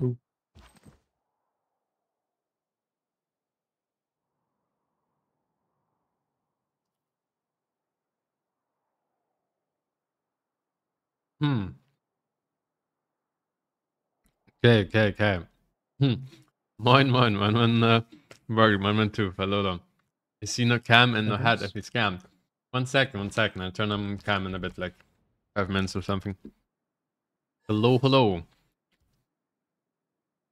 Hmm. Okay, okay, okay. Hm. Moin, moin, moin, moin, uh, Burger, moin, too. Hello, I see no cam and no head if it's scammed. One second, one second. I'll turn on cam in a bit, like five minutes or something. Hello, hello.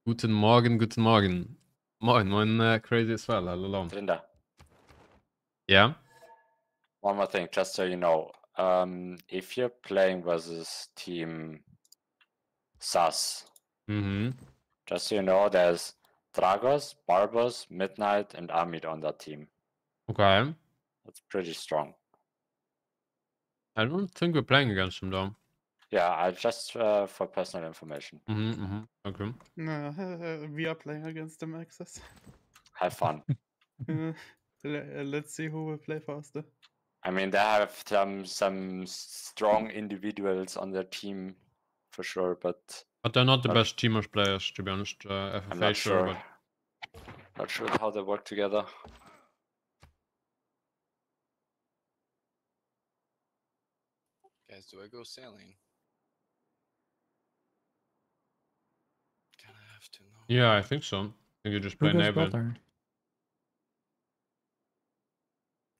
Guten Morgen, guten Morgen. Moin, moin, uh, crazy as well. all Hello. Linda, Yeah? one more thing, just so you know. Um, if you're playing versus team SAS, Mm-hmm. just so you know, there's Dragos, Barbos, Midnight, and Amit on that team. Okay. That's pretty strong. I don't think we're playing against them, though. Yeah, I just uh, for personal information. Mm-hmm, mm-hmm. Okay. No, we are playing against them, Access. Have fun. Uh, uh, Let's see who will play faster. I mean, they have some some strong individuals on their team for sure, but But they're not the Not- best teamers players, to be honest. Uh, I'm not sure, sure. but Not sure how they work together. Guys, do I go sailing? Kind of have to know. Yeah, I think so. I think you just Who play goes naval. builder?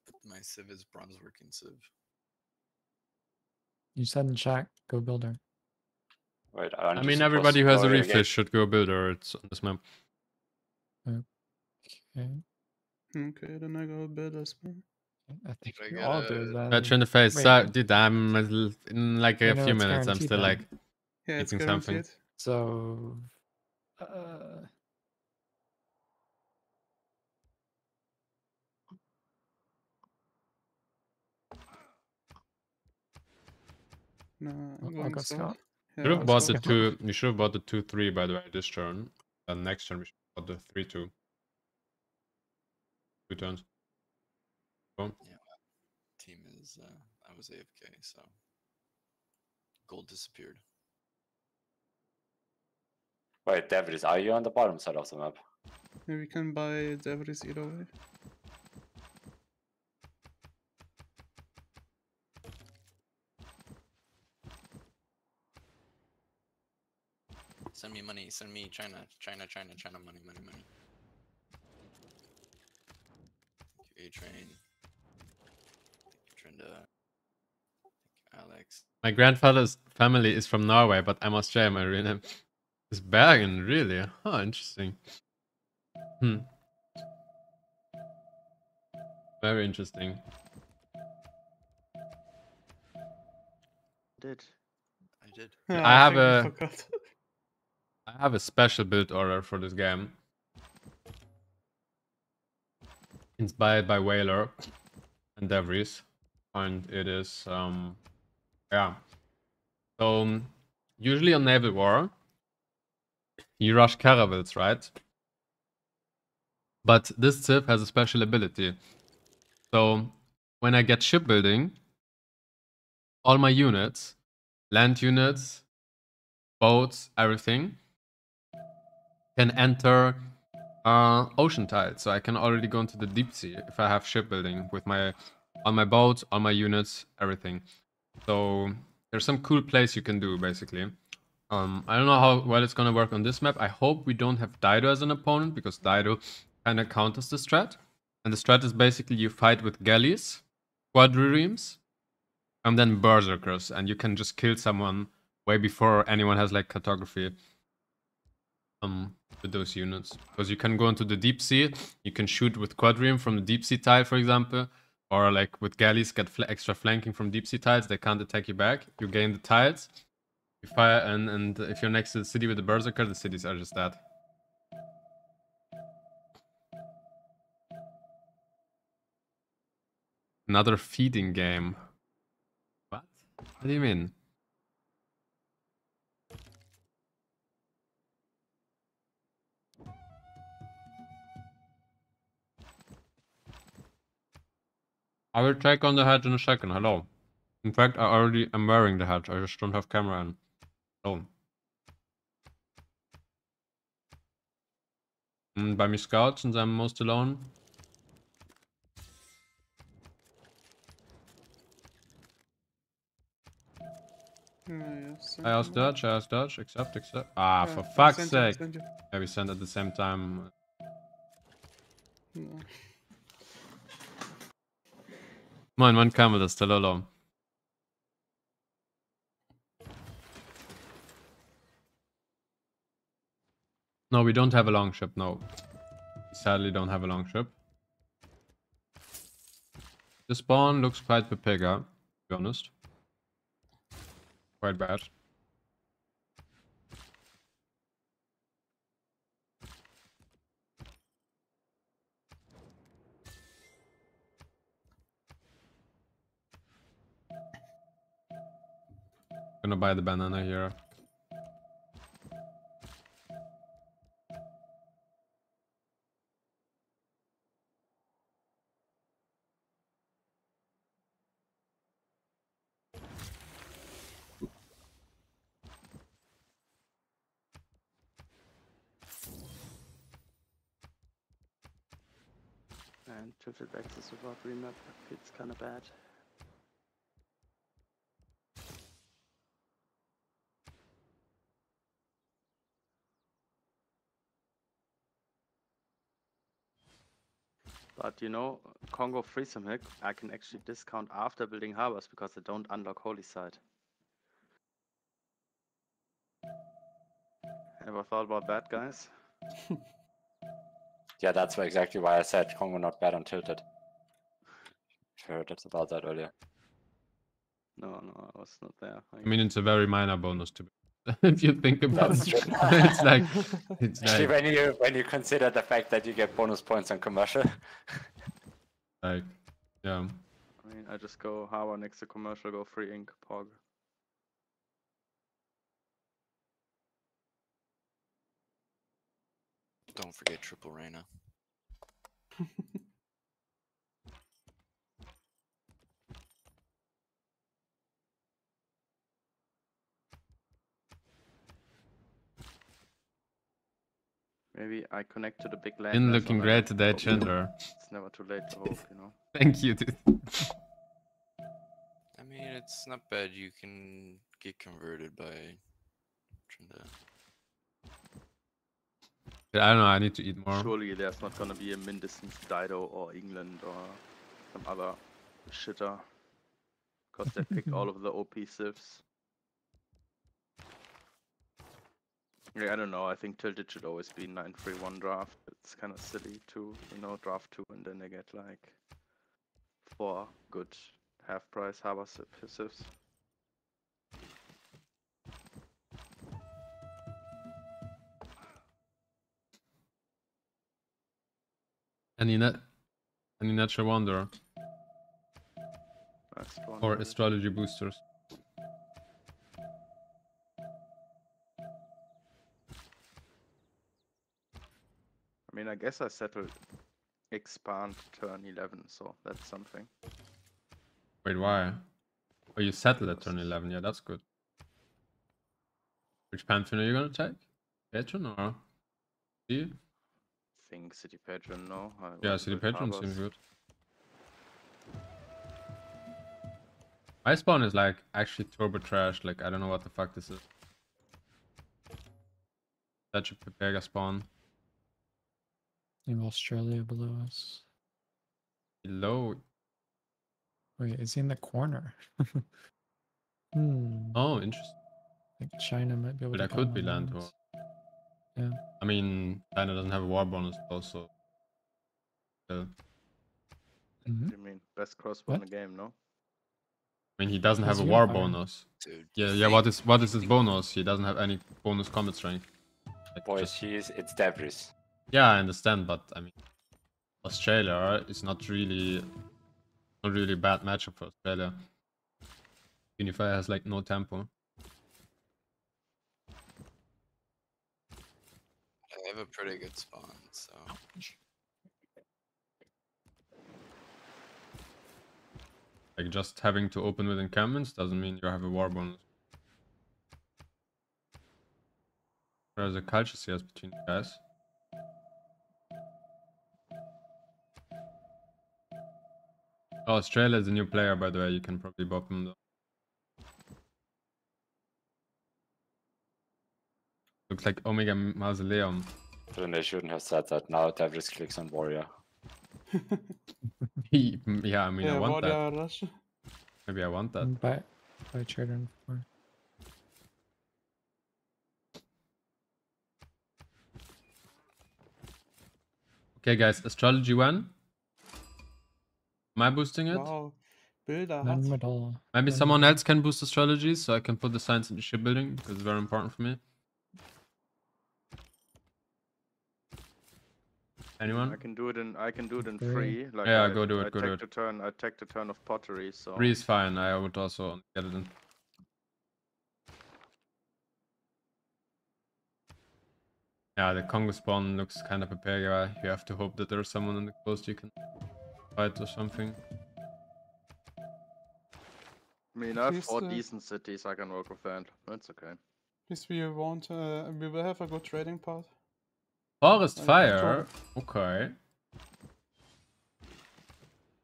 But my civ is bronze working civ. You said in chat, go builder. Wait, I aren't you mean, everybody who has a irrigate? refish should go builder. It's on this map. Okay. Okay, then I go build as. I think I we all gotta- do that. Patch in the face. wait. So, dude, I'm a l- in like You a know few minutes. I'm still then. like, Yeah, it's Eating something. So, uh, No, I'll- I'm going go scout. scout. Yeah, should have bought the two. You should have bought the two three by the way this turn. And next turn we should have bought the three two. Two turns. Team is, uh, I was AFK, so. Gold disappeared. Wait, David, are you on the bottom side of the map? Yeah, we can buy Devries either way. Send me money, send me China, China, China, China money, money, money. Thank you, A-Train. Thank you, Trynda. Thank you, Alex. My grandfather's family is from Norway, but I must say my real name is Bergen. Really? Huh. Interesting. Hmm. Very interesting. Did. I did. Yeah, I have think we a- have a special build order for this game. Inspired by Whaler and Devries. And it is, um, yeah. So, um, usually on Naval War, you rush caravels, right? But this civ has a special ability. So, when I get shipbuilding, all my units, land units, boats, everything, can enter uh, ocean tides. So I can already go into the deep sea if I have shipbuilding with my on my boats, on my units, everything. So there's some cool plays you can do basically. Um, I don't know how well it's gonna work on this map. I hope we don't have Dido as an opponent because Dido kind of counters the strat. And the strat is basically you fight with galleys, quadriremes, and then berserkers, and you can just kill someone way before anyone has like cartography um with those units because you can go into the deep sea you can shoot with quadrireme from the deep sea tile for example or like with galleys get fl- extra flanking from deep sea tiles they can't attack you back you gain the tiles you I and and if you're next to the city with the berserker the cities are just that another feeding game what what do you mean I will check on the hedge in a second. Hello. In fact, I already am wearing the hedge. I just don't have camera in. Oh. Mm, by me scout since I'm most alone. Yeah, yeah, send I asked. Dutch, I asked Dutch, accept, accept. Ah, Yeah, for fuck's sent you, I sake. you. Yeah, we sent at the same time. No. Moin, wann kam das? Talolo. No, we don't have a long ship, no. We sadly don't have a long ship. The spawn looks quite Pepega, to be honest. Quite bad. Gonna buy the banana here. And Backs is without remap, it's kinda bad. But you know, Kongo Freesome Hick, I can actually discount after building harbors because I don't unlock Holy Site. Ever thought about that, guys? Yeah, that's exactly why I said Kongo not bad on tilted. I heard it about that earlier. No, no, I was not there. I mean, it's a very minor bonus to be. if you think about That's it, it's like it's Especially like, when you when you consider the fact that you get bonus points on commercial. like yeah. I mean, I just go harbor next to commercial, go free ink, pog. Don't forget triple Reina. Maybe I connect to the big land. Been looking great today, hope- Chandler. It's never too late to hope, you know. Thank you, dude. I mean, it's not bad. You can get converted by trying to. I don't know. I need to eat more. Surely there's not gonna be a min distance Dido or England or some other shitter. Because they pick all of the OP civs. Yeah, I don't know. I think Tilted should always be 9 3 1 draft. It's kind of silly to, you know, draft 2 and then they get like 4 good half price harbor civ- Any net, any natural wonder or astrology boosters. I mean, I guess I settled expand turn 11, so that's something. Wait, why? Oh, you settled at turn 11. Yeah, that's good. Which Pantheon are you gonna take? Patron or? See? Think City Patron, no? I Yeah, City Patron seems good. My spawn is like actually turbo trash. Like I don't know what the fuck this is. Such a Pepega spawn. In Australia below us. Below. Wait, is he in the corner? hmm. Oh, interesting. I think China might be able But to that could be land ours. War. Yeah. I mean, China doesn't have a war bonus also. So, Mhm. What do you mean? Best crossbow in the game, no? I mean, he doesn't have a war Unifier. bonus. Dude. Yeah, yeah. What is what is his bonus? He doesn't have any bonus combat strength. Like, Boys, just- he's it's debris. Yeah, I understand, but I mean, Australia is not really, not really bad matchup for Australia. Unifier has like no tempo. They have a pretty good spawn, so. Like just having to open with encampments doesn't mean you have a war bonus. There's a culture CS between you guys. Oh, Australia is a new player, by the way. You can probably bop him though. Looks like Omega Mausoleum. Then they shouldn't have said that. Now Devris clicks on Warrior. yeah, I mean, yeah, I want that. Rush. Maybe I want that. Buy, buy Children for. Okay, guys, astrology one. Am I boosting it? Wow. Bilder None at all. Maybe someone else can boost astrology, so I can put the science into shipbuilding because it's very important for me. I can do it in I can do it in Three. free. Like Yeah, I, go do it, I go take do it. the turn. I take the turn of pottery. So free is fine. I would also get it in. Yeah, the Kongo spawn looks kind of a guy. You have to hope that there's someone in the coast you can fight or something. I mean, I have four uh, decent cities I can work with that. That's okay. Yes, we want. Uh, we will have a good trading part. Forest fire. Okay.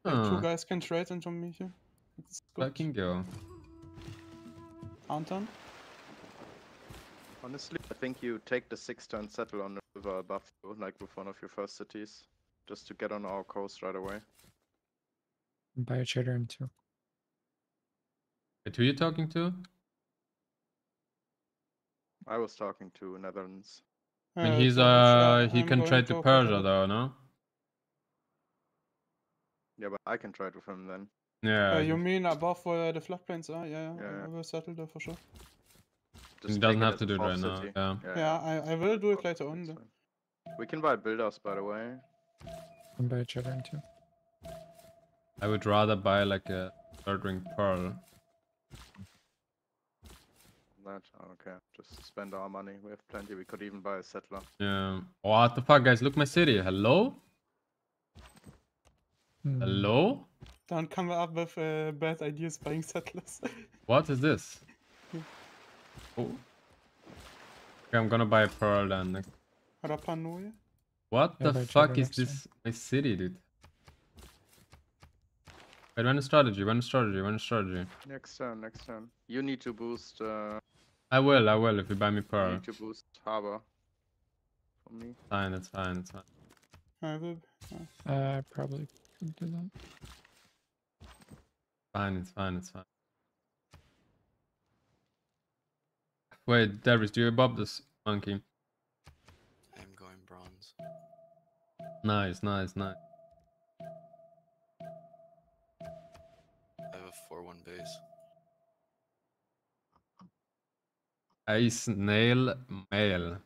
Like, two guys can trade into me here. It's good. Fucking go. Anton? Honestly, I think you take the six turn settle on the river above you, like with one of your first cities, just to get on our coast right away. Buy Children too. Wait, who are you talking to? I was talking to Netherlands. I mean, Uh, he's so uh, he I'm can trade to to Persia Persia. though, no? Yeah, but I can trade with him then. Yeah. Uh, you mean above where the floodplains are? Yeah, yeah, yeah. I will settle there for sure. he doesn't have to do it right fourth now. city. Yeah. Yeah, I, I will do it later on. Then. We can buy builders, by the way. And buy Children too. I would rather buy like a third ring pearl. That oh, okay. Just spend our money. We have plenty. We could even buy a settler. Yeah. What the fuck, guys? Look my city. Hello? Hmm, Hello? Don't come up with uh, bad ideas buying settlers. What is this? Oh. Okay, I'm gonna buy a pearl then. next- Rapa Nui. What Yeah, the fuck is next time. this? My city, dude. Wait, run a strategy, run a strategy, run a strategy. Next turn. Next turn. You need to boost. Uh, I will, I will if you buy me you pearl. need to boost harbor. For me. Fine, it's fine, it's fine. I. Uh, I probably could do that. Fine, it's fine, it's fine. Wait, Darius, do you bob this monkey? I'm going bronze. Nice, nice, nice. I have a 4 1 base. A snail mail.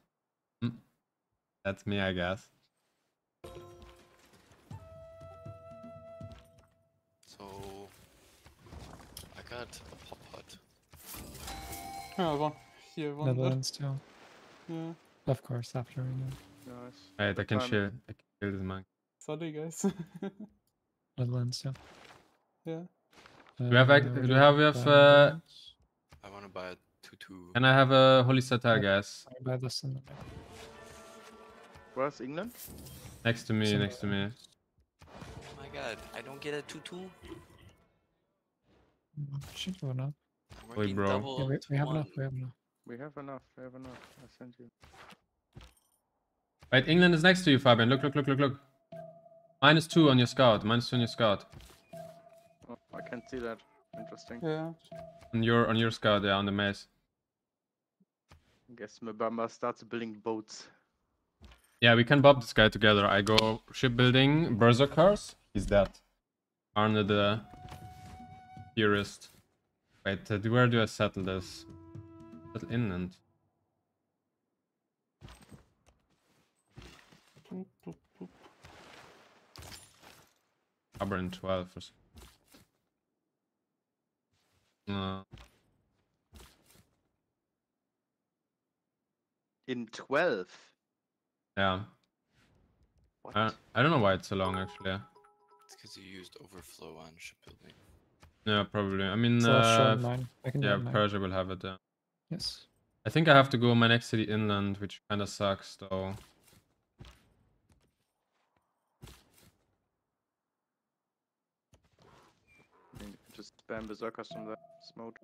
Hmm. That's me, I guess. So. I got a pop hut. Yeah, one. Here, one. there. Netherlands too. Yeah. Of course, after we know. Nice. Wait, I can timing. share. I can kill this monkey. Sorry, guys. Netherlands too. yeah. Do we have, ac- Uh, do we have, we have, uh, I want to buy a 2 2. can I have a holy satyr, Yeah. guys? I buy this in the middle. Where's England? Next to me, Some- next to me. Oh my god, I don't get a 2 2. Mm, Should go enough. I'm Wait, bro. Yeah, we, we have enough. We have enough. We have enough. We have enough. I sent you. Wait, England is next to you, Fabian. Look, look, look, look, look. Minus two on your scout. Minus two on your scout. Oh, I can't see that. Interesting. Yeah. On your on your scout, yeah, on the maze. Guess Mvemba starts building boats. Yeah, we can bob this guy together. I go shipbuilding, berserkers. He's dead. Arne the theorist. Wait, uh, where do I settle this? Settle inland. In 12 or so. No. In 12. Yeah. What? I, I don't know why it's so long actually. It's because you used overflow on shipbuilding. Yeah, probably. I mean, So uh. I can yeah. Persia will have it. Yeah. Yes. I think I have to go my next city inland, which kind of sucks though. just spam berserkers from the smoke.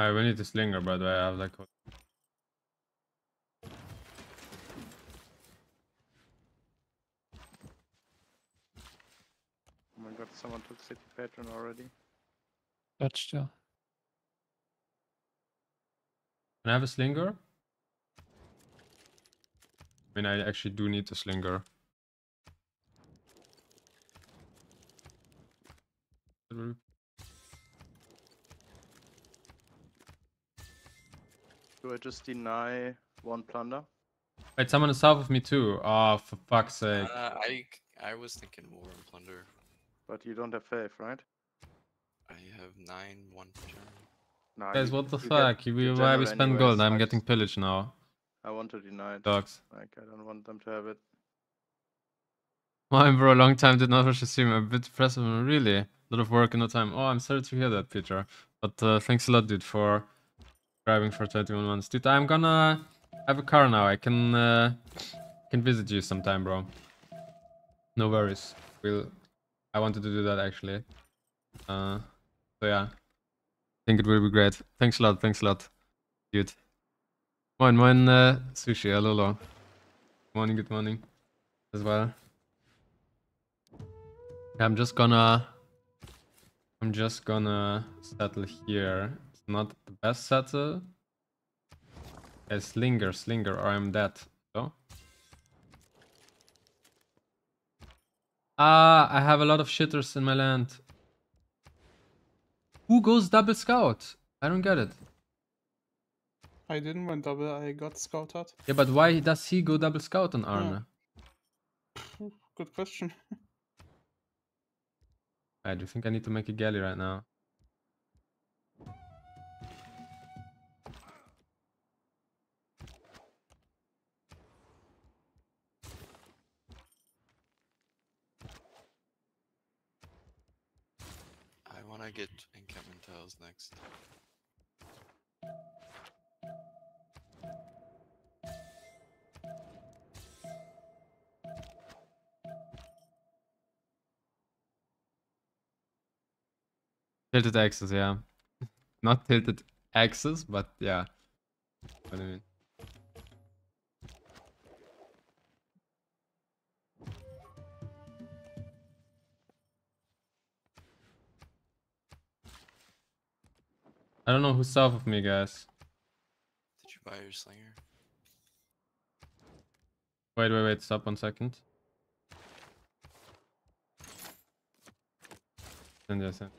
Alright, we need to slinger, by the way. I have like. Oh my god, someone took city patron already. Dodge still. Can I have a slinger? I mean, I actually do need a slinger. Do I just deny one plunder? Wait, someone is south of me too. Oh, for fuck's sake. Uh, I I was thinking war and plunder. But you don't have faith, right? I have nine, one turn. Nah, Guys, you- what the you get fuck? We, why we spend anyways, gold? I'm I getting just- pillage now. I want to deny it. Dogs. Like, I don't want them to have it. Mine for a long time did not watch the stream. A bit impressive, really. A lot of work in no time. Oh, I'm sorry to hear that, Peter. But uh, thanks a lot, dude, for driving for 21 months. Dude, I'm gonna have a car now. I can uh, can visit you sometime, bro. No worries. We'll. I wanted to do that actually. Uh, so yeah, I think it will be great. Thanks a lot. Thanks a lot, dude. Moin, moin, uh, sushi. Hello, hello. Morning, good morning, as well. Yeah, I'm just gonna I'm just gonna settle here. It's not the best settle. Yeah, slinger, slinger, or I'm dead. So Ah, I have a lot of shitters in my land. Who goes double scout? I don't get it. I didn't win double, I got scouted. Yeah, but why does he go double scout on Arne? Good question. I do think I need to make a galley right now. I wanna get encampment tiles next. Tilted axis, yeah. Not tilted axis, but yeah. What I mean. I don't know who's south of me, guys. Did you buy your slinger? Wait, wait, wait. Stop one second. Send yes, send.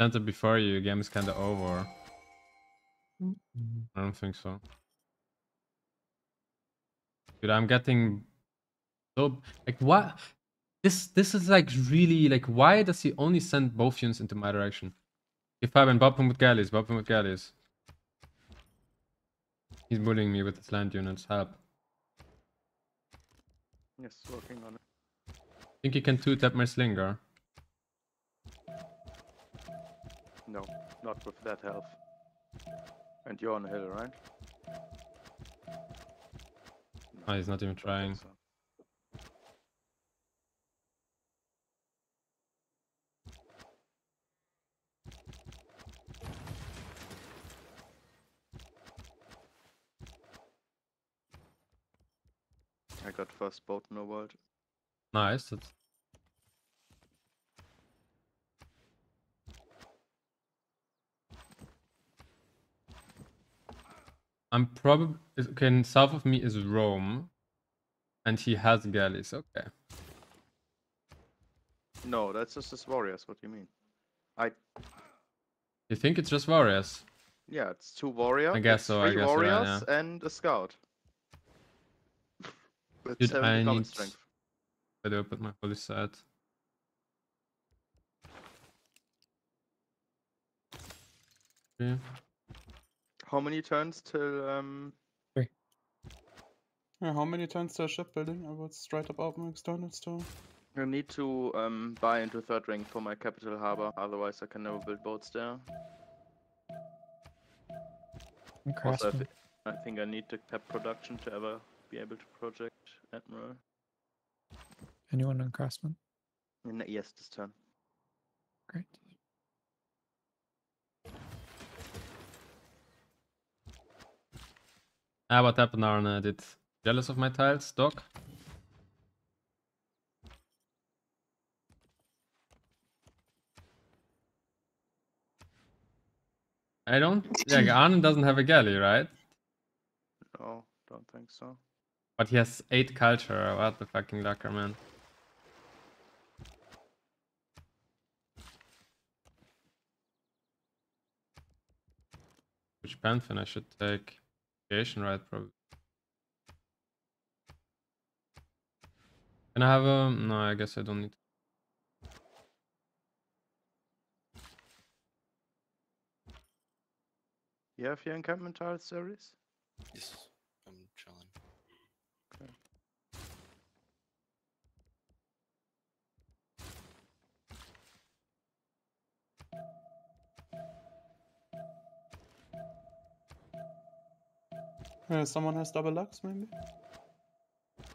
Sent it before you. Game is kind of over. Mm-hmm. I don't think so. Dude, I'm getting so like what? This this is like really like why does he only send both units into my direction? Give Fabian, bop him with galleys, bop him with galleys. He's bullying me with his land units. Help. Yes, working on it. Think he can two tap my slinger? No, not with that health. And you're on a hill, right? Oh, he's not even trying. so. I got first boat in the world. Nice. That's... I'm probably okay. South of me is Rome, and he has galleys. Okay. No, that's just his warriors. What do you mean? I You think it's just warriors? yeah, it's two warriors. I guess so, I Three guess you're right, warriors and a scout. With Dude, 70 I need- strength. I do put my holy set. Okay. How many turns till um Yeah, how many turns to shipbuilding? I would straight up open external store. I need to um, buy into third rank for my capital harbor, otherwise I can never build boats there. Also, I, craftsman. I think I need to cap production to ever be able to project admiral. Anyone on craftsman? Yes, this turn. Great. Ah, what happened, Arne? Did jealous of my tiles, Doc? I don't. Yeah, Arne doesn't have a galley, right? No, don't think so. But he has eight culture. What the fucking lucker, man. Which Pantheon I should take? Creation right, probably. Can I have a... No, I guess I don't need... You have your encampment tiles, Ceres? Yes, I'm chilling. Uh, someone has double lux, maybe?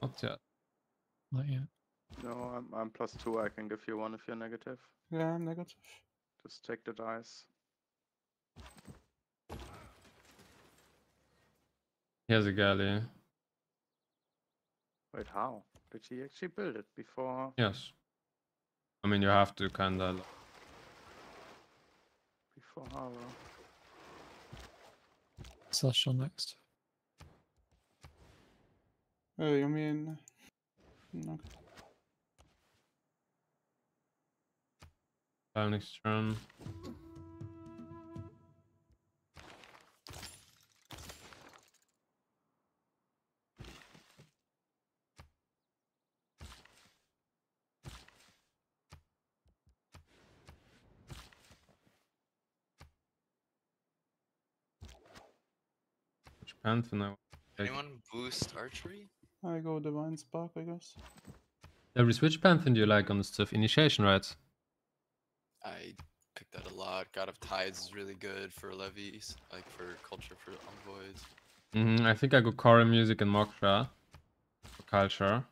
Not yet. Not yet. No, I'm, I'm plus two. I can give you one if you're negative. Yeah, I'm negative. Just take the dice. He has a galley. Wait, how? Did he actually build it before? Yes. I mean, you have to kinda... Before harbor? Celestial next. Uh, you mean... mm, Okay. File next turn. Which Pantheon I want to take? Anyone boost archery? I go Divine Spark, I guess. Every which Pantheon do you like on the stuff? Initiation, right? I picked that a lot. God of Tides is really good for levies, like for culture for envoys. hmm I think I go Choral Music and Moksha for culture.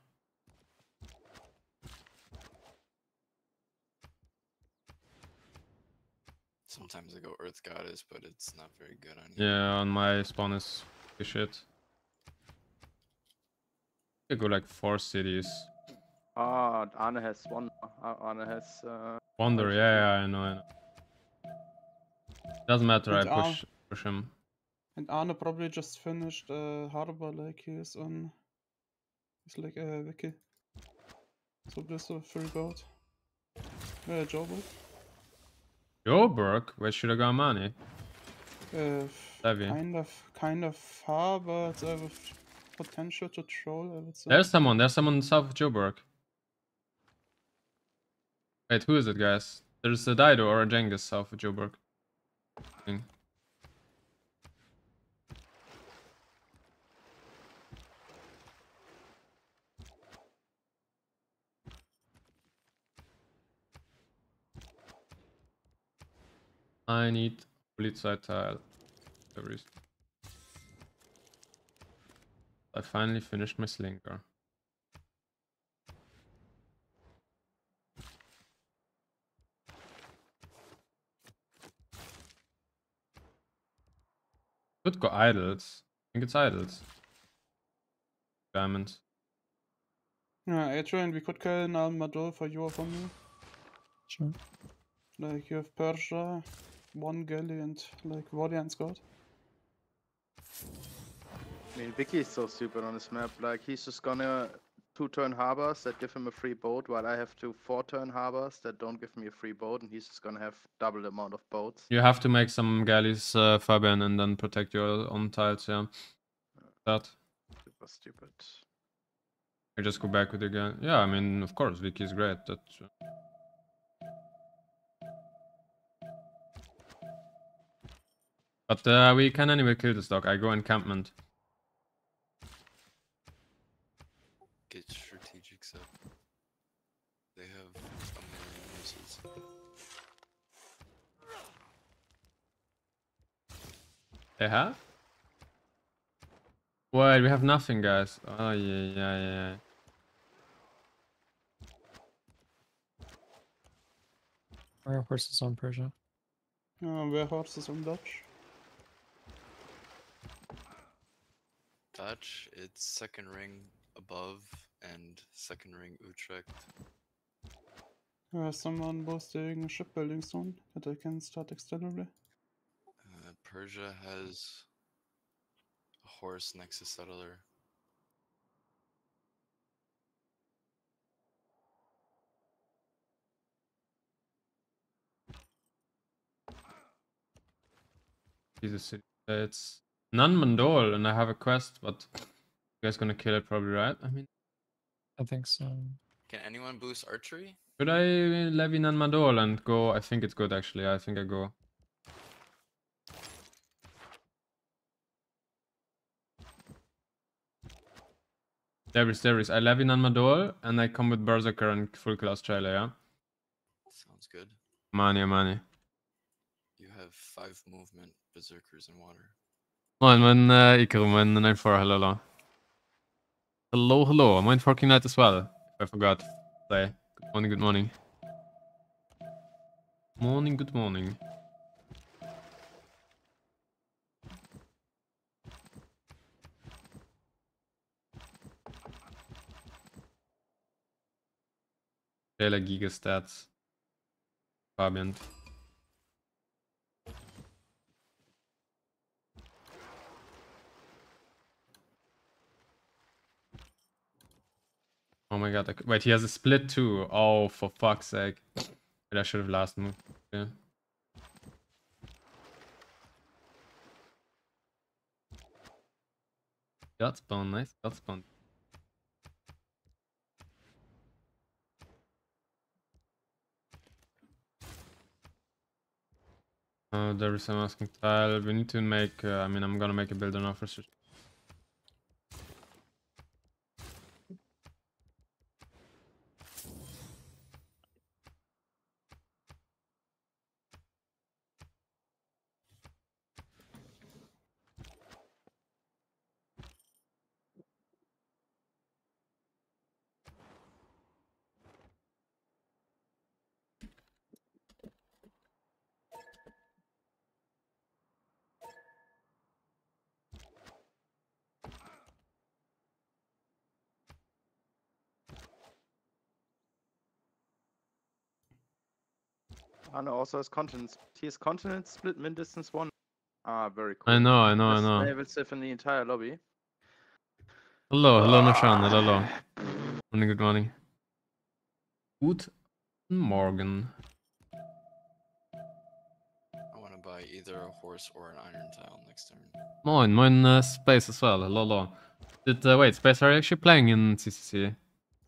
Sometimes I go Earth Goddess, but it's not very good on you. Yeah, on my spawn is shit. I go like four cities. Ah, Arne has one. Arne has. Uh, Wonder, yeah, yeah, I know, I know. Doesn't matter, I And, uh, push push him. And Arne probably just finished uh, Harbor like he is on. He's like a uh, wiki. So this a free boat. Uh, Jobo. Joburg? Where should I go money? Uh, Levy. kind of, kind of far, but uh, with potential to troll, I would say. There's someone, there's someone south of Joburg. Wait, who is it, guys? There's a Dido or a Genghis south of Joburg. I need Polizei tile. Is. I finally finished my slinger. Could go idols. I think it's idols. Diamonds. Yeah, Adrian, we could kill Nan Madol for you or for me. Sure. Like, you have Persia, one galley, and like Warrior and Scout. I mean, Vicky is so stupid on this map. Like, he's just gonna two turn harbors that give him a free boat, while I have two four turn harbors that don't give me a free boat, and he's just gonna have double the amount of boats. You have to make some galleys, uh, Fabian, and then protect your own tiles, yeah. That. Super stupid. I just go back with the gun. Yeah, I mean, of course, Vicky is great. That. uh, But uh, we can anyway kill this dog. I go encampment. They have? Wait, we have nothing, guys. Oh, yeah, yeah, yeah. Where are horses on Persia? Uh, where horses on Dutch? Dutch, it's second ring above and second ring Utrecht. Uh, someone was doing a shipbuilding soon that I can start externally. Uh, Persia has a horse next to settler. Jesus, city. It's Nan Madol, and I have a quest, but you guys gonna kill it probably, right? I mean, I think so. Can anyone boost archery? should I levy Nan Madol and go? I think it's good actually. I think I go. There is, there is. I levy Nan Madol and I come with Berserker and full class trailer, yeah? Sounds good. Money, money. You have five movement berserkers in water. Moin, mein uh, Ikaru, mein 94, hello, hello. Hello, hello. I'm in for King Knight as well. If I forgot. Say. Good morning, good morning. Morning, good morning. Giga Stats. Fabian. Oh my god. Wait, he has a split too. Oh, for fuck's sake. Wait, I should have last moved. Yeah. God spawn, nice. God spawn. Uh, there is some asking tile. We need to make. Uh, I mean, I'm gonna make a build now for also has continents. He has continent split min distance one. Ah, very cool. I know, I know, I know. Naval Civ in the entire lobby. Hello, hello, Nashan. Hello, hello. Morning, good morning. Good morning. I want to buy either a horse or an iron tile next turn. Moin, moin, uh, Space as well. Hello, hello. Did, uh, wait, Space, are you actually playing in CCC?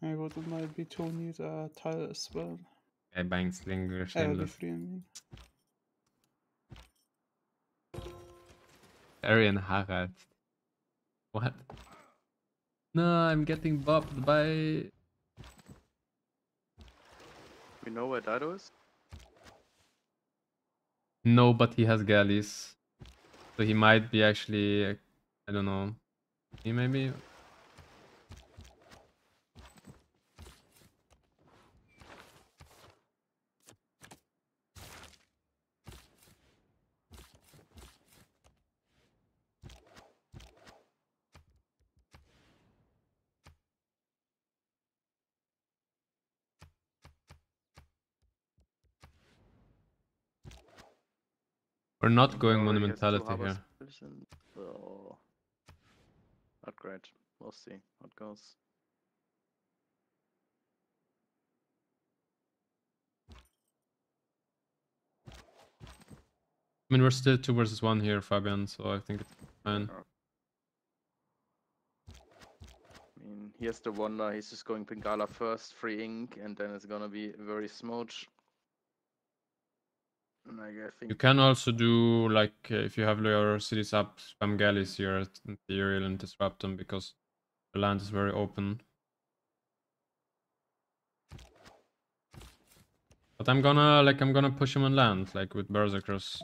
I would might be to need a tile as well. Okay, bang, slinger, shameless. free, I mean. Arian Harald. What? No, I'm getting bopped by. We know where Dido is. No, but he has galleys. So he might be actually. I don't know. He maybe. We're not going monumentality here. Not great. We'll see what goes. I mean, we're still two versus one here, Fabian, so I think it's fine. I mean, here's the wonder. He's just going Pingala first, free ink, and then it's gonna be very smooch. Like, I think You can also do, like, uh, if you have your cities up, spam galleys here at Imperial and disrupt them because the land is very open. But I'm gonna like I'm gonna push him on land, like with berserkers.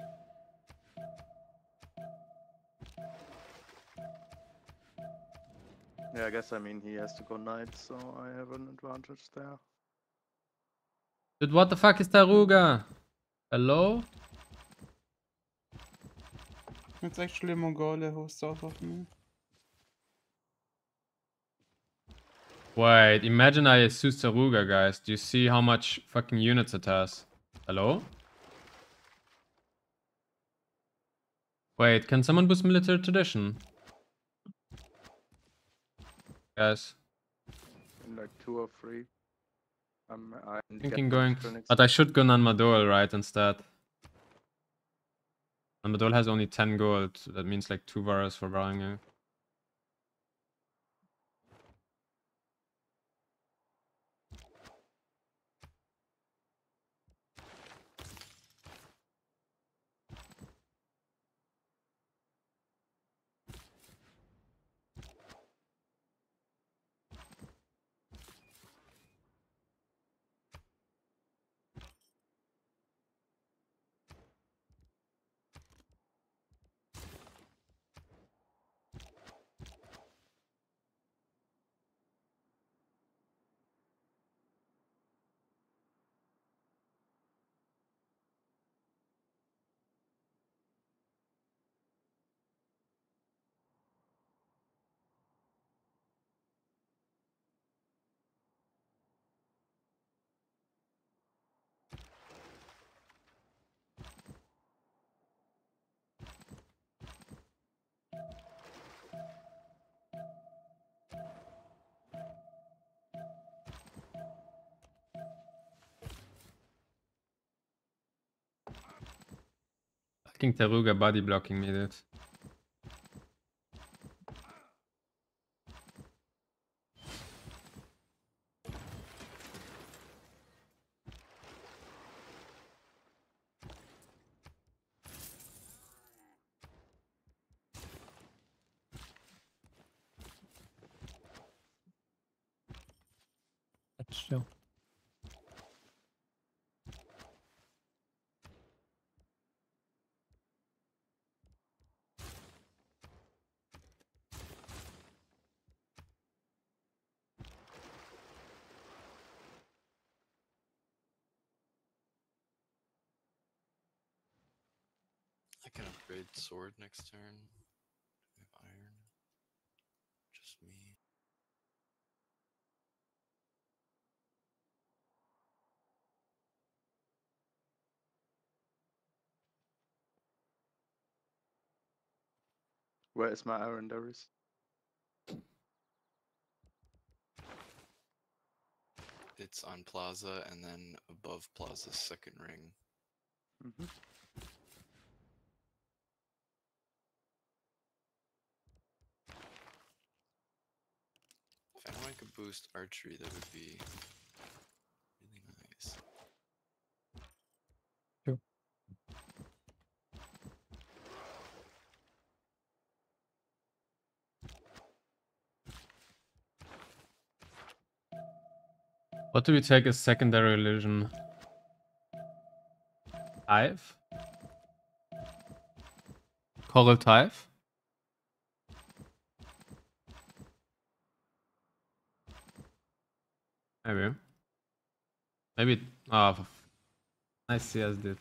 Yeah, I guess I mean he has to go knight, so I have an advantage there. Dude, what the fuck is Taruga? Hello? It's actually Mongolia who's south of me. Wait, imagine I use Taruga, guys. Do you see how much fucking units it has? Hello? Wait, can someone boost military tradition? Guys, like two or three. I'm, I'm thinking going, but I should go Nan Madol, right, instead. Nan Madol has only 10 gold. That means like 2 varas for Varanga. Fucking Taruga body blocking me, dude. That's chill. I can upgrade sword next turn. Do I have iron. Just me. Where is my iron Darius? It's on Plaza and then above Plaza's second ring. Mm-hmm. If anyone could boost archery, that would be really nice. What do we take as secondary illusion? Tithe? Choral Tithe? Maybe. Maybe. Ah, oh, nice CS dude.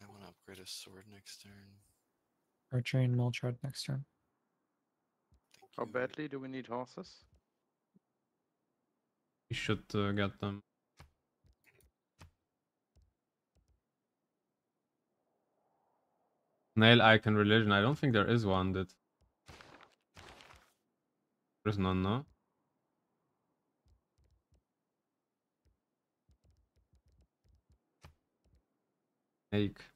I want to upgrade a sword next turn. Archery and Molchard next turn. Thank How badly do we need horses? We should uh, get them. Nail icon religion. I don't think there is one that. There's none, no? Snake.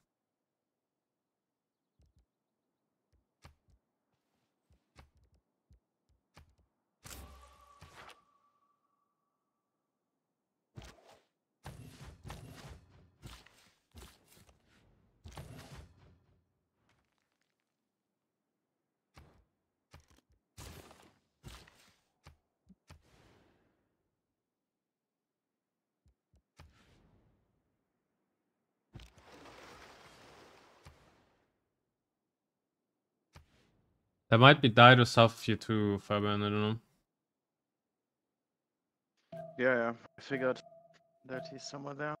There might be Dido south of you too, Fabian, I don't know. Yeah, yeah. I figured that he's somewhere there.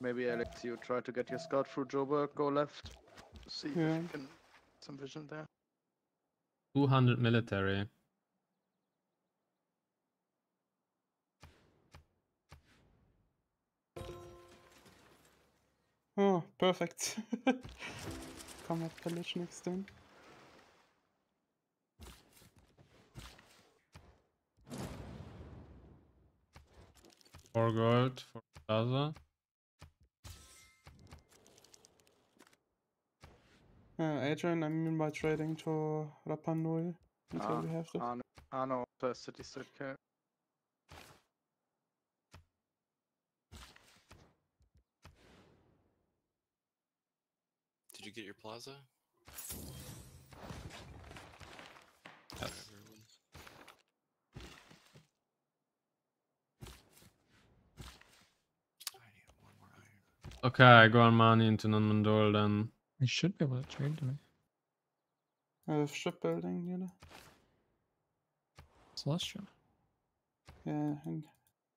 Maybe Alex, you try to get your scout through Joburg, go left. See if you can some vision there. 200 military. Oh, perfect. Combat pillage next turn. Four gold for Plaza. Uh, Adrian, I mean by trading to Rapa Nui until Ah, we have the. Arno, Arno also has city state care. You get your plaza? Yes. Whatever it was. I need one more iron. Okay, I go on money into Nan Madol then. You should be able to trade to me. Uh, shipbuilding, you know? Celestial. Yeah, and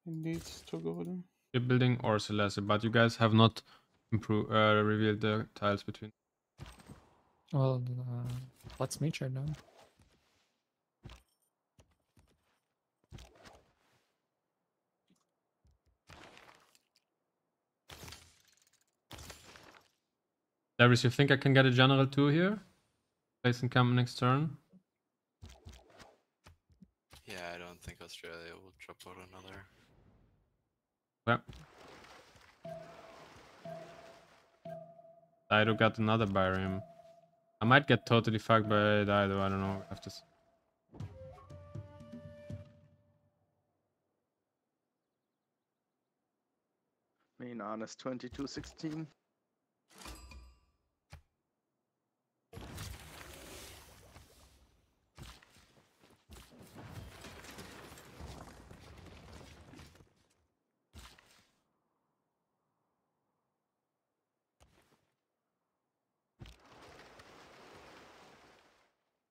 it needs to go them. Shipbuilding or Celeste, but you guys have not improved, uh, revealed the tiles between. Well, uh, let's meet trade now. Darius, you think I can get a general too here? Place and camp next turn? Yeah, I don't think Australia will drop out another. Yeah. Dido got another barium. I might get totally fucked by Dido, I don't know. I have to s- Me and Arnes 2216.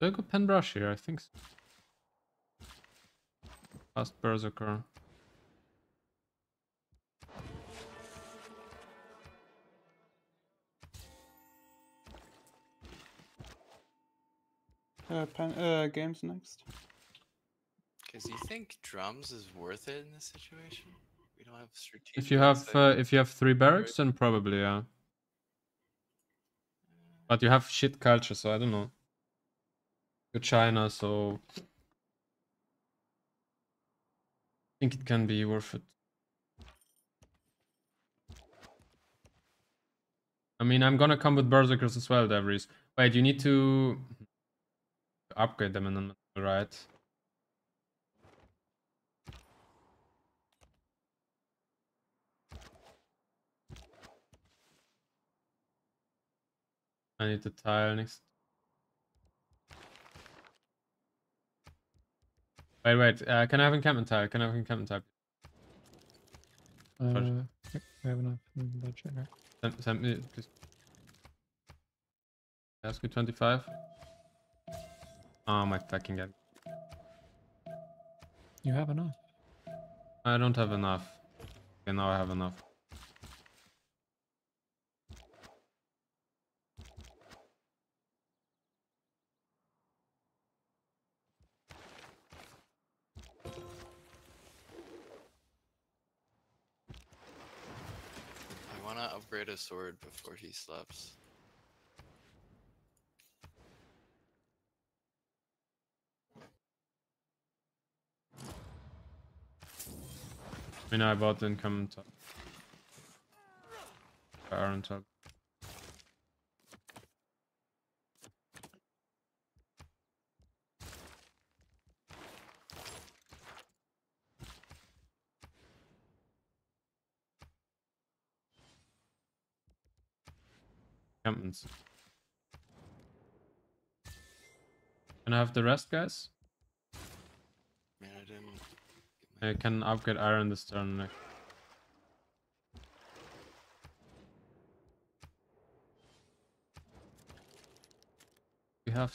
Do I go pen brush here? I think so. Fast berserker. Uh, pen, uh, games next. Because you think drums is worth it in this situation? We don't have strategic. If you have uh, if you have three barracks, then probably yeah. But you have shit culture, so I don't know. You're China, so I think it can be worth it. I mean, I'm gonna come with berserkers as well, Devries. Wait, you need to upgrade them and then right? I need the tile next. Wait, wait. Uh, can I have an encampment tile? Can I have encampment tile? Uh, Sorry. have enough budget. Send, send me, please. Ask me 25. Oh my fucking god. You have enough. I don't have enough. Okay, now I have enough. A sword before he sleeps. I mean, I bought the encampment tile. Iron tile. Encampments. Can I have the rest, guys? Man, I. I can upgrade iron this turn. next. we have.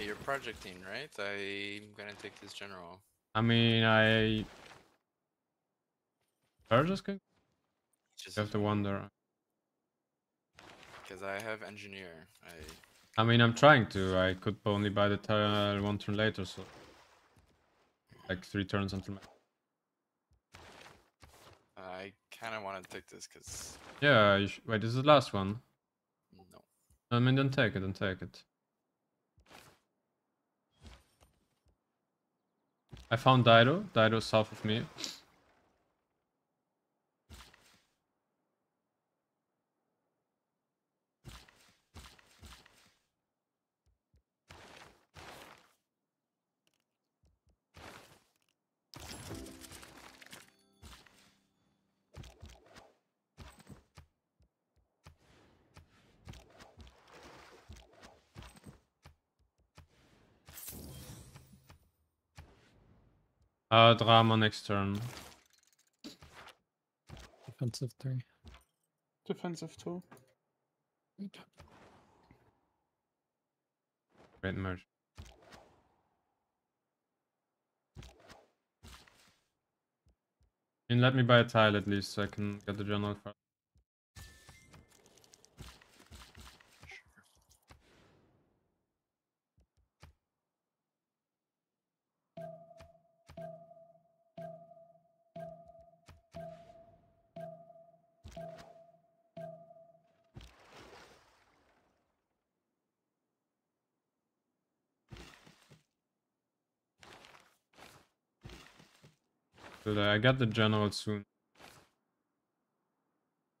Hey, you're projecting, right? I'm gonna take this general. I mean, I. Just going Just You have to wonder. because I have engineer. I I mean, I'm trying to. I could only buy the tile one turn later, so. Like three turns until. I kind of want to take this because Yeah, you sh- wait, this is the last one. no. I mean, then take it, then take it. I found Dido. Dido south of me. Uh, drama next turn. Defensive three. Defensive two. Great merge. I mean, let me buy a tile at least so I can get the journal first. Uh, I got the general soon.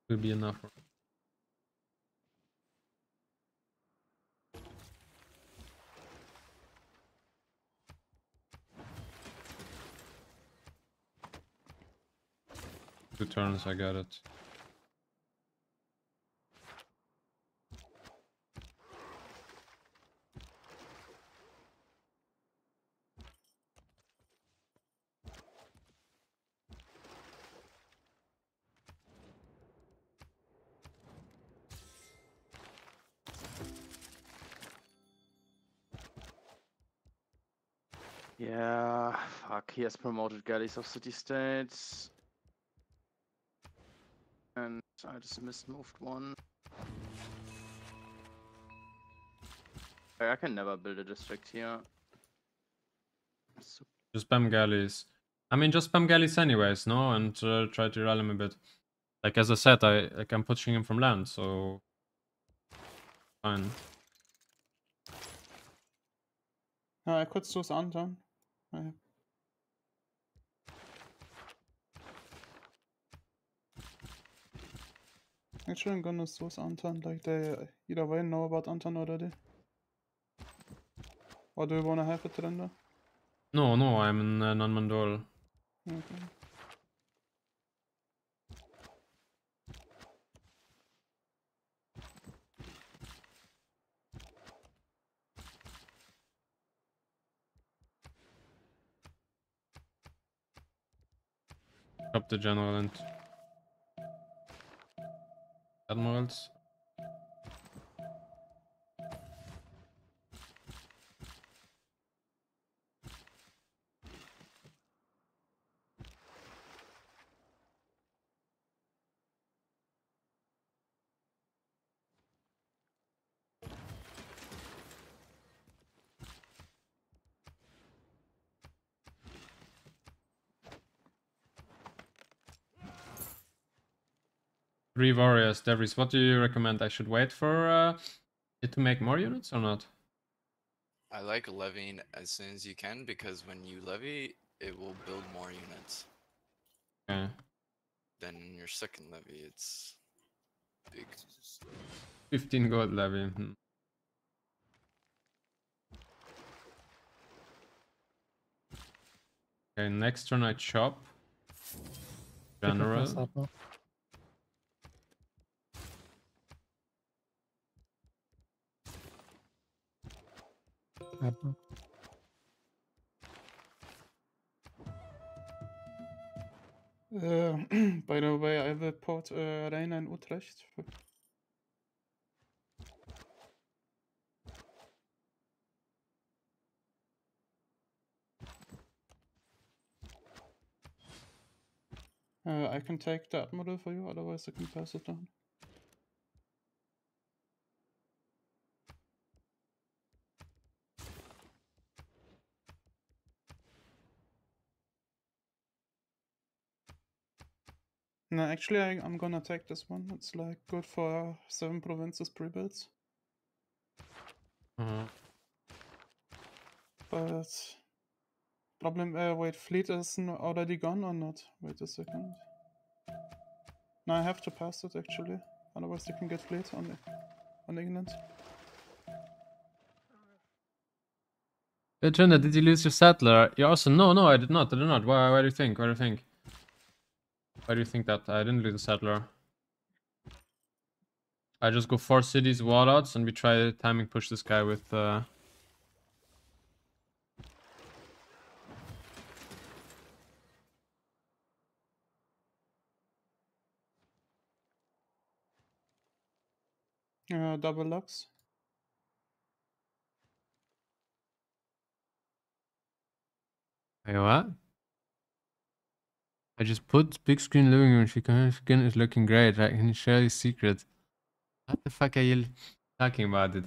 Will be enough. Two turns, I got it. Fuck. Has promoted galleys of city states. And I just mismoved one. I I can never build a district here. So- Just spam galleys. I mean, just spam galleys anyways, no? And uh, try to rally him a bit. Like as I said, I like I'm pushing him from land, so fine. Uh, I could source Anton. Actually, I'm gonna source Anton. Like, they either way know about Anton already. Or do you wanna have it, Render? No, no, I'm in uh, Nan Madol. Okay. Drop the general and admirals. Three warriors. Devries, what do you recommend? I should wait for uh, it to make more units or not? I like levying as soon as you can because when you levy, it will build more units. Okay. Then your second levy, it's big. 15 gold levy. hmm. Okay, next turn I chop. Pick General. Uh, by the way, I will put uh, Reyna in Utrecht. Uh, I can take that model for you, otherwise I can pass it down. No, actually, I, I'm gonna take this one. It's like good for seven provinces pre-builds, Uh-huh. but problem. Uh, wait, fleet is already gone or not? Wait a second. No, I have to pass it actually. Otherwise, they can get fleet on on England. Hey, did you lose your settler? You also no, no, I did not. I did not. Why? Why do you think? Why do you think? Why do you think that I didn't lose a settler? I just go four cities, warlords, and we try timing push this guy with. Uh... Uh, double lux. Wait, what? I just put big screen living room. She can skin is looking great. I can share his secret. What the fuck are you talking about it?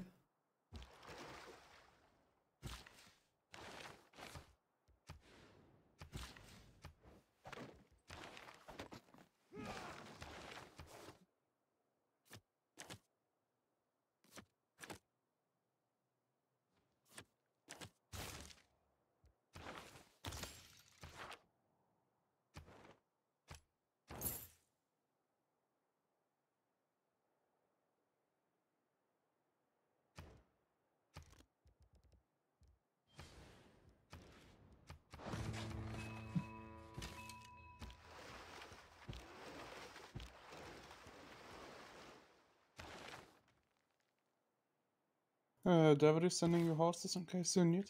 Uh, David sending you horses in case you need.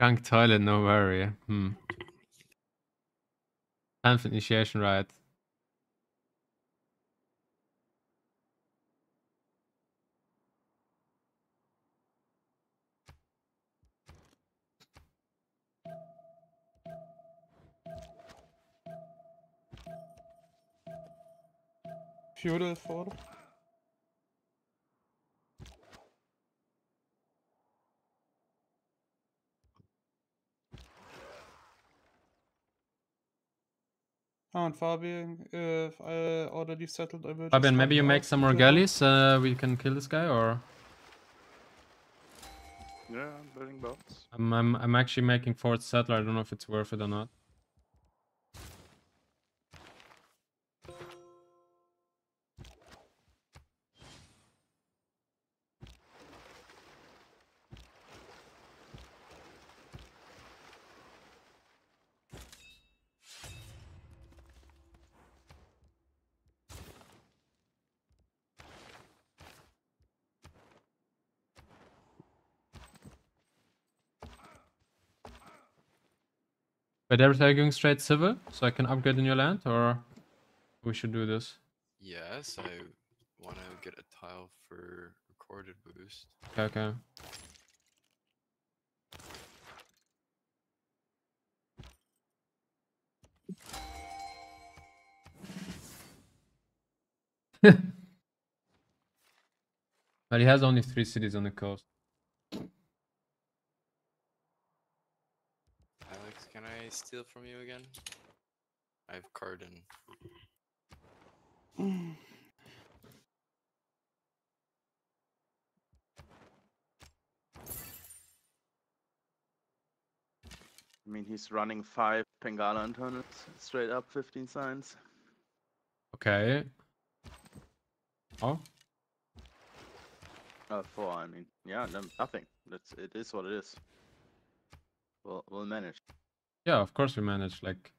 Gunk toilet, no worry. Hmm. For initiation right. Feudal 4. Oh, and Fabian, uh, if I already settled, I will Fabian, maybe you make some more galleys. Uh, we can kill this guy, or Yeah, I'm building boats. I'm I'm I'm actually making fourth settler. I don't know if it's worth it or not. But every time going straight civil, so I can upgrade in your land, or we should do this. Yes, I want to get a tile for recorded boost. Okay, okay. but he has only three cities on the coast. Can I steal from you again? I have Cardin. I mean, he's running five Pingala internals, straight up 15 signs. Okay. Oh, Uh, four, I mean. Yeah, no, nothing. That's it is what it is. We'll we'll manage. Yeah, of course we managed. Like,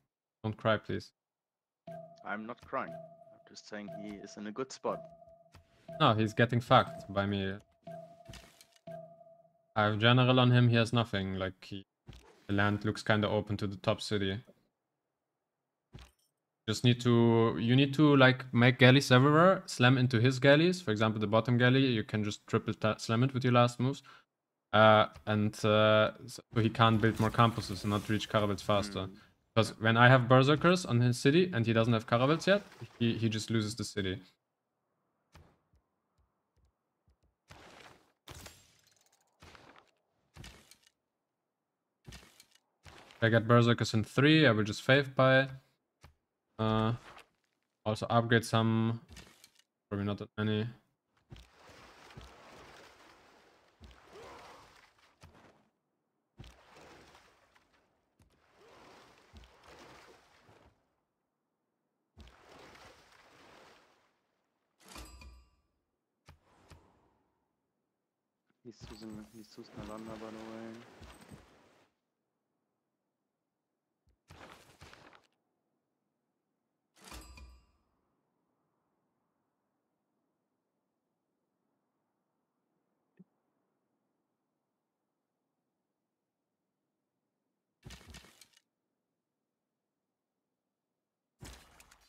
don't cry, please. I'm not crying. I'm just saying he is in a good spot. No, he's getting fucked by me. I have general on him, he has nothing. Like, he, the land looks kind of open to the top city. Just need to, you need to like make galleys everywhere, slam into his galleys. For example, the bottom galley, you can just triple slam it with your last moves. Uh, and uh, so he can't build more campuses and not reach caravels faster. Mm. Because when I have berserkers on his city and he doesn't have caravels yet, he, he just loses the city. I get berserkers in three, I will just faith by. Uh, also upgrade some. Probably not that many. He's using he's using Nalanda by the way.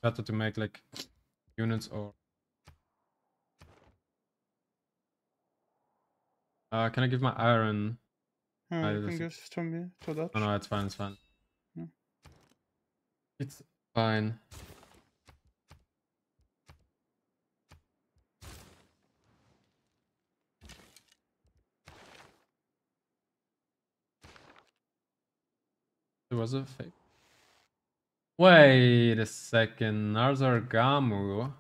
Better to make like units or. Uh, can I give my iron? Uh, I can give to me, to that. Oh no, it's fine, it's fine. Hmm. It's fine. It was a fake. Wait a second, Narzargamu.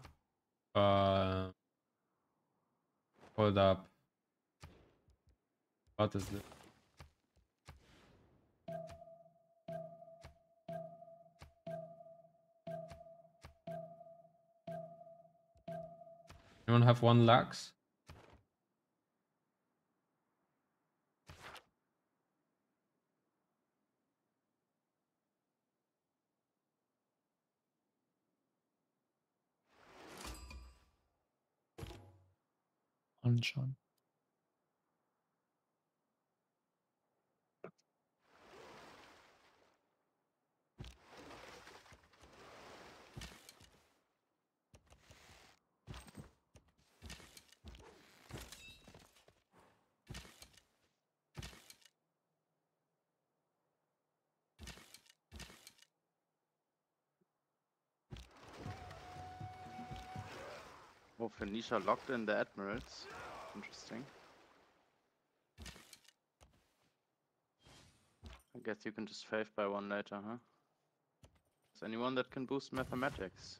Uh, hold up. What is this? Anyone have one lax? Anschauen. Oh, Phoenicia locked in the admirals. Interesting. I guess you can just faith by one later, huh? Is anyone that can boost mathematics?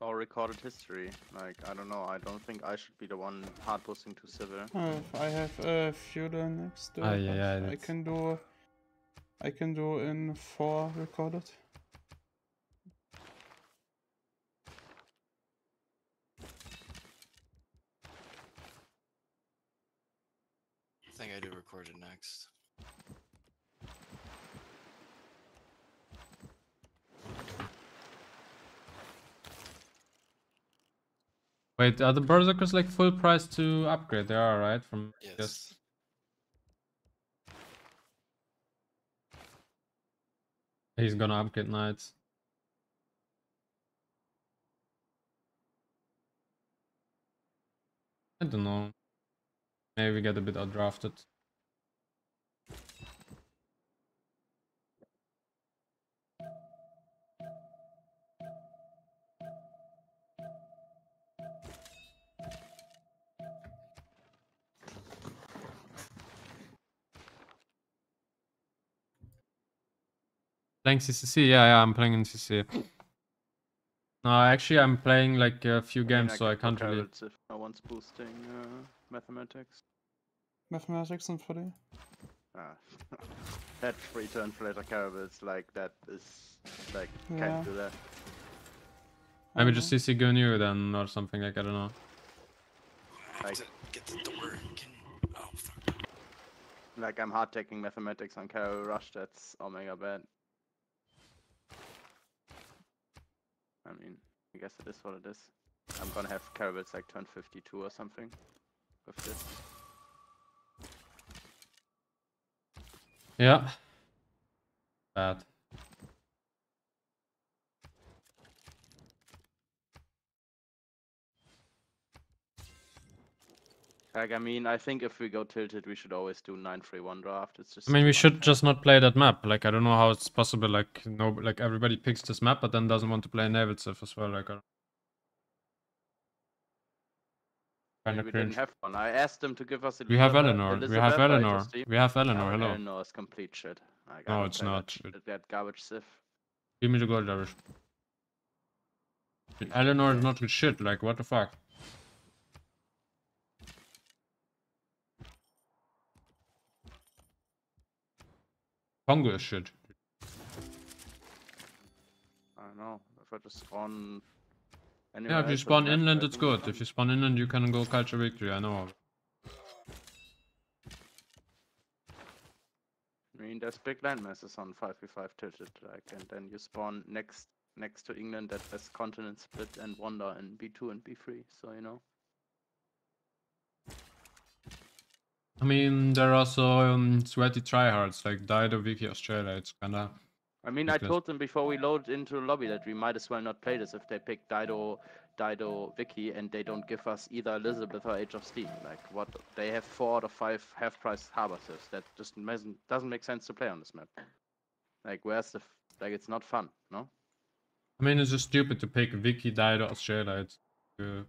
Or recorded history. Like, I don't know. I don't think I should be the one hard boosting to civil. Uh, I have a feudal next. Uh, Ah, yeah, yeah, I can do. I can do in four recorded. I think I do record it next. Wait, are the berserkers like full price to upgrade? They are, right? From Yes. He's gonna upgrade knights. I don't know. Maybe we get a bit outdrafted. Playing CCC? Yeah, yeah, I'm playing in CCC. No, actually, I'm playing like a few I mean, games, so I can go can't really. carrots if no one's boosting uh, mathematics. Mathematics and footy. Ah, that free turn flatter caravels like that is like Yeah. can't do that. Maybe just CC Gunyu then, or something like I don't know. Like- get the door. Can... Oh, fuck. Like I'm hard taking mathematics on Carol Rush. That's omega bad. I mean, I guess it is what it is. I'm gonna have caravels like turn 52 or something with this. Yeah. Bad. Like I mean, I think if we go tilted, we should always do 9-3-1 draft. It's just. I mean, we should just not play that map. Like, I don't know how it's possible. Like, no, like everybody picks this map, but then doesn't want to play Civ as well. Like, Maybe kind of we didn't have one. I asked them to give us. We have Elizabeth- Eleanor. We have Eleanor. We have Eleanor. Oh, Hello. Eleanor is complete shit. Like, No, it's not. That, that garbage Civ. Give me the gold, Irish. Eleanor is not good shit. Like, what the fuck? Kongo is shit. I know. If I just spawn. Yeah, if you spawn inland, it's good. If you spawn inland, you can go culture victory. I know. I mean, there's big land masses on 5v5 tilted, like, and then you spawn next next to England that has continent split and wander in B2 and B3. So you know. I mean, there are also um, sweaty tryhards like Dido, Vicky, Australia. It's kinda. I mean, I told them before we load into the lobby that we might as well not play this if they pick Dido, Dido, Vicky, and they don't give us either Elizabeth or Age of Steam. Like, what? They have four out of five half-price harbor civs. That just doesn't doesn't make sense to play on this map. Like, where's the f- like? It's not fun, no? I mean, it's just stupid to pick Vicky, Dido, Australia. It's uh,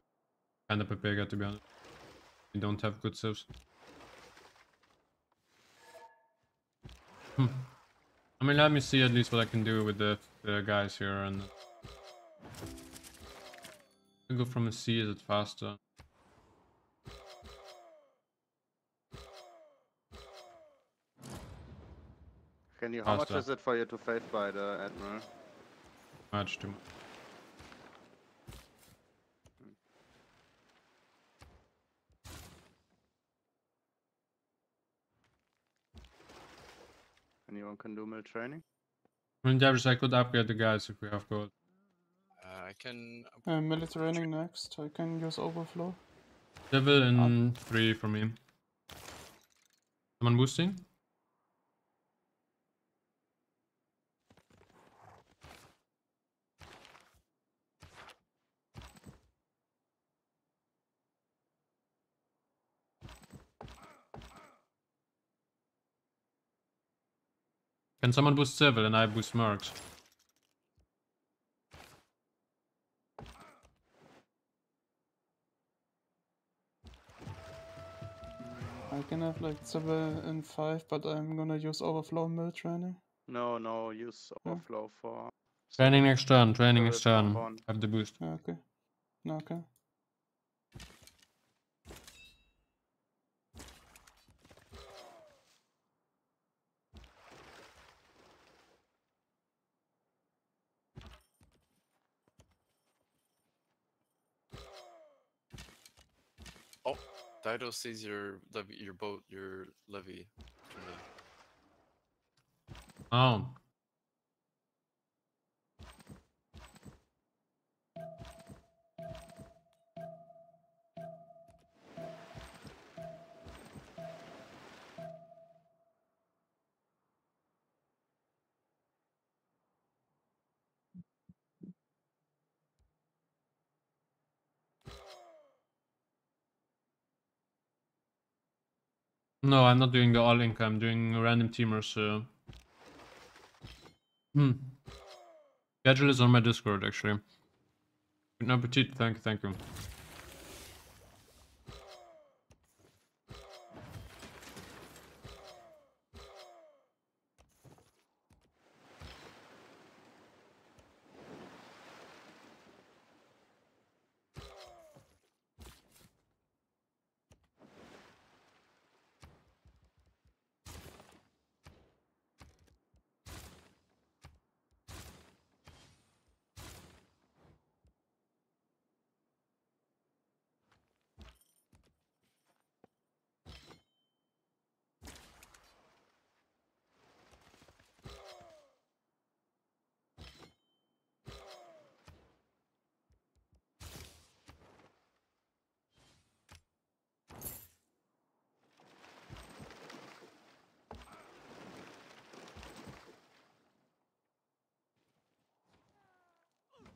kind of Pepega, to be honest. We don't have good civs. Hmm. I mean, let me see at least what I can do with the, the guys here and. I go from a C, is it faster? Can you? How much is it for you to faith by the admiral? Much too much. Anyone can do mill training? I mean, Darius, I could upgrade the guys if we have gold. Uh, I can. Uh, military next. I can use overflow. Devil in three for me. Someone boosting? Can someone boost Civil and I boost Mercs? I can have like seven and five, but I'm gonna use overflow mill training. No, no. Use No. overflow for. Training next turn, training Civil next turn. Have the boost. Okay. Okay. Dido sees your levy, your boat, your levy. Oh. No, I'm not doing the all link. I'm doing random teamers. Uh... Hmm. Schedule is on my Discord actually. Good appetit. Thank you. Thank you.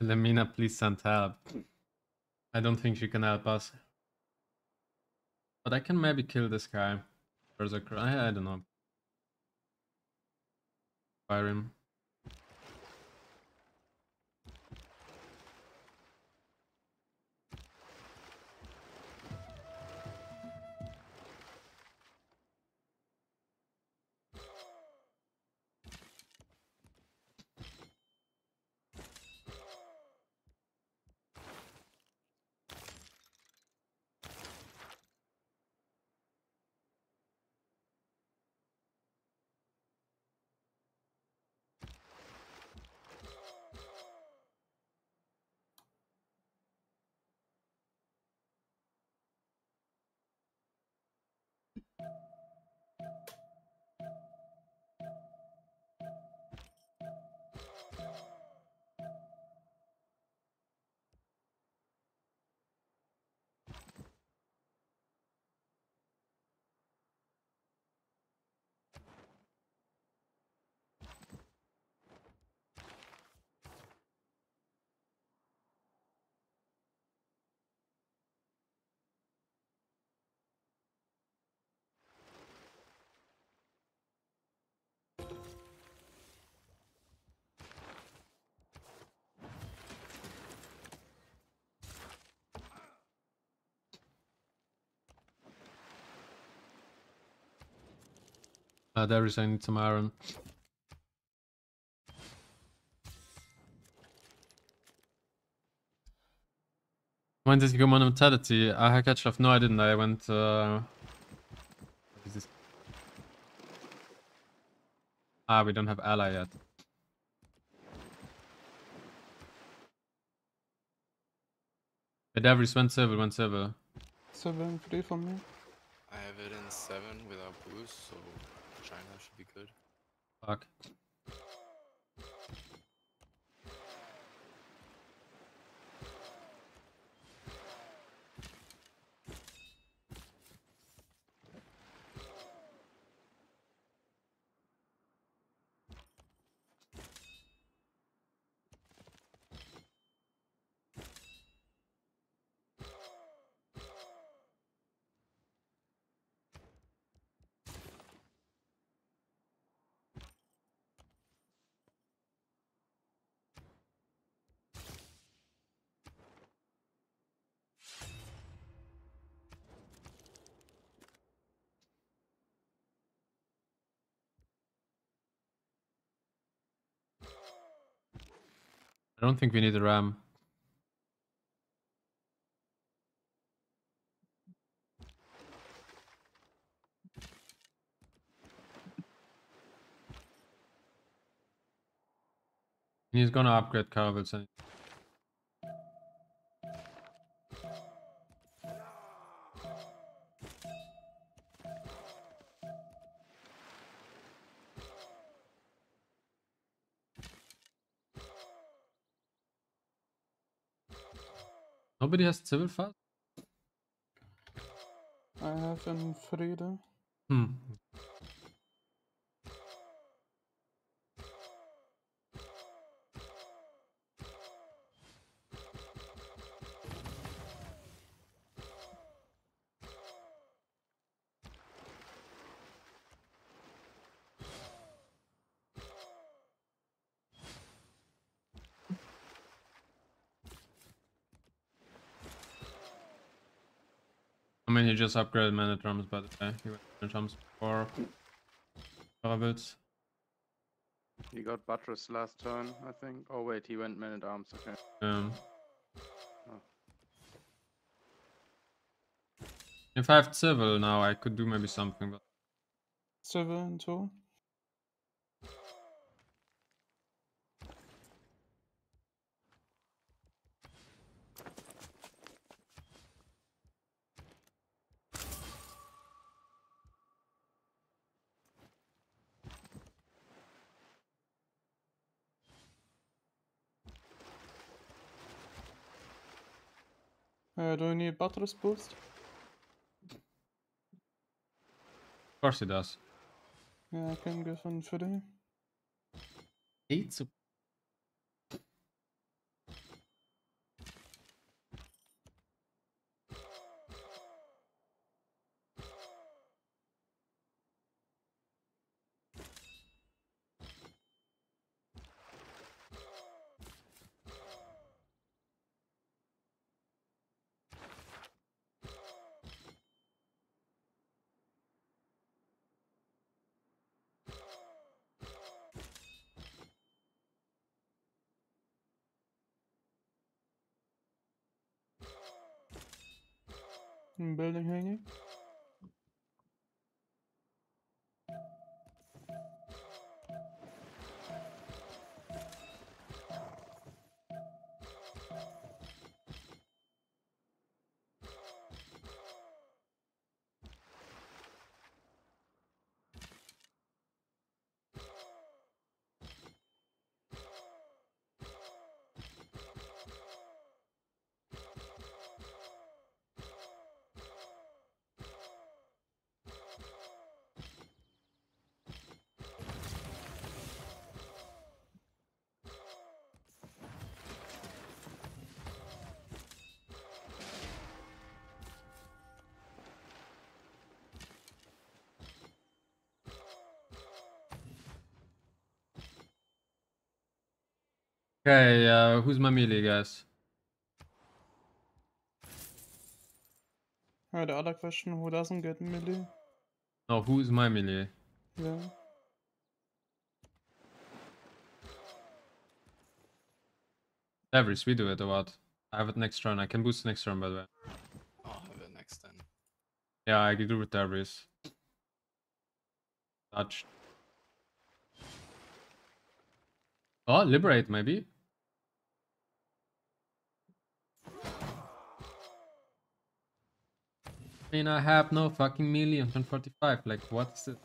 Lemina, please send help. I don't think she can help us. But I can maybe kill this guy. Berserker. I, I don't know. Fire him. Uh, there is I need some iron. When did you go on monumentality? I had catch off. No, I didn't. I went. Uh... what is this? Ah, we don't have ally yet. Cadavers went silver, went silver. Seven three for me. I have it in seven without boost, so China should be good. Fuck. I don't think we need a ram. He's gonna upgrade caravels and Nobody has civil fast? I have in Friede. Hmm. Just upgraded mana drums, by the way. He went mana drums for caravels. He got buttress last turn, I think. Oh wait, he went man at arms. Okay. Um, Oh. if I have civil now, I could do maybe something, but Seven two. Uh, do you boost? of course he does. Yeah, I can give him Friede. Eight. Building hanging. Okay, uh, who's my melee, guys? Uh, the other question: Who doesn't get melee? No, who's my melee? Yeah. Everest, we do it or what? I have it next turn. I can boost next turn, by the way. I'll have it next then. Yeah, I agree with Debris. Touch. Oh, liberate maybe. I mean, I have no fucking melee on 1045. Like, what's it?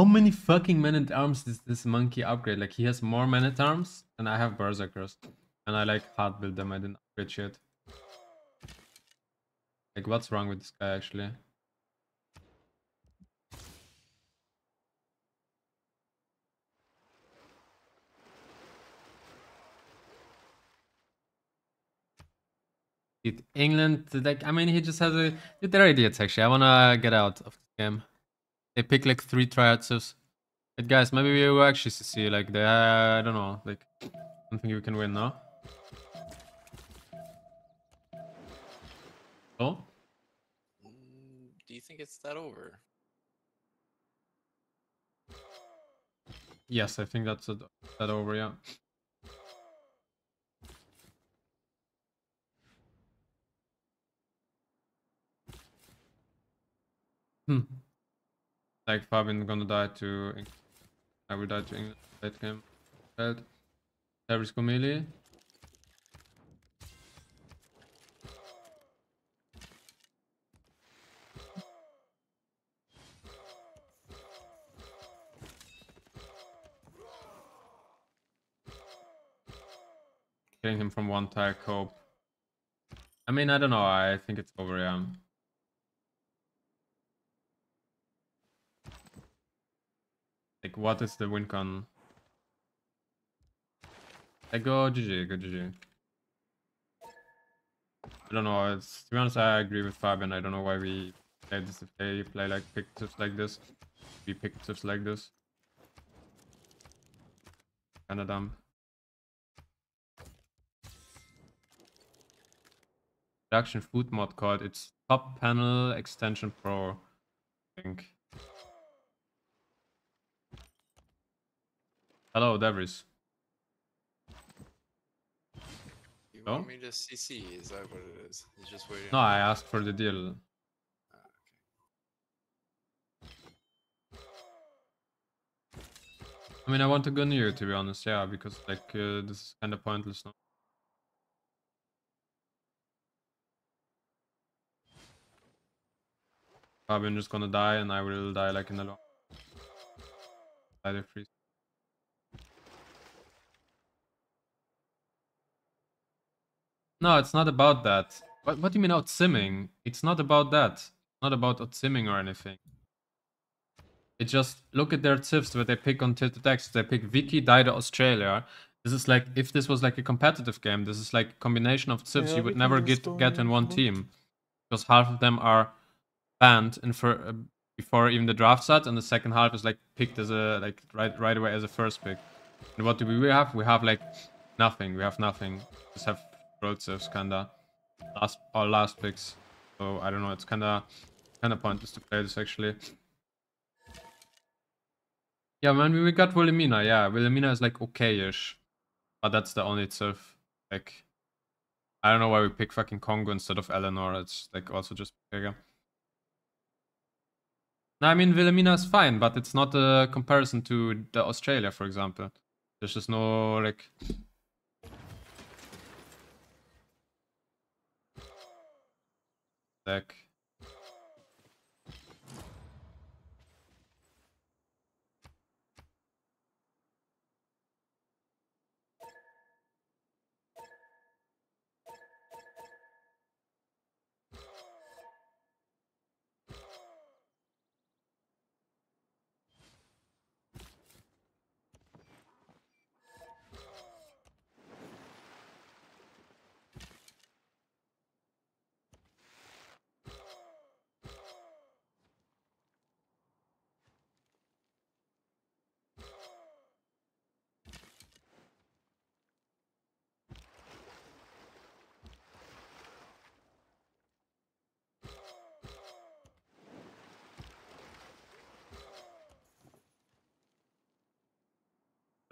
How many fucking men at arms does this monkey upgrade? Like he has more men at arms than I have berserkers. And I like hard build them, I didn't upgrade shit. Like what's wrong with this guy actually? Dude, England, like I mean he just has a dude, they're idiots actually. I wanna get out of this game. They pick like three triads. But guys, maybe we will actually see like the I don't know, like I don't think we can win now. Oh, Mm, do you think it's that over? yes, I think that's a, that over, yeah. Hmm. Like Fabian gonna die to I will die to England late game. Dead. Terrorist go. Killing him from one tire cope. I mean, I don't know. I think it's over, yeah. Like, what is the win con? I go GG, go GG. I don't know. It's to be honest, I agree with Fabian. I don't know why we play this if they play like pick tips like this. We pick tips like this. Kinda dumb. Production food mod card. it's top panel extension pro. I think. Hello, Devries. You Oh? want me to CC? Is that what it is? He's just waiting. No, I asked for the deal. Ah, okay. I mean, I want to gun you, to be honest, yeah, because, like, uh, this is kind of pointless now. Fabian just gonna die, and I will die, like, in a long... Die freeze. No, it's not about that. What, what do you mean out simming? It's not about that. Not about out simming or anything. It just look at their tips where they pick on Tilted Axis. They pick Vicky, Dido, Australia. This is like if this was like a competitive game. This is like a combination of tips Yeah, you would never get get in one team, because half of them are banned in for uh, before even the draft starts, and the second half is like picked as a like right right away as a first pick. And what do we have? We have like nothing. We have nothing. Just have Brozevs kinda last our last picks. So I don't know. It's kinda kinda pointless to play this actually. Yeah, man, we we got Wilhelmina. Yeah, Wilhelmina is like okay-ish, but that's the only surf. Like, I don't know why we pick fucking Kongo instead of Eleanor. It's like also just bigger. No, I mean Wilhelmina is fine, but it's not a comparison to the Australia, for example. There's just no like. Deck.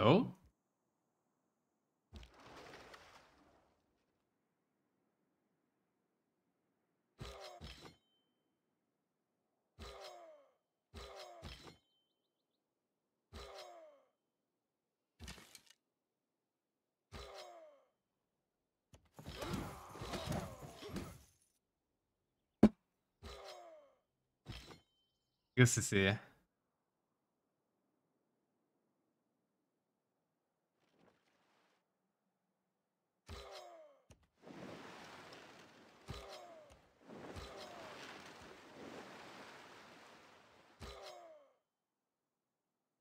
Oh? Good to see you.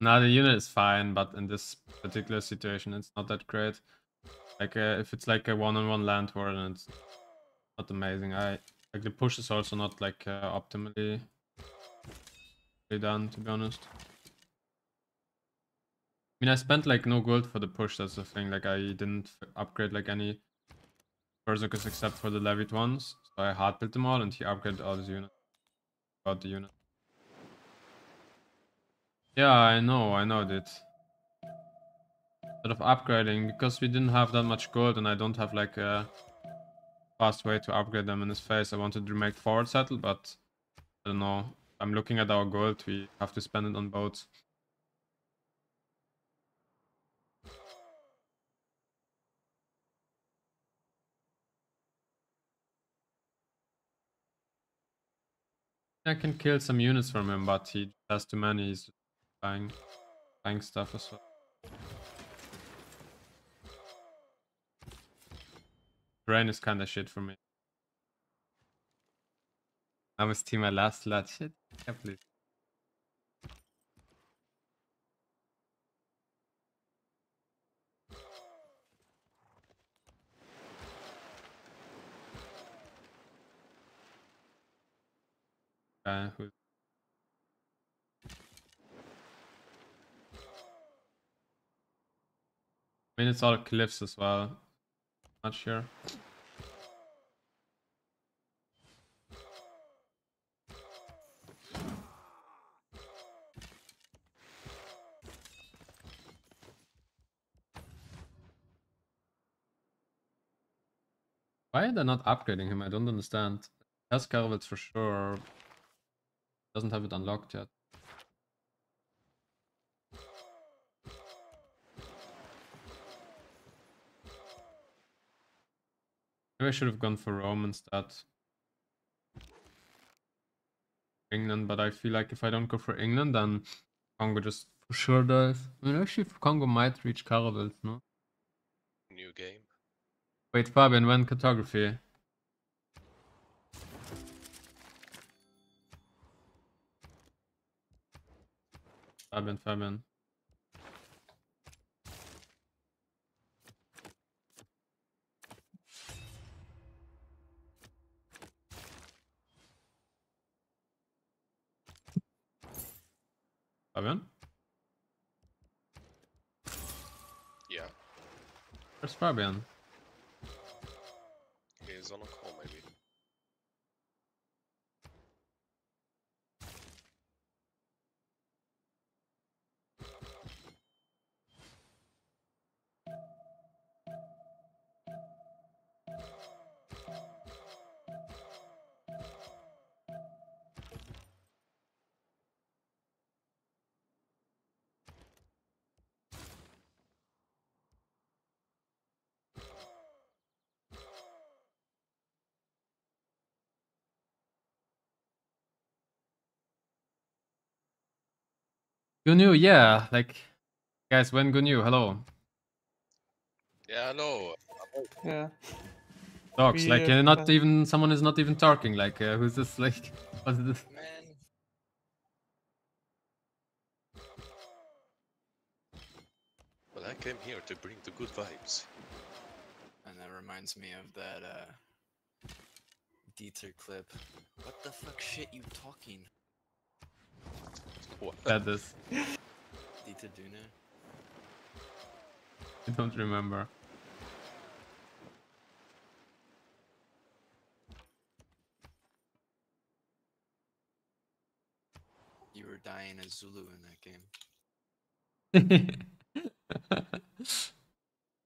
Now the unit is fine, but in this particular situation, it's not that great. Like uh, if it's like a one-on-one land war, then it's not amazing. I like the push is also not like uh, optimally done, to be honest. I mean, I spent like no gold for the push. That's the thing. Like I didn't upgrade like any berserkers except for the levied ones. So I hard built them all, and he upgraded all his units. About the unit. Yeah, I know, I know that. Instead of upgrading, because we didn't have that much gold and I don't have like a fast way to upgrade them in his face, I wanted to make forward settle, but I don't know. I'm looking at our gold, we have to spend it on boats. I can kill some units from him, but he has too many. He's buying, buying stuff as well. Rain is kinda shit for me. I was team my last lot shit. Please. Uh, who's I mean, it's all cliffs as well. Not sure. Why are they not upgrading him? I don't understand. Has caravels for sure. Doesn't have it unlocked yet. Maybe I should have gone for Rome instead. England, but I feel like if I don't go for England, then Kongo just for sure dies. I mean, actually, Kongo might reach caravels, no? New game. Wait, Fabian, when cartography? Fabian, Fabian. Fabian? Yeah, Where's Fabian? He's on a Gnu, yeah, like guys, when Gnu, hello. Yeah, hello. Yeah. Dogs, We, like uh, uh, not uh, even someone is not even talking. Like uh, who's this? Like what's this? Man. Well, I came here to bring the good vibes. And that reminds me of that uh Dieter clip. What the fuck shit you talking? What? That is. Dieter Dune? I don't remember. You were dying as Zulu in that game.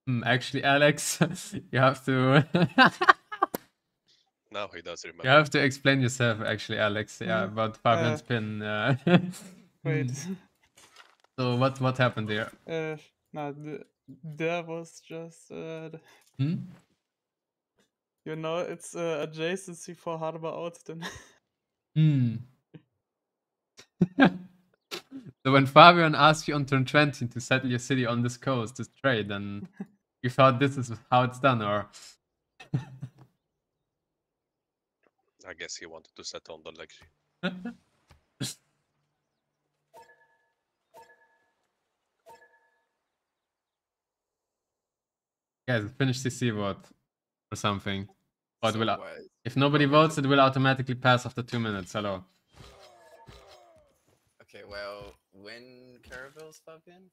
Hmm, actually, Alex, you have to Now he does remember. you have to explain yourself. Actually, Alex, yeah, about Fabian's Uh, pin. Uh, Wait. So what what happened there? uh, no, th- there was just uh, Hmm? you know it's uh, adjacency for harbor out. Then Hmm. so when Fabian asked you on turn 20 to settle your city on this coast, this trade, then you thought this is how it's done, or I guess he wanted to settle on the lecture. guys, finish CC vote or something. Or it will, if nobody votes, it will automatically pass after two minutes. Hello. Okay, well, when Caravel's Fabian?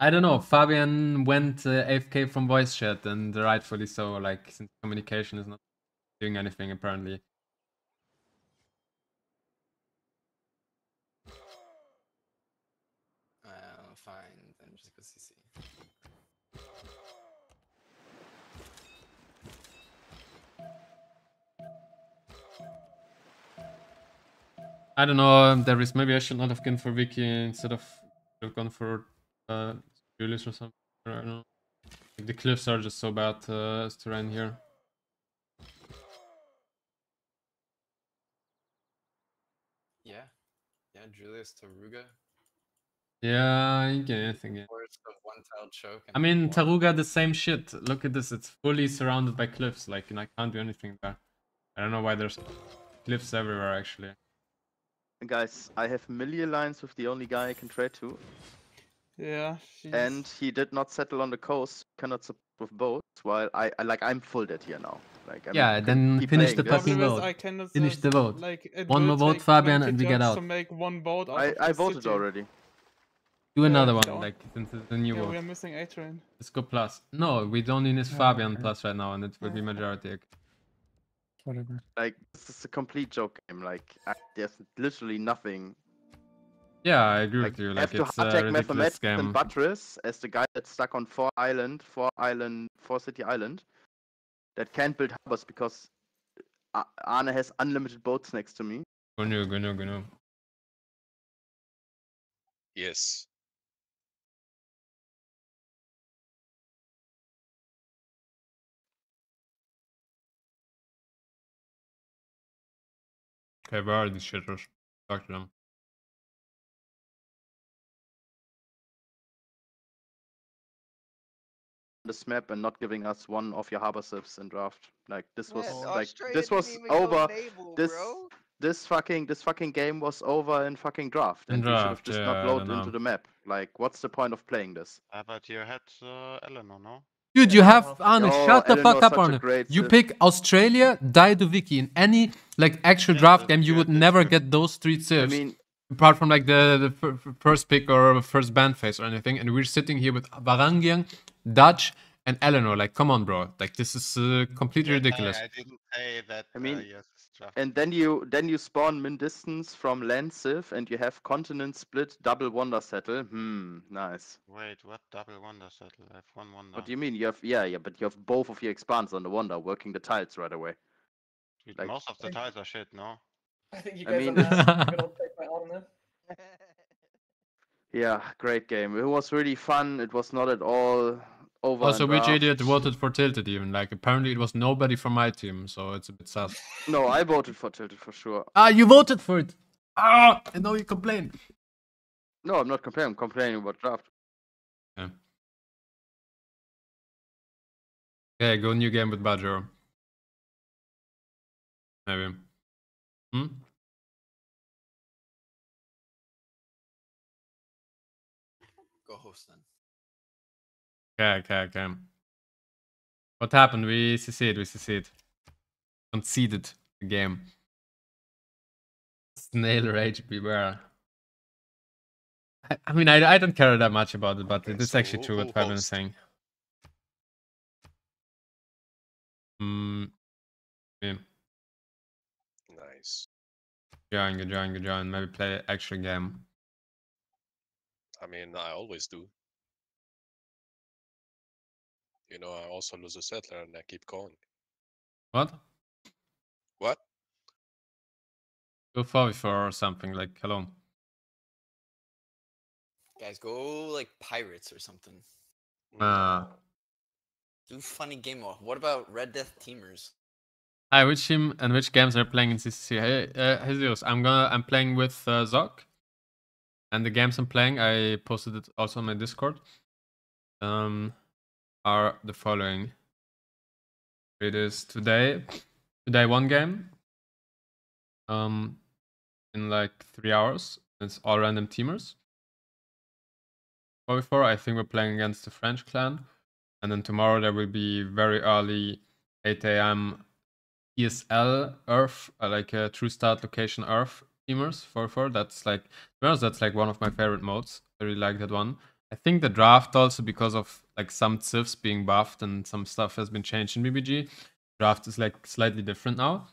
I don't know. Fabian went uh, AFK from voice chat, and rightfully so. Like since communication is not doing anything apparently. Uh, fine, then just go CC. I don't know. There is maybe I should not have gone for Vicky instead of have gone for uh, Julius or something. I don't know. Like, the cliffs are just so bad uh, as terrain here. Yeah. Yeah, Julius Taruga. Yeah, you get anything. Yeah. Worst of one tile choke. I mean, Taruga, the same shit. Look at this. It's fully surrounded by cliffs. Like, and I can't do anything there. I don't know why there's cliffs everywhere, actually. Guys, I have Millie lines with the only guy I can trade to, yeah, and he did not settle on the coast. Cannot support with both. While I, I like I'm full dead here now. Like I mean, Yeah, you then keep finish the this. fucking Problem is vote. I cannot Finish the vote. Like, One more vote, Fabian, and we get out. To make one vote out I, I voted city. already. Do Yeah, another one, don't- like since it's a new Yeah, vote. we are missing A train. Let's go plus. No, we don't need this Oh, Fabian okay. plus right now, and it will be majority. Whatever. Like this is a complete joke game. Like I, there's literally nothing. Yeah, I agree Like with you. you Like have to it's uh, a attack ridiculous mathematics game. and buttress as the guy that's stuck on four island, four island, four city island, that can't build harbors because A- Arne has unlimited boats next to me. Gnu, Gnu, Gnu. Yes. Okay, where are these shitters? Talk to them. This map and not giving us one of your harbor ships in draft. Like this was Man, like Australia this was over. naval, this bro. this fucking this fucking game was over in fucking draft, In and we should have just yeah, not loaded into the map. Like, what's the point of playing this? Uh, but you had uh, Eleanor, no? Dude, you have Eleanor. Arne, Oh, shut the Eleanor, fuck up, such Arne. great You Civ. pick Australia, die to Vicky. In any like actual Yeah, draft game, you yeah, would never true. get those three serves. I mean, apart from like the, the fir- fir- first pick or first band phase or anything. And we're sitting here with Varangian, Dutch, and Eleanor. Like, come on, bro. Like, this is uh, completely Yeah, ridiculous. I, I didn't say that. I mean, uh, yes, and then you then you spawn min distance from land civ, and you have continent split double wonder settle. Hmm, nice. Wait, what double wonder settle? I have one wonder. What do you mean? You have yeah, yeah, but you have both of your expands on the wonder working the tiles right away. Dude, like- most of the tiles are shit, no? I think you I guys mean- are mad. Good old take by Yeah, great game. It was really fun. It was not at all over. Also, which idiot voted for Tilted even? Like, apparently it was nobody from my team, so it's a bit sad. No, I voted for Tilted for sure. ah, you voted for it! Ah, and now you complain. No, I'm not complaining. I'm complaining about draft. Okay, go new game with Badger. Maybe. Hmm? Go host then. Okay, okay, okay. What happened? We CC'd, we CC'd. Conceded the game. Snail rage beware. I, I mean, I, I don't care that much about it, but Okay, it is so actually true what Fabian is saying. Hmm. Yeah. Nice. Join, good join, good join. Maybe play actual game. I mean, I always do. You know, I also lose a settler and I keep going. What? What? Go 4v4 or something, like, hello. Guys, go like pirates or something. Ah. Do funny game mode. What about Red Death Teamers? Hi, which team and which games are you playing in CCC? Hey, uh, Jesus, I'm gonna I'm playing with uh, Zoc, and the games I'm playing, I posted it also on my Discord. Um, are the following. It is today, today one game. Um, in like three hours. It's all random teamers. Before I think we're playing against the French clan, and then tomorrow there will be very early 8 a.m. ESL Earth, uh, like a true start location Earth teamers for for that's like to be honest, that's like one of my favorite modes. I really like that one. I think the draft also because of like some civs being buffed and some stuff has been changed in BBG. Draft is like slightly different now.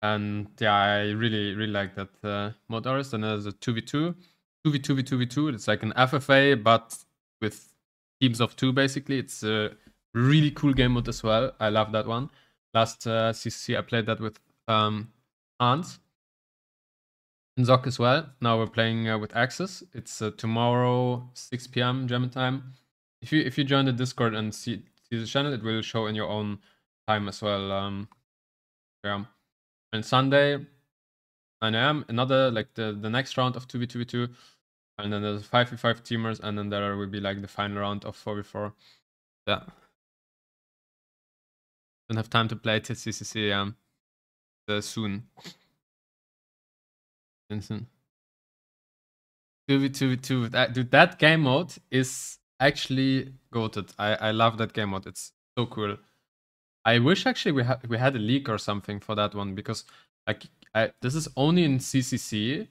And yeah, I really, really like that uh, mode Aris. Then there's a 2v2, 2v2, v2v2. It's like an FFA, but with teams of two basically. It's a really cool game mode as well. I love that one last uh, CC I played that with um, Hans and Zoc as well. Now we're playing uh, with Axis. It's uh, tomorrow 6 p.m. German time. If you if you join the Discord and see see the channel, it will show in your own time as well. Um, yeah, and Sunday 9 a.m. Another like the the next round of 2v2v2, and then there's 5v5 teamers, and then there will be like the final round of 4v4. Yeah don't have time to play TCCC um, uh, soon. Vincent. 2v2v2. That, dude, that game mode is actually goated. I, I love that game mode. It's so cool. I wish actually we had we had a leak or something for that one because like I, this is only in CCC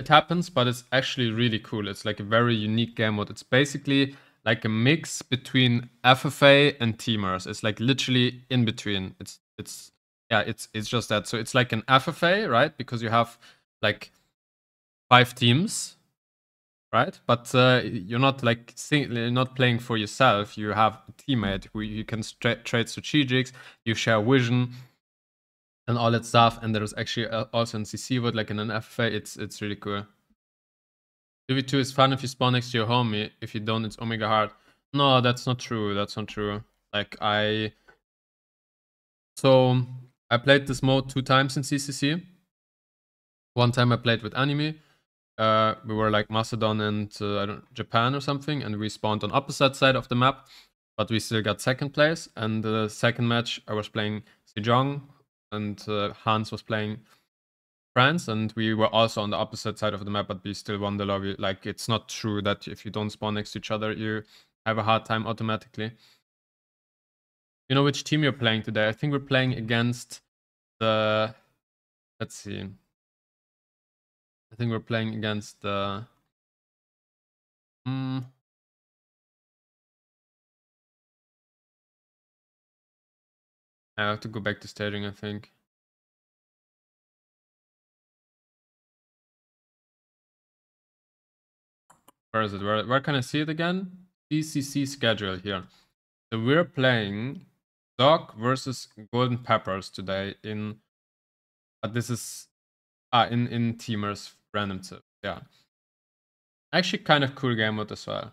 it happens, but it's actually really cool. It's like a very unique game mode. It's basically like a mix between FFA and teamers. It's like literally in between. It's it's yeah, it's it's just that. So it's like an FFA, right? Because you have like five teams, right? But uh, you're not like sing- you're not playing for yourself. You have a teammate who you can trade strategics. You share vision and all that stuff. And there's actually uh, also in CC wood like in an FFA. It's it's really cool. 2v2 is fun if you spawn next to your homie. If you don't, it's Omega hard. No, that's not true. That's not true. Like I so I played this mode two times in CCC. One time I played with Anime. Uh, we were like Macedon and uh, Japan or something, and we spawned on opposite side of the map, but we still got second place. And the second match I was playing Sejong, and uh, Hans was playing France, and we were also on the opposite side of the map, but we still won the lobby. Like it's not true that if you don't spawn next to each other, you have a hard time automatically. You know which team you're playing today? I think we're playing against the. Let's see. I think we're playing against the. Hmm. I have to go back to staging, I think. Where is it? Where, where can I see it again? CCC schedule here. So we're playing Dog versus Golden Peppers today in. But this is ah in in Teamers random tip. Yeah, actually kind of cool game mode as well.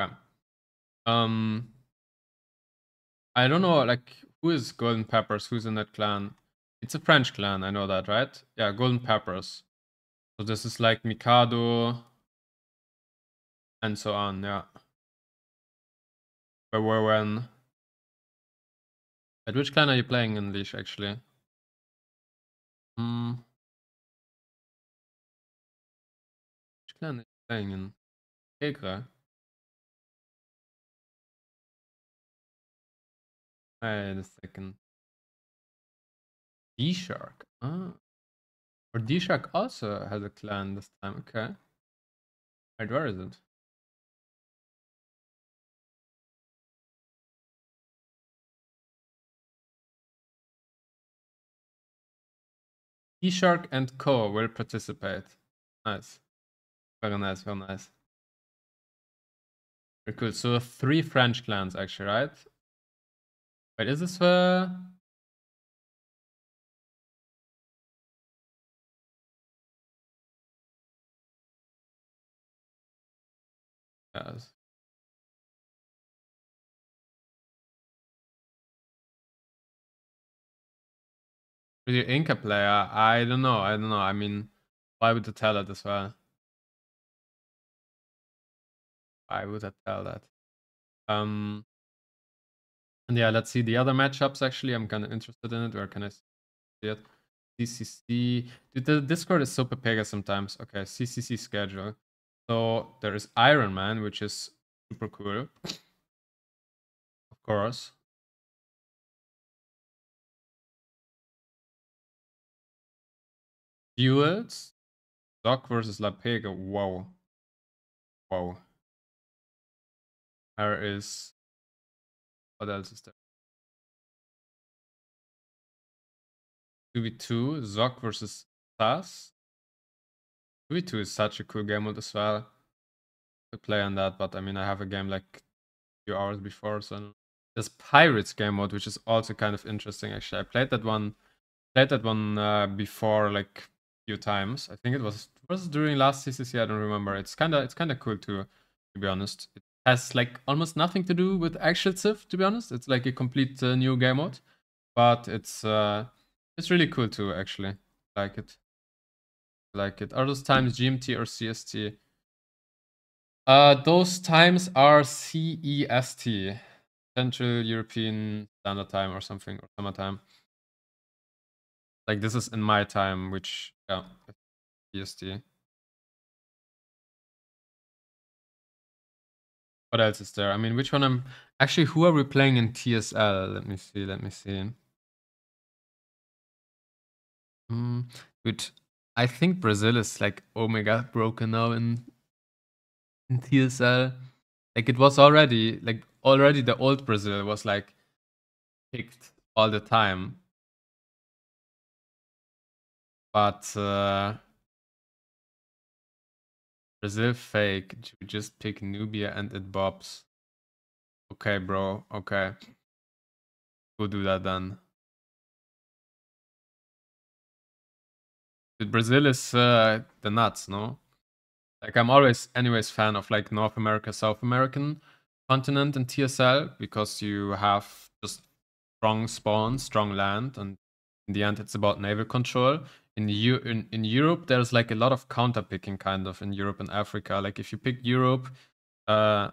Okay. Um, I don't know like who is Golden Peppers. Who's in that clan? It's a French clan. I know that, right? Yeah, Golden Peppers. So this is like Mikado and so on, yeah. Where were when? At which clan are you playing in Leash actually? Hmm. Which clan are you playing in? Kegre? Wait a second. D-Shark. Ah. Or D-Shark also has a clan this time. Okay. Wait, where is it? D-Shark and Co will participate. Nice. Very nice, very nice. Very cool. So three French clans actually, right? Wait, is this uh Yes. With your Inca player, I don't know. I don't know. I mean, why would you tell that as well? Why would I tell that? Um, and yeah, let's see the other matchups. Actually, I'm kind of interested in it. Where can I see it? CCC. Dude, the Discord is so Pepega sometimes. Okay, CCC schedule. So there is Iron Man, which is super cool. Of course. Duels. Doc versus La Pega. Wow. Wow. There is. What else is there? 2v2. Zoc versus Sass. 2v2 is such a cool game mode as well. To play on that, but I mean, I have a game like a few hours before, so. There's Pirates game mode, which is also kind of interesting actually. I played that one played that one uh, before like few times. I think it was was during last CCC. I don't remember. It's kind of it's kind of cool too, to be honest. It has like almost nothing to do with actual Civ. To be honest, it's like a complete uh, new game mode, but it's uh it's really cool too. Actually, like it, like it. Are those times GMT or CST? Uh, those times are CEST, Central European Standard Time or something, or summertime. Like this is in my time, which yeah, PST. What else is there? I mean, which one I'm actually who are we playing in TSL? Let me see, let me see. Mm, good. I think Brazil is like Omega broken now in in TSL. Like it was already like already the old Brazil was like picked all the time but uh, Brazil fake. You just pick Nubia and it bobs. Okay, bro. Okay. We'll do that then. Dude, Brazil is uh, the nuts, no? Like I'm always, anyways, fan of like North America, South American continent and TSL because you have just strong spawn, strong land, and in the end, it's about naval control in, U- in in Europe, there's like a lot of counter picking kind of in Europe and Africa. Like if you pick Europe, uh,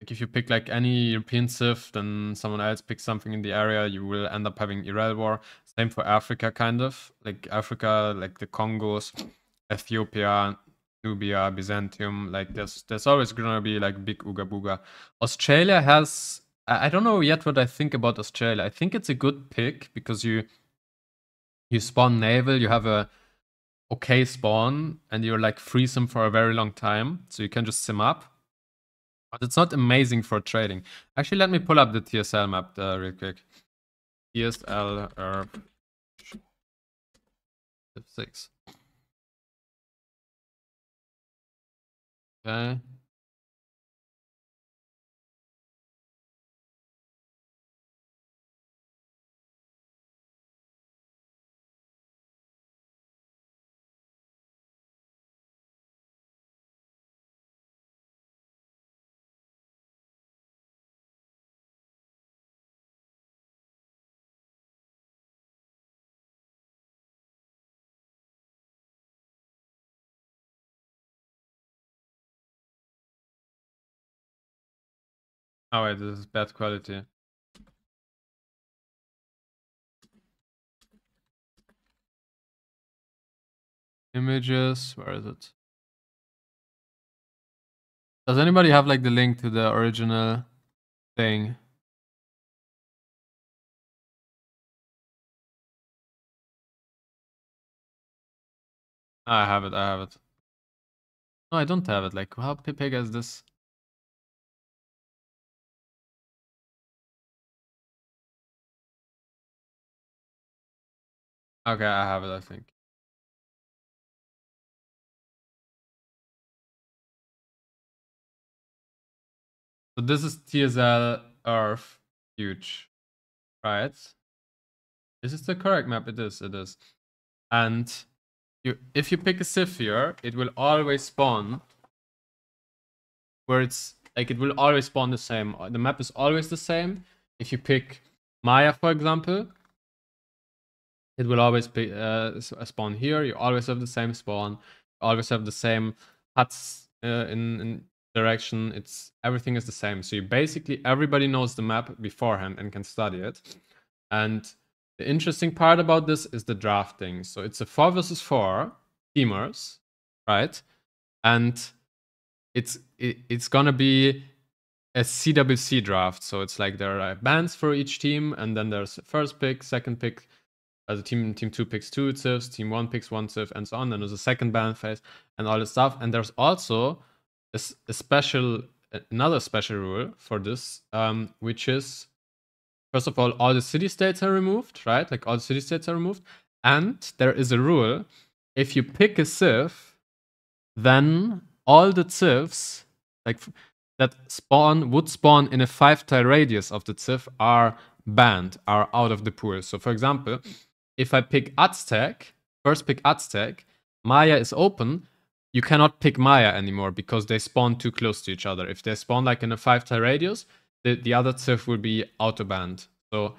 like if you pick like any European civ, then someone else picks something in the area, you will end up having Irel War. Same for Africa, kind of like Africa, like the Congos, Ethiopia, Nubia, Byzantium. Like there's there's always gonna be like big Ooga Booga. Australia has I I don't know yet what I think about Australia. I think it's a good pick because you you spawn naval, you have a okay spawn, and you're like free sim for a very long time, so you can just sim up. But it's not amazing for trading. Actually, let me pull up the TSL map uh, real quick. TSL Herb six. Okay. Oh wait, this is bad quality. Images, where is it? Does anybody have like the link to the original thing? I have it, I have it. No, I don't have it. Like, how big is this? Okay, I have it, I think. So this is TSL Earth, huge, right? This is the correct map? It is, it is. And you, if you pick a here, it will always spawn where it's like it will always spawn the same. The map is always the same. If you pick Maya, for example, it will always be uh, uh, spawn here. You always have the same spawn. You always have the same huts uh, in, in direction. It's everything is the same. So you basically everybody knows the map beforehand and can study it. And the interesting part about this is the drafting. So it's a four versus four teamers, right? And it's it, it's gonna be a CWC draft. So it's like there are bands for each team, and then there's first pick, second pick, as team team two picks two civs, team one picks one civ, and so on. Then there's a second ban phase and all this stuff. And there's also a special another special rule for this, um, which is first of all, all the city states are removed, right? Like all the city states are removed. And there is a rule: if you pick a civ, then all the civs, like that spawn would spawn in a five tile radius of the civ, are banned, are out of the pool. So, for example, if I pick Aztec, first pick Aztec, Maya is open. You cannot pick Maya anymore because they spawn too close to each other. If they spawn like in a five tile radius, the, the other Civ will be auto banned. So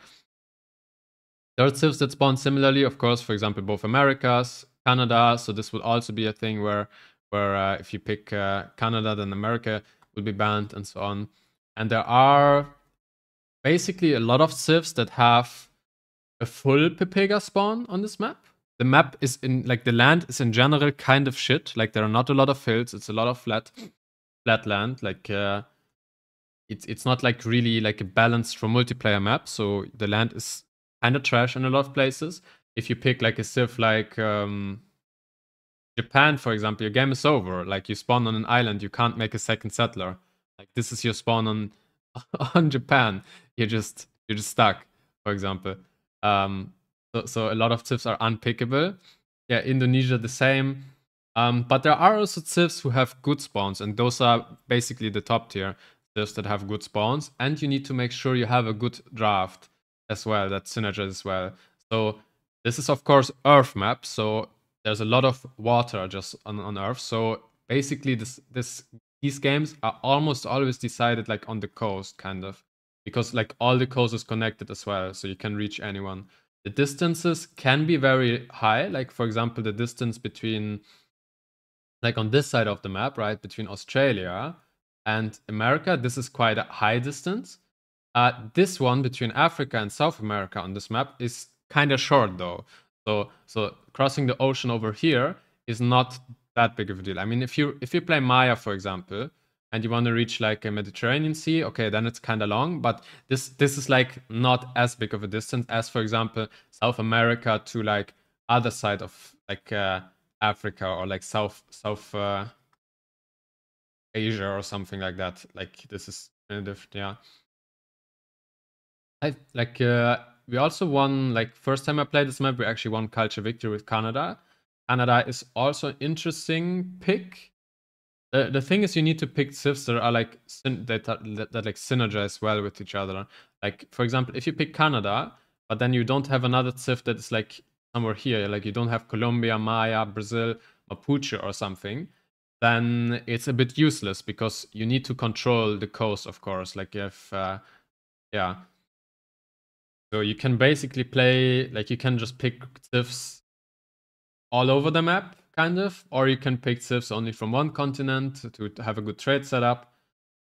there are Civs that spawn similarly, of course, for example, both Americas, Canada. So this would also be a thing where where uh, if you pick uh, Canada, then America will be banned and so on. And there are basically a lot of civs that have a full Pepega spawn on this map. The map is in like the land is in general kind of shit. Like there are not a lot of hills. It's a lot of flat flat land. Like uh, it's it's not like really like a balanced for multiplayer map. So the land is kind of trash in a lot of places. If you pick like a civ like um, Japan, for example, your game is over. Like you spawn on an island, you can't make a second settler. Like this is your spawn on on Japan. You're just you're just stuck. For example, um, so so a lot of civs are unpickable. Yeah, Indonesia the same. Um, but there are also civs who have good spawns, and those are basically the top tier civs that have good spawns. And you need to make sure you have a good draft as well that synergizes as well. So this is of course Earth map. So there's a lot of water just on, on Earth. So basically, this this these games are almost always decided like on the coast, kind of, because like all the coast is connected as well, so you can reach anyone. The distances can be very high. Like for example, the distance between like on this side of the map, right, between Australia and America, this is quite a high distance. Uh, this one between Africa and South America on this map is kind of short though. So so crossing the ocean over here is not that big of a deal. I mean, if you if you play Maya, for example, and you want to reach like a Mediterranean Sea, okay, then it's kind of long. But this this is like not as big of a distance as, for example, South America to like other side of like uh, Africa or like South South uh, Asia or something like that. Like this is kind of different, yeah. I like uh, we also won like first time I played this map, we actually won culture victory with Canada. Canada is also an interesting pick. The, the thing is you need to pick civs that are like that, that, that like synergize well with each other. Like for example, if you pick Canada, but then you don't have another civ that is like somewhere here, like you don't have Colombia, Maya, Brazil, Mapuche or something, then it's a bit useless because you need to control the coast, of course. Like if uh, yeah. So you can basically play like you can just pick civs all over the map, kind of, or you can pick civs only from one continent to, to have a good trade setup.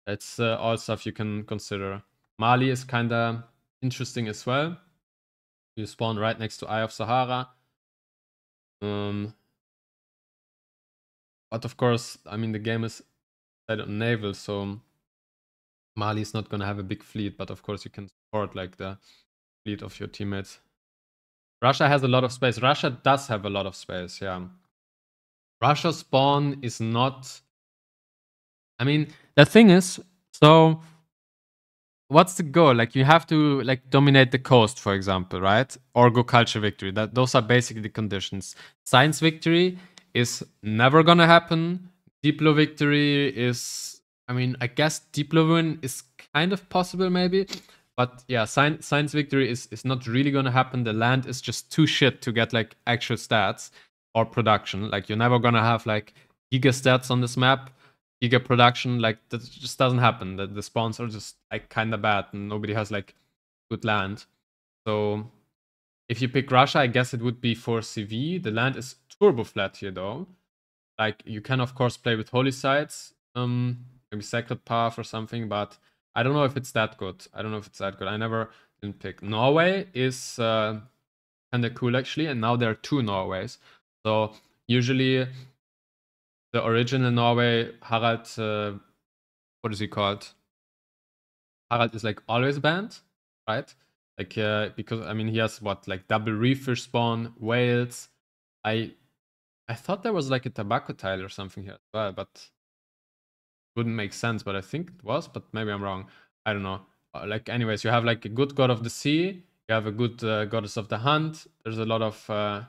That's uh, all stuff you can consider. Mali is kind of interesting as well. You spawn right next to Eye of Sahara. Um, but of course, I mean the game is set on naval, so Mali is not gonna have a big fleet. But of course, you can support like the fleet of your teammates. Russia has a lot of space. Russia does have a lot of space, yeah. Russia spawn is not. I mean, the thing is, so what's the goal? Like you have to like dominate the coast, for example, right? Or go culture victory. That those are basically the conditions. Science victory is never gonna happen. Diplo victory is. I mean, I guess Diplo win is kind of possible, maybe. But yeah, science, science victory is, is not really gonna happen. The land is just too shit to get like actual stats or production. Like you're never gonna have like giga stats on this map, giga production. Like that just doesn't happen. The, the spawns are just like kind of bad, and nobody has like good land. So if you pick Russia, I guess it would be for CV. The land is turbo flat here though. Like you can of course play with holy sites, um, maybe sacred path or something, but I don't know if it's that good. I don't know if it's that good. I never didn't pick. Norway is uh, kind of cool actually, and now there are two Norways. So usually the original Norway, Harald, uh, what is he called? Harald is like always banned, right? Like uh, because I mean he has what like double reefer spawn, whales. I I thought there was like a tobacco tile or something here as well, but wouldn't make sense, but I think it was, but maybe I'm wrong. I don't know. Uh, like, anyways, you have like a good god of the sea, you have a good uh, goddess of the hunt. There's a lot of uh,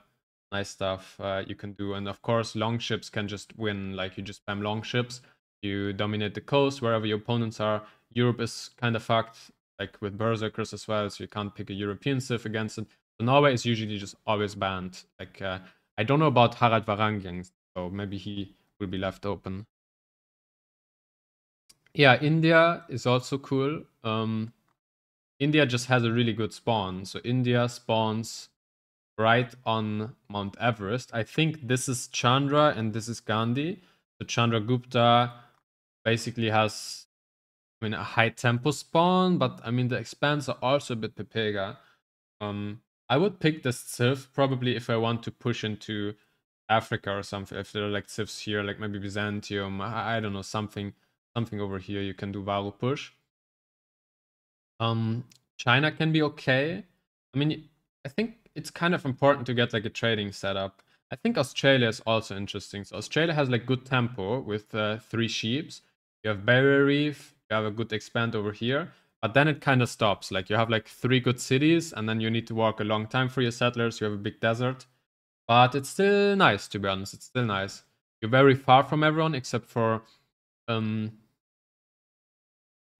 nice stuff uh, you can do, and of course, long ships can just win. Like, you just spam long ships, you dominate the coast wherever your opponents are. Europe is kind of fucked, like with berserkers as well, so you can't pick a European civ against it. So Norway is usually just always banned. Like, uh, I don't know about Harald Varangian, so maybe he will be left open. Yeah, India is also cool. Um, India just has a really good spawn. So India spawns right on Mount Everest. I think this is Chandra and this is Gandhi. So Chandragupta basically has, I mean, a high tempo spawn, but I mean the expands are also a bit Pepega. Um, I would pick the Civ probably if I want to push into Africa or something. If there are like Civs here, like maybe Byzantium, I, I don't know, something something over here you can do Varu push. Um, China can be okay. I mean, I think it's kind of important to get like a trading setup. I think Australia is also interesting. So Australia has like good tempo with uh, three sheeps. You have Barrier Reef. You have a good expand over here. But then it kind of stops. Like you have like three good cities, and then you need to walk a long time for your settlers. You have a big desert. But it's still nice, to be honest. It's still nice. You're very far from everyone except for um,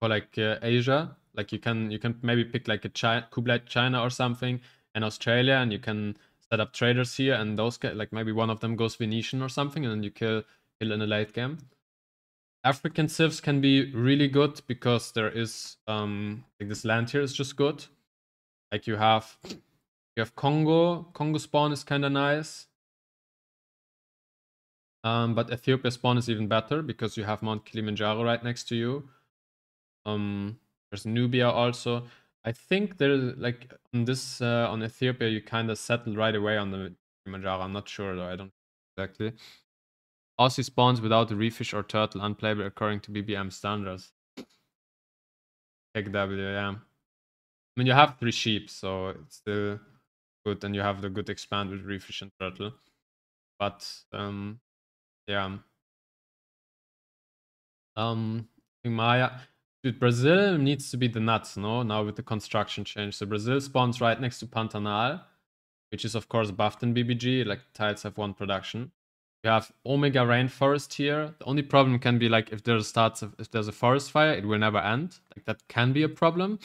for like uh, Asia. Like you can you can maybe pick like a China, Kublai China or something and Australia, and you can set up traders here, and those get like maybe one of them goes Venetian or something, and then you kill kill in a late game. African civs can be really good because there is um like this land here is just good. Like you have you have Congo. Congo spawn is kind of nice. Um, but Ethiopia spawn is even better because you have Mount Kilimanjaro right next to you. Um, there's Nubia also. I think there's like on this uh, on Ethiopia you kind of settle right away on the Kilimanjaro. I'm not sure though. I don't exactly. Aussie spawns without a refish or turtle unplayable according to BBM standards. KW, yeah. I mean, you have three sheep, so it's still good, and you have the good expand with refish and turtle. But um, yeah. Um, Maya, dude, Brazil needs to be the nuts, no? Now with the construction change, so Brazil spawns right next to Pantanal, which is of course buffed in BBG. Like tiles have one production. You have Omega Rainforest here. The only problem can be like if there starts a, if there's a forest fire, it will never end. Like that can be a problem.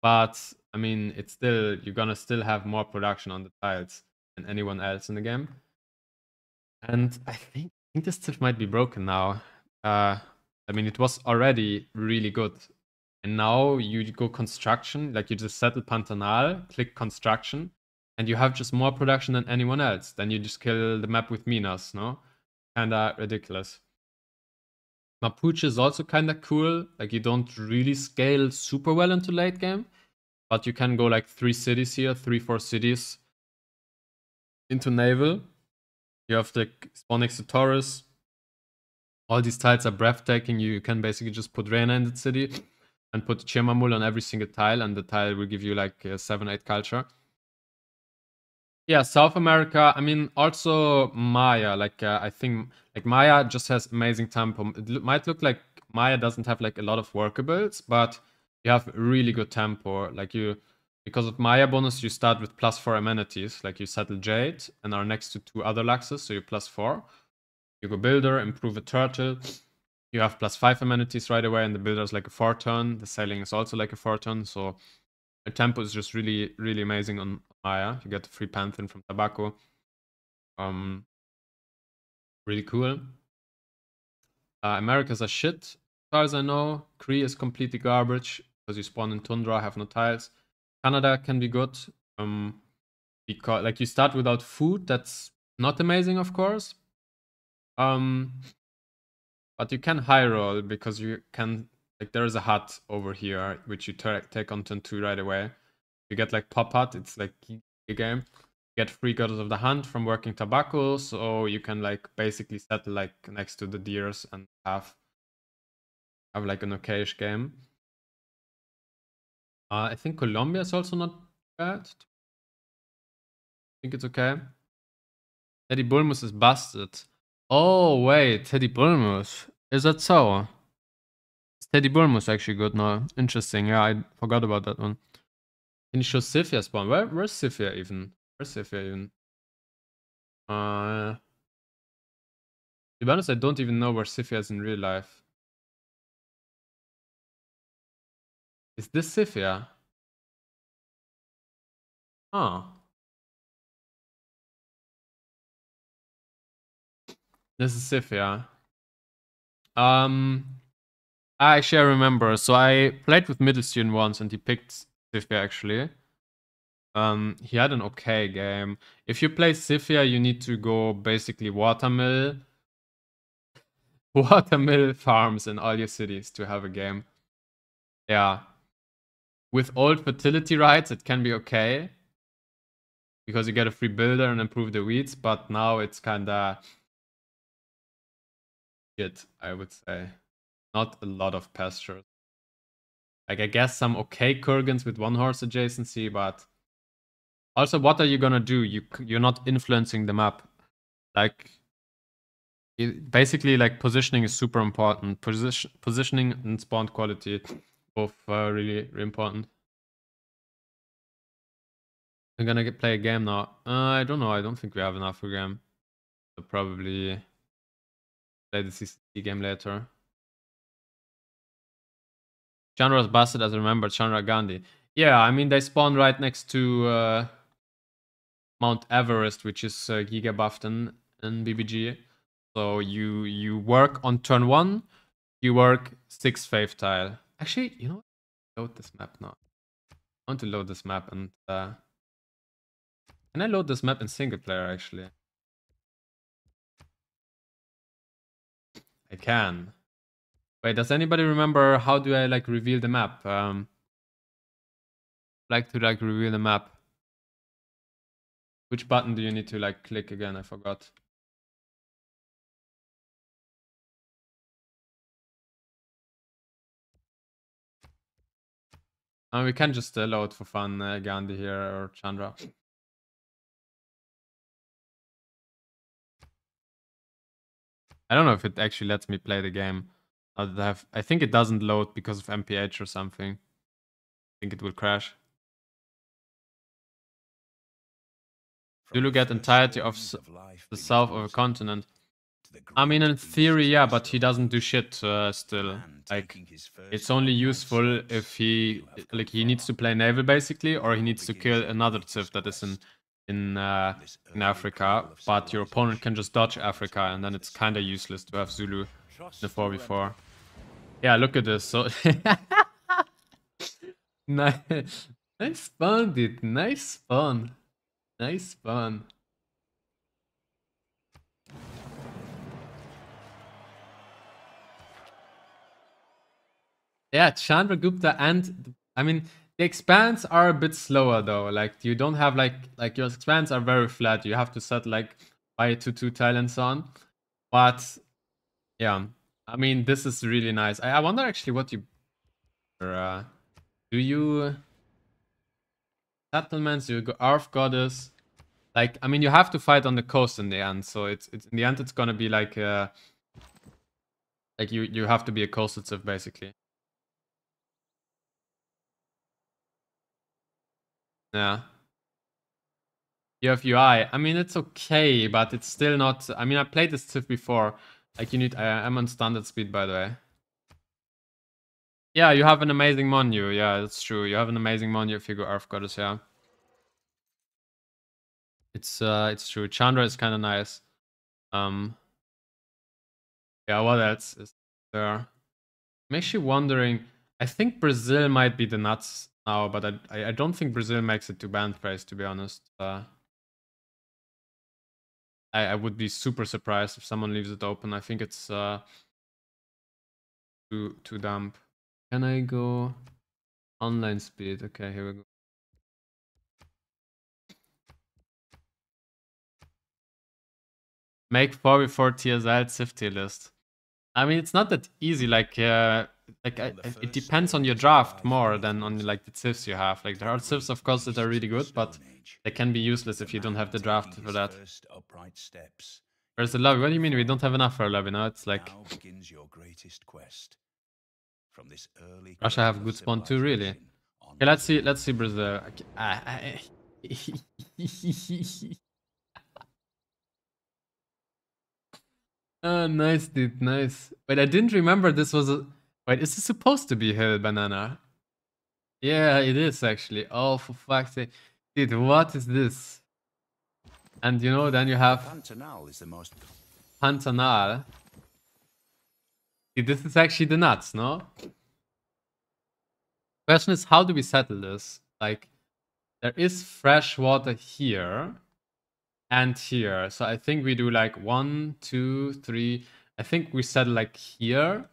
But I mean, it's still you're gonna still have more production on the tiles than anyone else in the game. And I think I think this stuff might be broken now. Uh, I mean, it was already really good, and now you go construction. Like you just settle Pantanal, click construction, and you have just more production than anyone else. Then you just kill the map with minas, no? Kinda ridiculous. Mapuche is also kinda cool. Like you don't really scale super well into late game, but you can go like three cities here, three, four cities into naval. You have the next to Torres. All these tiles are breathtaking. You can basically just put Reyna in the city and put Chemamull on every single tile, and the tile will give you like uh, 7 8 culture. Yeah, South America. I mean, also Maya. Like, uh, I think like Maya just has amazing tempo. It might look like Maya doesn't have like a lot of workables, but you have really good tempo. Like you, because of Maya bonus, you start with plus four amenities. Like you settle Jade and are next to two other Luxes, so you're plus four. You go Builder, improve a Turtle. You have plus five amenities right away, and the Builder is like a four turn. The Sailing is also like a four turn. So the tempo is just really, really amazing on Maya. You get the free Pantheon from Tobacco. Um, really cool. Uh, America's a shit, as far as I know. Cree is completely garbage because you spawn in Tundra, have no tiles. Canada can be good. Um, because like you start without food, that's not amazing, of course. Um, but you can high roll because you can like there is a hut over here which you ta- take on turn two right away. You get like pop hut, it's like a game. You get free goddess of the hunt from working tobacco, so you can like basically settle like next to the deers and have have like an okayish game. Uh, I think Colombia is also not bad. I think it's okay. Teddy Bull Moose is busted. Oh wait, Teddy Bull Moose. Is that so? Is Teddy Bull Moose actually good now? Interesting. Yeah, I forgot about that one. Can you show spawn? Where where's Scythia even? Where's Scythia even? Uh to be honest, I don't even know where Scythia is in real life. Is this Scythia? Oh. This is Scythia. Um, I actually remember. So I played with middle student once, and he picked Scythia actually. Um, he had an okay game. If you play Scythia, you need to go basically watermill, watermill farms in all your cities to have a game. Yeah. With old fertility rites, it can be okay because you get a free builder and improve the weeds. But now it's kinda shit, I would say. Not a lot of pastures. Like I guess some okay Kurgans with one horse adjacency, but also what are you gonna do? You you're not influencing the map. Like it, basically like positioning is super important. Position positioning and spawn quality both uh, really, really important. I'm gonna get, play a game now. Uh, I don't know. I don't think we have enough for a game. So probably play the CCT game later. Chandra's busted as I remember Chandra Gandhi. Yeah, I mean they spawn right next to uh, Mount Everest, which is uh, Giga buffed in, BBG. So you you work on turn one, you work six faith tile. Actually, you know, what? load this map now. I want to load this map and uh, can I load this map in single player actually? I can. Wait, does anybody remember how do I like reveal the map? Um, like to like reveal the map. Which button do you need to like click again? I forgot. And we can just uh, load for fun uh, Gandhi here or Chandra. I don't know if it actually lets me play the game. I think it doesn't load because of MPH or something. I think it will crash. Do you look at entirety of the south of a continent? I mean, in theory, yeah, but he doesn't do shit uh, still. Like, it's only useful if he like he needs to play naval basically, or he needs to kill another Civ that is in in uh, in Africa. But your opponent can just dodge Africa, and then it's kind of useless to have Zulu in the four before. Yeah, look at this. So nice, nice spawn, dude. Nice spawn. Nice spawn. Yeah, Chandragupta and I mean the expands are a bit slower though. Like you don't have like like your expands are very flat. You have to set like by to two talents on. But yeah, I mean this is really nice. I, I wonder actually what you uh, do you settlements, you go Earth Goddess. Like I mean you have to fight on the coast in the end, so it's it's in the end it's gonna be like uh like you you have to be a coastal civ basically. Yeah. You have UI. I mean, it's okay, but it's still not. I mean, I played this Civ before. Like, you need. I, I'm on standard speed, by the way. Yeah, you have an amazing menu. Yeah, that's true. You have an amazing menu if you go Earth Goddess, yeah. It's uh, it's true. Chandra is kind of nice. Um. Yeah, what else is there? I'm actually wondering. I think Brazil might be the nuts now, but I I don't think Brazil makes it to band price to be honest. Uh, I I would be super surprised if someone leaves it open. I think it's uh too too dump. Can I go online speed? Okay, here we go. Make 4v4 TSL tier list. I mean, it's not that easy. Like, uh, like I, it depends on your draft more than on like the civs you have. Like there are civs, of course, that are really good, but they can be useless if you don't have the draft for that. Where's the lobby? What do you mean we don't have enough for a lobby? Now it's like Now begins your greatest quest. From this early Russia have good spawn too, really. Okay, let's see. Let's see Brazil. Okay, ah, nice, dude. Nice. Wait, I didn't remember this was a. Wait, is this supposed to be Hill Banana? Yeah, it is actually. Oh, for fuck's sake. Dude, what is this? And you know, then you have Pantanal is the most Pantanal. Dude, this is actually the nuts, no? Question is, how do we settle this? Like, there is fresh water here and here. So I think we do like one, two, three. I think we settle like here.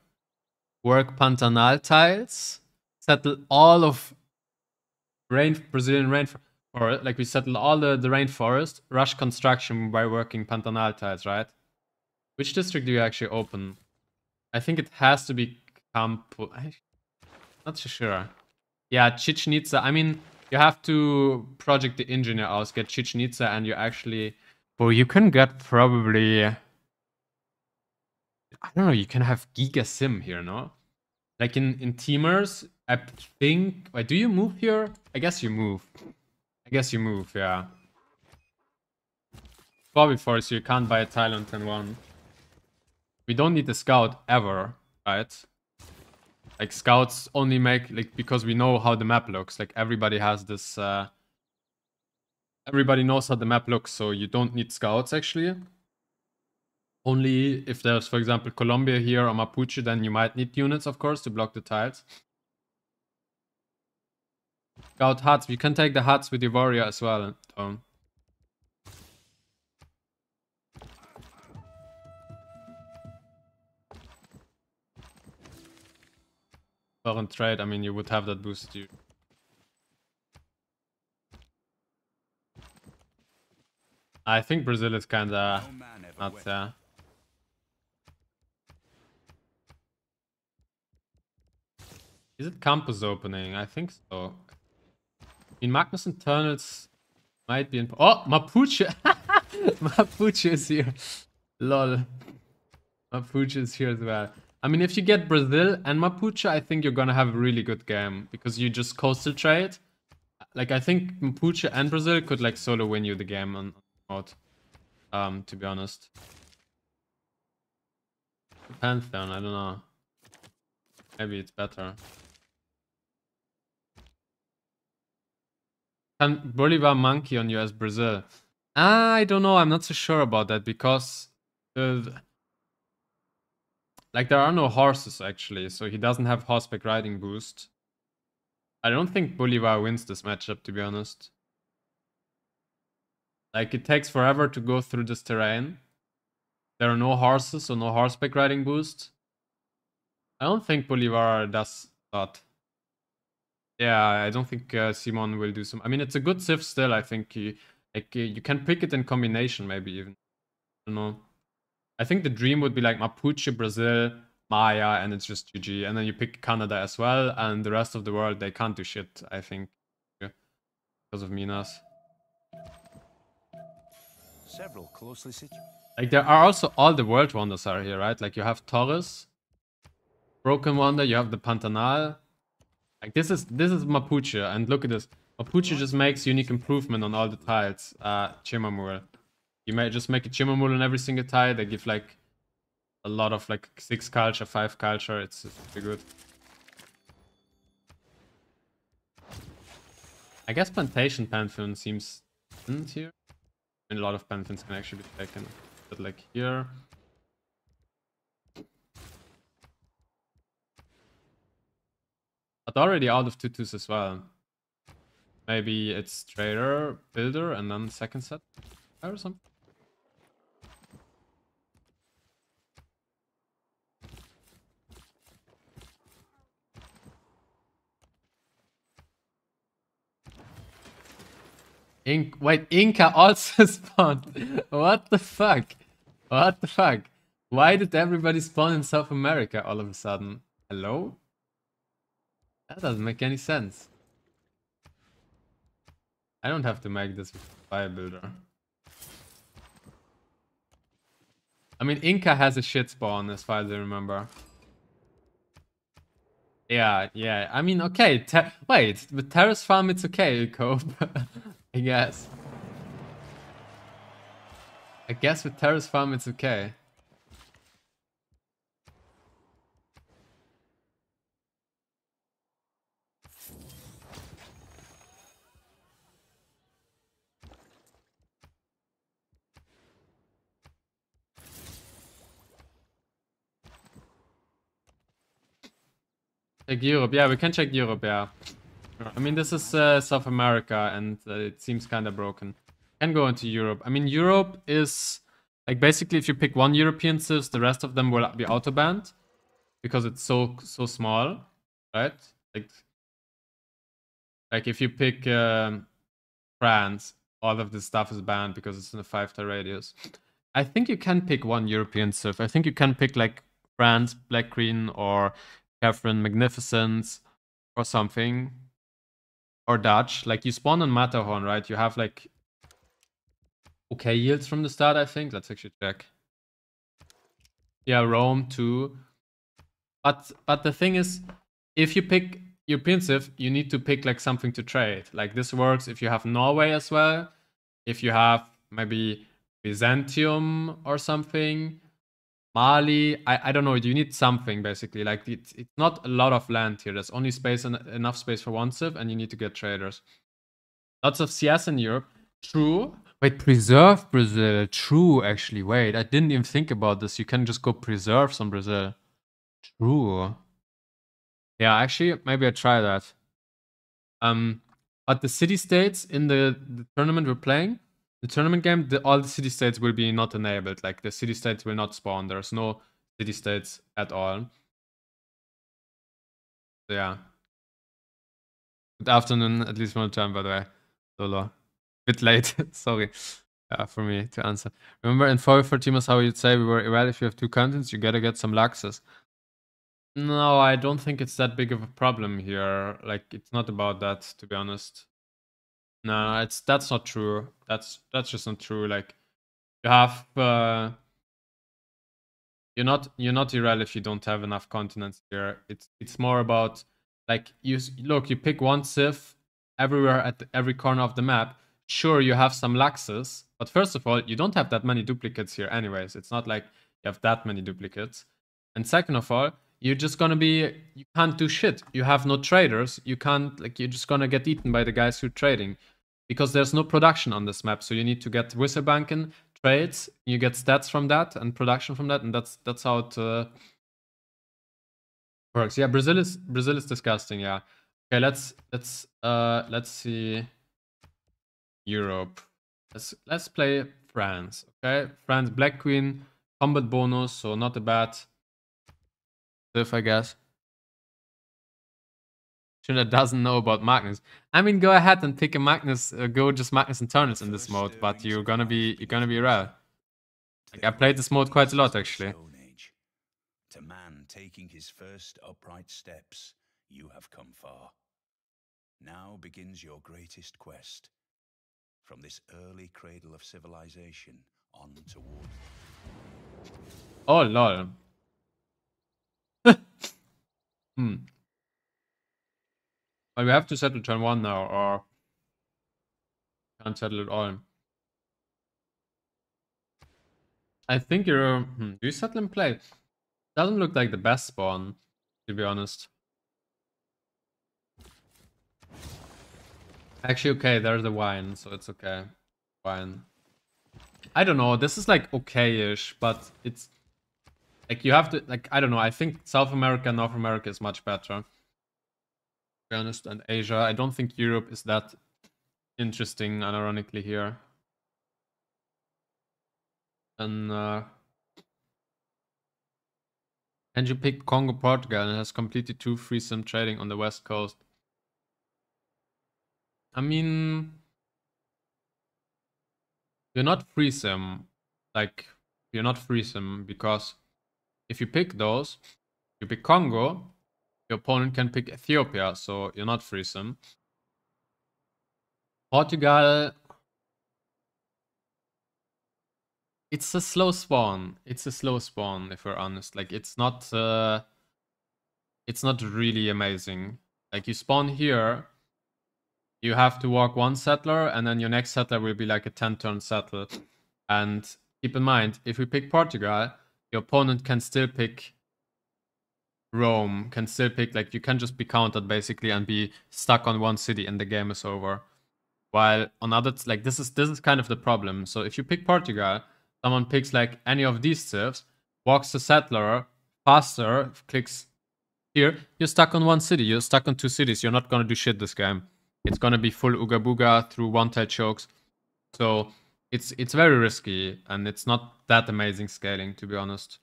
Work Pantanal tiles. Settle all of rain Brazilian rainforest. Like we settle all the, the rainforest. Rush construction by working Pantanal tiles, right? Which district do you actually open? I think it has to be Campo. Not so sure. Yeah, Chichen Itza. I mean, you have to project the engineer out, get Chichen Itza, and you actually. Well, you can get probably. I don't know. You can have Giga Sim here, no? Like in in Teamers, I think. Wait, do you move here? I guess you move. I guess you move. Yeah. Bobby Force, you can't buy a tile on 10-1. We don't need the scout ever, right? Like scouts only make like because we know how the map looks. Like everybody has this uh everybody knows how the map looks, so you don't need scouts actually. Only if there's for example Colombia here or Mapuche, then you might need units of course to block the tiles. Scout huts, you can take the huts with your warrior as well. Um, foreign trade, I mean, you would have that boost. You. I think Brazil is kinda no ever not went. there. Is it campus opening? I think so. In Magnus Internals might be in. Oh, Mapuche! Mapuche is here. Lol. Mapuche is here as well. I mean, if you get Brazil and Mapuche, I think you're gonna have a really good game because you just coastal trade. Like, I think Mapuche and Brazil could like solo win you the game on mode. Um, to be honest. Pantheon, I don't know. Maybe it's better. Can Bolivar monkey on US Brazil? I don't know. I'm not so sure about that because uh, like there are no horses actually, so he doesn't have horseback riding boost. I don't think Bolivar wins this matchup to be honest. Like it takes forever to go through this terrain. There are no horses, so no horseback riding boost. I don't think Bolivar does that. Yeah, I don't think uh, Simon will do some. I mean, it's a good Civ still. I think he, like uh, you can pick it in combination, maybe even. I don't know. I think the dream would be like Mapuche, Brazil, Maya, and it's just GG. And then you pick Canada as well, and the rest of the world they can't do shit. I think yeah, because of Minas. Several closely situated. Like there are also all the world wonders are here, right? Like you have Torres, Broken Wonder, you have the Pantanal. Like this is this is Mapuche, and look at this. Mapuche just makes unique improvement on all the tiles. Uh Chemamull. You may just make a Chemamull on every single tile. They give like a lot of like six culture, five culture. It's, it's pretty good. I guess Plantation Pantheon seems here. Mean, a lot of Pantheons can actually be taken. But like here. But already out of tutus as well. Maybe it's trader, builder, and then second set or something. Inc wait, Inca also spawned. what the fuck? What the fuck? Why did everybody spawn in South America all of a sudden? Hello? That doesn't make any sense. I don't have to make this fire builder. I mean, Inca has a shit spawn as far as I remember. Yeah, yeah. I mean, okay. Wait, with Terrace Farm, it's okay, Cope. I guess. I guess with Terrace Farm, it's okay. Check Europe. Yeah, we can check Europe, yeah. I mean, this is uh, South America, and uh, it seems kind of broken. Can go into Europe. I mean, Europe is like basically if you pick one European civs, the rest of them will be auto banned because it's so so small, right? Like, like if you pick um, France, all of this stuff is banned because it's in a five star radius. I think you can pick one European civ. I think you can pick like France, Black Queen, or Catherine Magnificent, or something or Dutch, like you spawn on Matterhorn, right? You have like okay yields from the start, I think. Let's actually check. Yeah, Rome too. But but the thing is, if you pick your Civ, you need to pick like something to trade. Like this works if you have Norway as well. If you have maybe Byzantium or something. Mali, I, I don't know, you need something basically. Like it's, it's not a lot of land here. There's only space and enough space for one civ and you need to get traders. Lots of CS in Europe. True. Wait, preserve Brazil. True, actually. Wait, I didn't even think about this. You can just go preserve some Brazil. True. Yeah, actually, maybe I try that. Um, but the city states in the, the tournament we're playing, the tournament game, the, all the city states will be not enabled. Like the city states will not spawn. There's no city states at all. Yeah. Good afternoon, at least one time, by the way. Solo. Bit late, sorry. Uh, for me to answer. Remember in 4 for teamers how you'd say we were well if you have two contents, you gotta get some luxes. No, I don't think it's that big of a problem here. Like, it's not about that, to be honest. No, it's that's not true. That's that's just not true. Like, you have uh, you're not you're not Irel if you don't have enough continents here. It's it's more about like you look. You pick one civ everywhere at every corner of the map. Sure, you have some laxes, but first of all, you don't have that many duplicates here, anyways. It's not like you have that many duplicates. And second of all, you're just gonna be you can't do shit. You have no traders. You can't like you're just gonna get eaten by the guys who are trading. Because there's no production on this map, so you need to get wizard banking, trades, you get stats from that and production from that, and that's that's how it uh, works. Yeah, Brazil is Brazil is disgusting, yeah. Okay, let's let's uh let's see Europe. Let's let's play France. Okay, France Black Queen combat bonus, so not a bad I guess. Schindler doesn't know about Magnus. I mean, go ahead and pick a Magnus. Uh, go just Magnus internals in this mode, but you're gonna be you're gonna be rare. Like I played this mode quite a lot actually. To man taking his first upright steps, you have come far. Now begins your greatest quest. From this early cradle of civilization on toward Oh lol. Hmm. But we have to settle turn one now, or can't settle at all. I think you're. Hmm, do you settle in play? Doesn't look like the best spawn, to be honest. Actually, okay, there's the wine, so it's okay. Wine. I don't know. This is like okay-ish, but it's like you have to like I don't know. I think South America, North America is much better. To be honest, and Asia. I don't think Europe is that interesting, unironically here. And uh, and you picked Kongo, Portugal, and has completed two free sim trading on the west coast. I mean, you're not free sim, like you're not free sim because if you pick those, you pick Kongo, your opponent can pick Ethiopia, so you're not free sim. Portugal, it's a slow spawn. It's a slow spawn, if we're honest. Like it's not, uh, it's not really amazing. Like you spawn here, you have to walk one settler, and then your next settler will be like a 10 turn settler. And keep in mind, if we pick Portugal, your opponent can still pick Rome, can still pick, like, you can just be countered basically and be stuck on one city and the game is over. While on others, like, this is this is kind of the problem. So if you pick Portugal, someone picks like any of these civs, walks the settler faster, clicks here, you're stuck on one city, you're stuck on two cities, you're not gonna do shit this game. It's gonna be full Ooga Booga through one-tail chokes. So it's it's very risky and it's not that amazing scaling to be honest.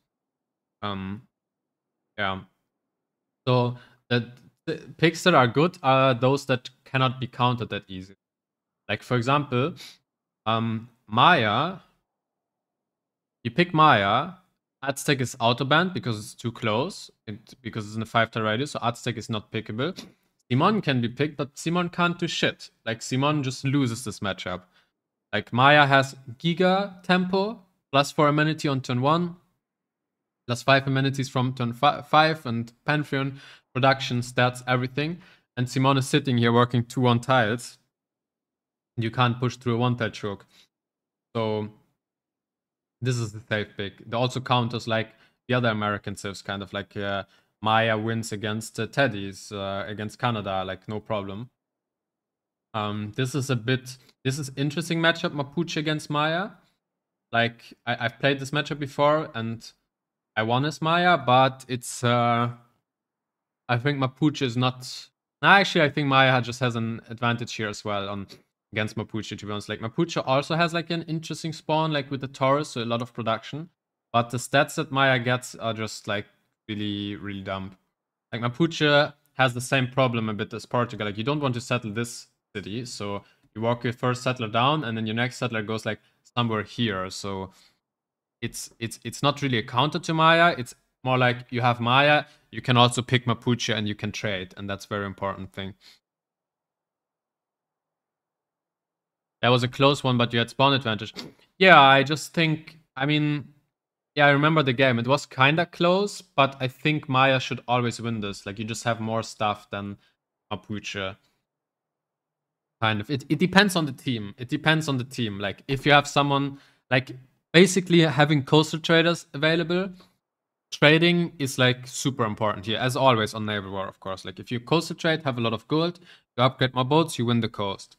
Um yeah. So the, the picks that are good are those that cannot be countered that easy. Like for example, um Maya. You pick Maya. Aztec is auto banned because it's too close. It, because it's in a five star radius, so Aztec is not pickable. Simon can be picked, but Simon can't do shit. Like Simon just loses this matchup. Like Maya has Giga tempo, plus four amenity on turn one, plus five amenities from turn fi- five, and Pantheon production stats everything. And Simon is sitting here working two on tiles. You can't push through a one tile choke. So this is the safe pick. It also counters like the other American civs, kind of like uh, Maya wins against uh, Teddy's uh, against Canada, like no problem. Um, this is a bit. This is interesting matchup Mapuche against Maya. Like I, I've played this matchup before and I won as Maya, but it's. Uh, I think Mapuche is not. Actually, I think Maya just has an advantage here as well on against Mapuche. To be honest, like Mapuche also has like an interesting spawn, like with the Torres, so a lot of production. But the stats that Maya gets are just like really, really dumb. Like Mapuche has the same problem a bit as Portugal. Like you don't want to settle this city, so you walk your first settler down, and then your next settler goes like somewhere here. So it's it's it's not really a counter to Maya. It's more like you have Maya, you can also pick Mapuche and you can trade, and that's very important thing. That was a close one, but you had spawn advantage. Yeah, I just think, I mean, yeah, I remember the game. It was kind of close, but I think Maya should always win this. Like, you just have more stuff than Mapuche. Kind of. It, it depends on the team. It depends on the team. Like, if you have someone, like, basically having coastal traders available, trading is, like, super important here, as always on Naval War, of course. Like, if you coastal trade, have a lot of gold, you upgrade more boats, you win the coast.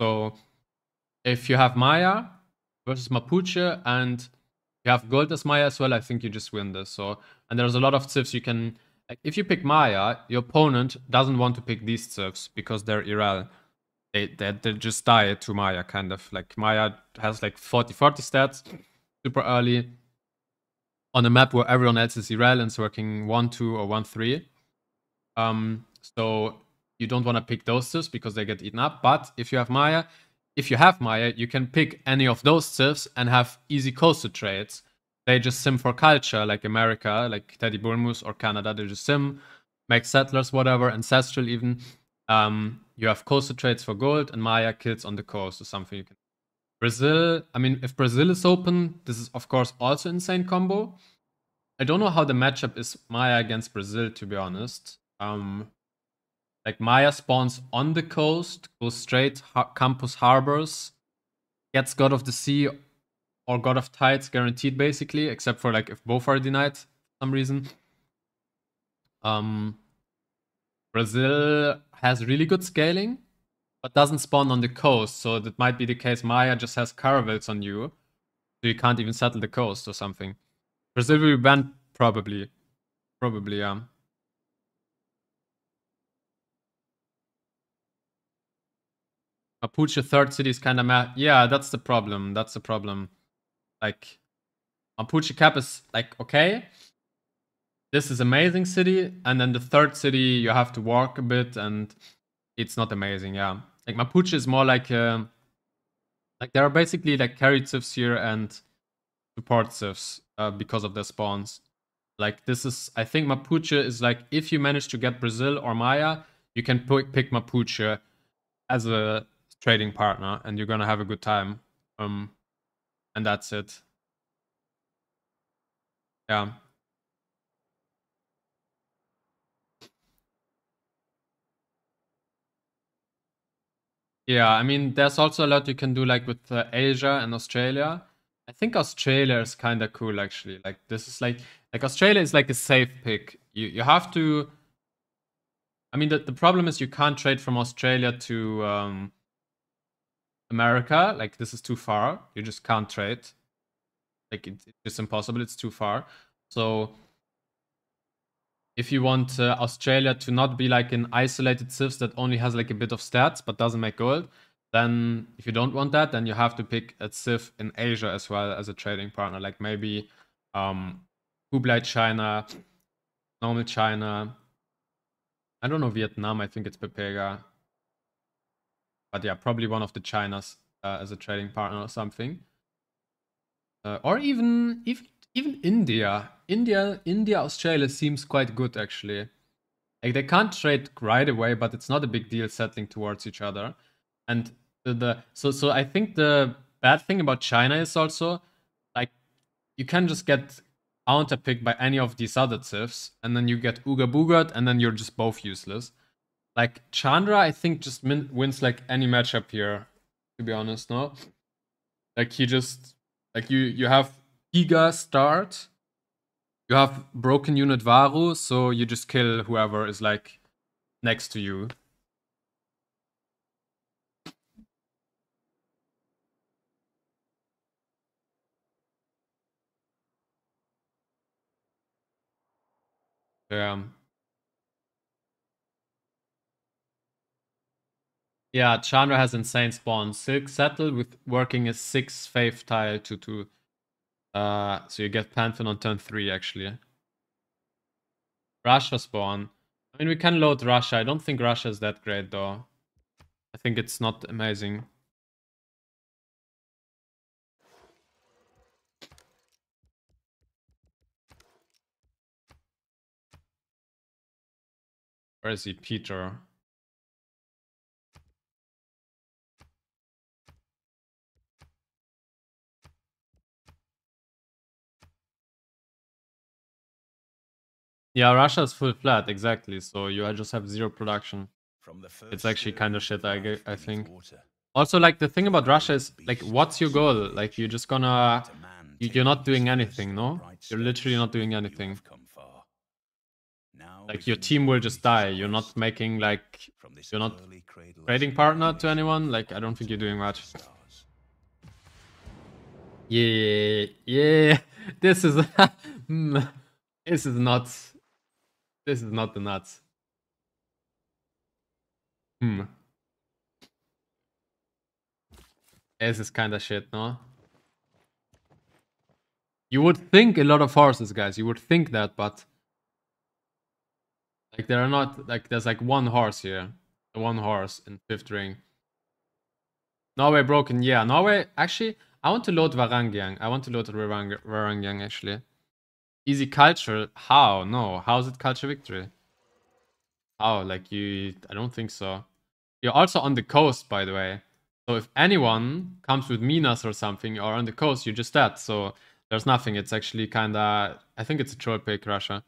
So, if you have Maya versus Mapuche and you have gold as Maya as well, I think you just win this. So, and there's a lot of tips you can. Like, if you pick Maya, your opponent doesn't want to pick these civs because they're Irel. They, they, they just die to Maya, kind of. Like, Maya has like 40 40 stats super early on a map where everyone else is is working 1 2 or 1 3. Um, so, you don't want to pick those civs because they get eaten up. But if you have Maya, if you have Maya, you can pick any of those civs and have easy coastal trades. They just sim for culture, like America, like Teddy Bull Moose or Canada. They just sim, make settlers, whatever, ancestral even. Um, you have coastal trades for gold, and Maya kills on the coast or something. You can. Brazil, I mean, if Brazil is open, this is of course also insane combo. I don't know how the matchup is Maya against Brazil, to be honest. Um, like Maya spawns on the coast, goes straight ha- campus harbors, gets God of the Sea or God of Tides guaranteed basically, except for like if both are denied for some reason. Um, Brazil has really good scaling, but doesn't spawn on the coast, so that might be the case. Maya just has caravels on you, so you can't even settle the coast or something. Brazil will be banned probably, probably yeah. Mapuche third city is kind of mad. Yeah, that's the problem. That's the problem. Like, Mapuche cap is like, okay, this is amazing city. And then the third city, you have to walk a bit and it's not amazing. Yeah. Like, Mapuche is more like, uh, like there are basically like carry civs here and support civs uh, because of their spawns. Like, this is, I think Mapuche is like, if you manage to get Brazil or Maya, you can pick Mapuche as a trading partner and you're gonna have a good time um and that's it yeah yeah i mean there's also a lot you can do like with uh, asia and australia i think australia is kind of cool actually like this is like like australia is like a safe pick you you have to i mean the, the problem is you can't trade from australia to um America, like this is too far. You just can't trade. Like it, it's just impossible. It's too far. So if you want uh, Australia to not be like an isolated civs that only has like a bit of stats but doesn't make gold, then if you don't want that, then you have to pick a civ in Asia as well as a trading partner. Like maybe um, Kublai China, normal China. I don't know Vietnam. I think it's Pepega but yeah, probably one of the Chinas uh, as a trading partner or something. Uh, or even even even India. India India Australia seems quite good actually. Like they can't trade right away, but it's not a big deal settling towards each other. And the, the so so I think the bad thing about China is also like you can just get counter picked by any of these other civs, and then you get Uga Boogat, and then you're just both useless. Like Chandra, I think just wins like any matchup here. To be honest, no. Like he just like you you have Giga start. You have broken unit Varu, so you just kill whoever is like next to you. Yeah. Yeah, Chandra has insane spawn. Silk Settle with working a 6 Faith tile to 2. Uh, so you get Pantheon on turn 3, actually. Russia spawn. I mean, we can load Russia. I don't think Russia is that great, though. I think it's not amazing. Where is he? Peter. Yeah, Russia is full flat, exactly. So you just have zero production. From the It's actually kind of shit, I, of ge- life I think. water, Also, like, the thing about Russia is, like, what's your goal? Like, you're just gonna... you- You're not doing anything, no? You're literally not doing anything. have come far. Now Like, your team will just die. You're not making, like... You're not early cradle of trading partner to anyone. Like, I don't think you're doing much. Yeah, yeah. This is... This is not... This is not the nuts. Hmm. This is kind of shit, no? You would think a lot of horses, guys. You would think that, but like there are not like there's like one horse here, one horse in fifth ring. Norway broken, yeah. Norway actually. I want to load Varangian. I want to load Varang- Varangian actually. Easy culture. How? No. How is it culture victory? How? Like you? I don't think so. You're also on the coast, by the way. So if anyone comes with minas or something, or on the coast, you're just dead. So there's nothing. It's actually kind of. I think it's a troll pick, Russia.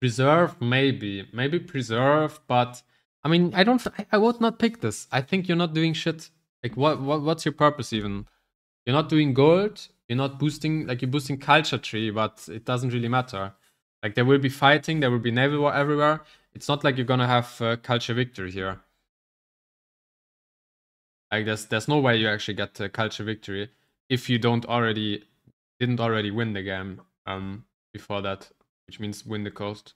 Preserve, maybe, maybe preserve, but I mean, I don't. I, I would not pick this. I think you're not doing shit. Like, what, what, what's your purpose even? You're not doing gold. You're not boosting. Like, you're boosting culture tree, but it doesn't really matter. Like, there will be fighting. There will be naval war everywhere. It's not like you're gonna have uh, culture victory here. Like, there's there's no way you actually get a culture victory if you don't already didn't already win the game um before that, which means win the coast.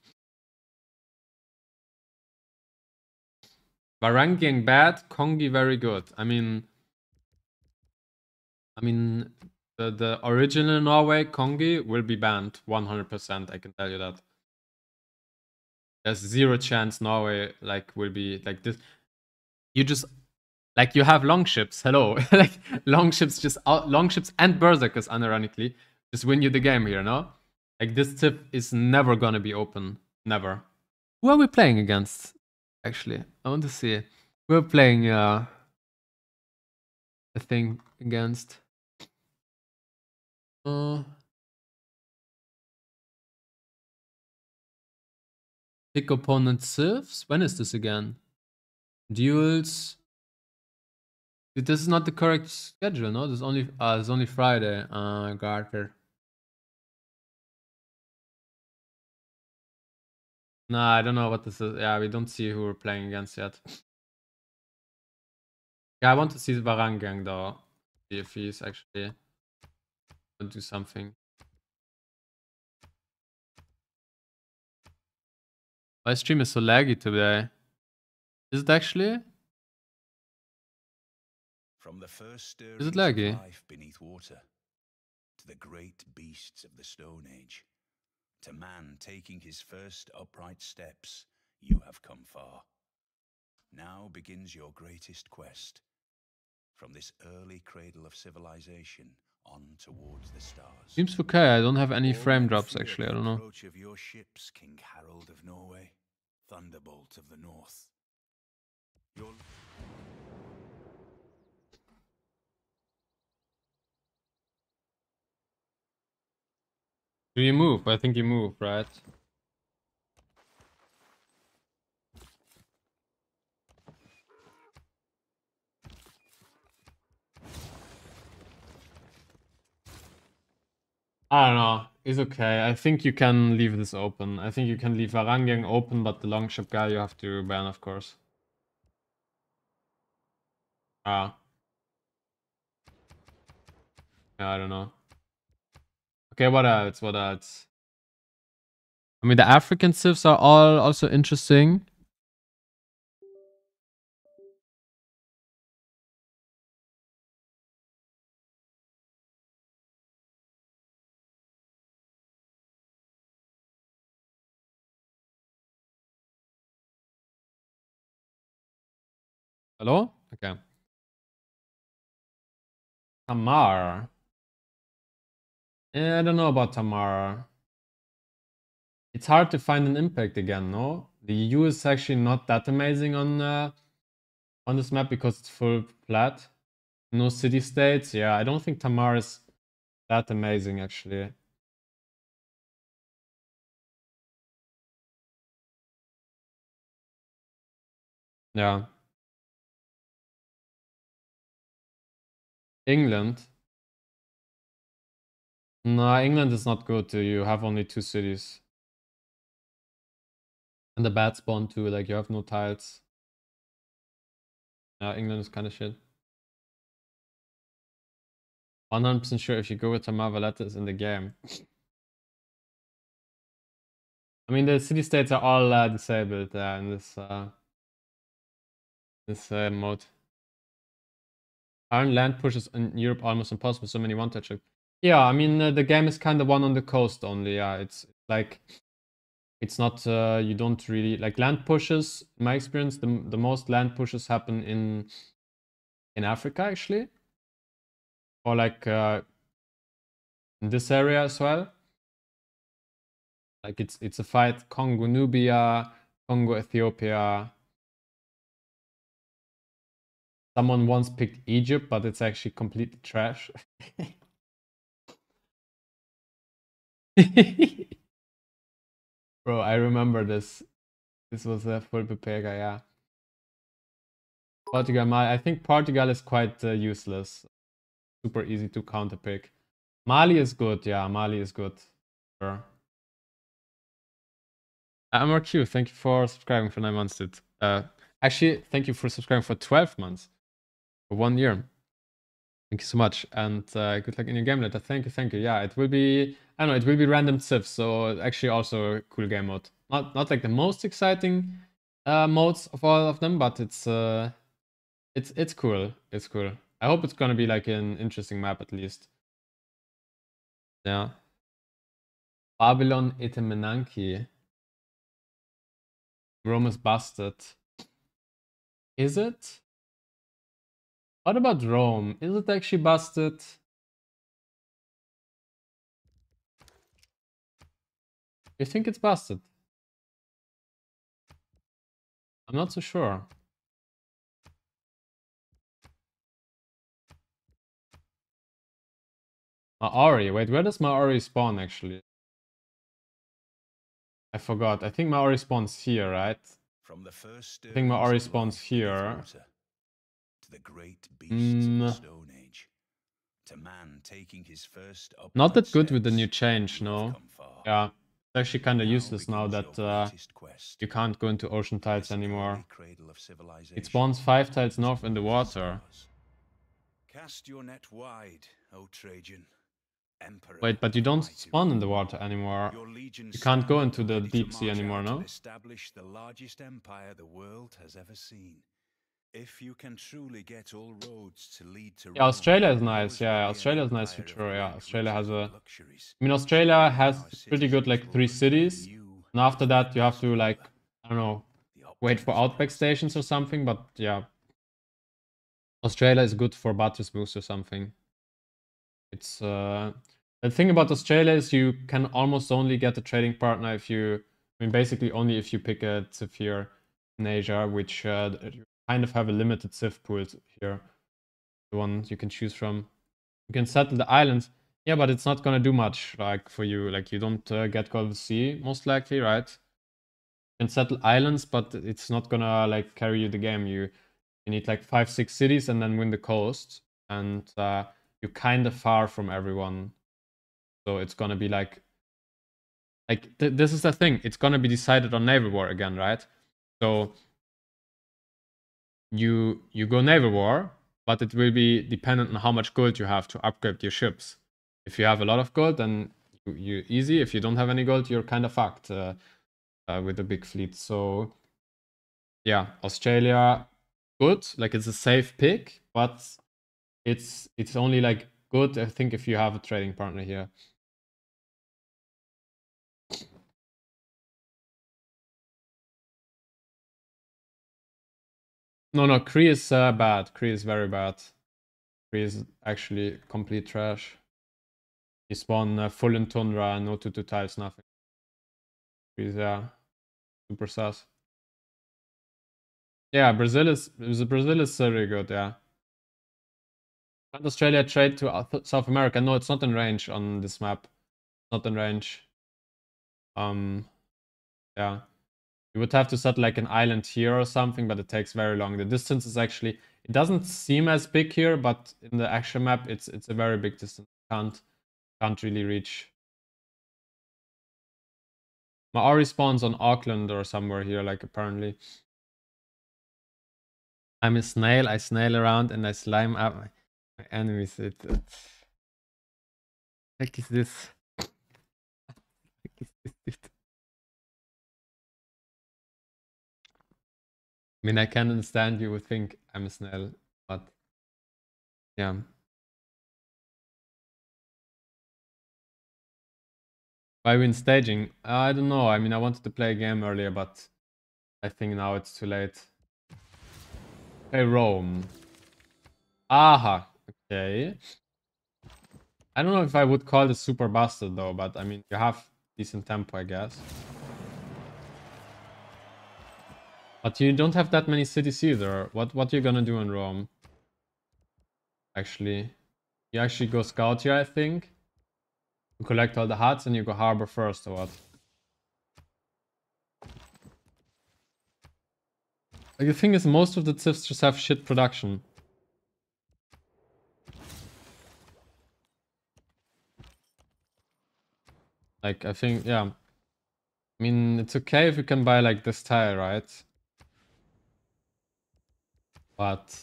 Varangian bad, Konge very good. I mean, I mean, the the original Norway Konge will be banned 100%. I can tell you that. There's zero chance Norway like will be like this. You just like you have longships. Hello, like longships just out, longships and berserkers unironically just win you the game here. No, like this tip is never gonna be open. Never. Who are we playing against? Actually, I want to see. We're playing uh a thing against. Uh, pick opponent civs. When is this again? Duels. This is not the correct schedule, no? This is only uh it's only Friday. Uh Garter. Nah, I don't know what this is. Yeah, we don't see who we're playing against yet. Yeah, I want to see Varangian though. See if he's actually do something. My stream is so laggy today. Is it actually? From the first Is it of life beneath water, to the great beasts of the Stone Age, to man taking his first upright steps, you have come far. Now begins your greatest quest. From this early cradle of civilization on towards the stars. Seems okay. I don't have any frame drops actually. I don't know. of your ships, King Harald of Norway, Thunderbolt of the North. Your Do you move? I think you move, right? I don't know. It's okay. I think you can leave this open. I think you can leave Varangian open, but the longship guy you have to ban, of course. Ah. Yeah, I don't know. Okay, what else? What else? I mean, the African civs are all also interesting. Hello? Okay. Tamar. Yeah, I don't know about Tamar. It's hard to find an impact again, no? The EU is actually not that amazing on uh, on this map because it's full flat. No city states. Yeah, I don't think Tamar is that amazing actually. Yeah. England. No, England is not good. You have only two cities. And the bad spawn too, like you have no tiles. Yeah, England is kind of shit. 100% sure if you go with Tamar Valletta in the game. I mean, the city states are all uh, disabled uh, in this uh, this uh, mode. Aren't land pushes in Europe almost impossible? So many one touch. Yeah, I mean uh, the game is kind of one on the coast only. Yeah, it's like it's not uh, you don't really like land pushes. In my experience, the the most land pushes happen in in Africa actually, or like uh, in this area as well. Like it's it's a fight Kongo Nubia, Kongo Ethiopia. Someone once picked Egypt, but it's actually completely trash. Bro, I remember this. This was a full Pepega, yeah. Portugal, Mali. I think Portugal is quite uh, useless. Super easy to counter pick. Mali is good, yeah. Mali is good. Sure. MRQ, thank you for subscribing for nine months, dude. Uh, actually, thank you for subscribing for 12 months. For one year. Thank you so much. And uh, good luck in your game later. Thank you, thank you. Yeah, it will be, I don't know, it will be random civs. So actually also a cool game mode. Not, not like the most exciting uh, modes of all of them, but it's, uh, it's, it's cool. It's cool. I hope it's gonna be like an interesting map at least. Yeah. Babylon Etemenanki. Rome is busted. Is it? What about Rome? Is it actually busted? You think it's busted? I'm not so sure. Maori. Wait, where does Maori spawn actually? I forgot. I think Maori spawns here, right? From the first I think Maori spawns here. water, To the great beasts of Mm. the Stone Age. To man taking his first Not that good with the new change, no. Yeah, it's actually kind of useless now that uh, you can't go into ocean tides anymore. cradle of civilization It spawns five tiles north in the water. Cast your net wide, O Trajan. Emperor Wait, but you don't spawn in the water anymore. You can't go into the deep sea anymore, no? Establish the largest empire the world has ever seen. If you can truly get all roads to lead to Yeah, Australia is nice. Yeah, Australia is nice for sure. Yeah, Australia has a. luxuries. I mean, Australia has pretty good like three cities, and after that you have to like. I don't know wait for outback stations or something. But yeah, Australia is good for buttress moves or something. It's uh the thing about Australia is you can almost only get a trading partner if you I mean basically only if you pick a here in Asia, which uh, kind of have a limited Civ pool here. The one you can choose from. You can settle the islands. Yeah, but it's not gonna do much like for you. Like you don't uh, get God of the Sea most likely, right? You can settle islands, but it's not gonna like carry you the game. You you need like five, six cities and then win the coast. And uh, you're kind of far from everyone. So it's gonna be like like th- this is the thing. It's gonna be decided on naval war again, right? So you you go naval war, but it will be dependent on how much gold you have to upgrade your ships. If you have a lot of gold, then you, you easy. If you don't have any gold, you're kind of fucked uh, uh, with a big fleet. So yeah, Australia, good. Like it's a safe pick, but it's it's only like good. I think if you have a trading partner here. No, no, Cree is uh, bad. Cree is very bad. Cree is actually complete trash. You spawn uh, full in Tundra, no 2-2 tiles, nothing. Cree is, yeah, super sus. Yeah, Brazil is Brazil is very good. Yeah. Can Australia trade to South America? No, it's not in range on this map. Not in range. Um, yeah. You would have to set like an island here or something, but it takes very long. The distance is actually it doesn't seem as big here, but in the actual map, it's it's a very big distance. Can't can't really reach. Maori spawns on Auckland or somewhere here, like apparently. I'm a snail. I snail around and I slime up my, enemies. It, it... Heck is this? Heck is this I mean, I can understand you would think I'm a snail, but yeah. Why win staging? I don't know. I mean, I wanted to play a game earlier, but I think now it's too late. Hey, Rome. Aha. Okay. I don't know if I would call this super busted though, but I mean, you have decent tempo, I guess. But you don't have that many cities either. What what you gonna do in Rome? Actually, you actually go scout here, I think. You collect all the huts and you go harbor first, or what? Like, the thing is, most of the civs just have shit production. Like, I think, yeah. I mean, it's okay if you can buy, like, this tile, right? But...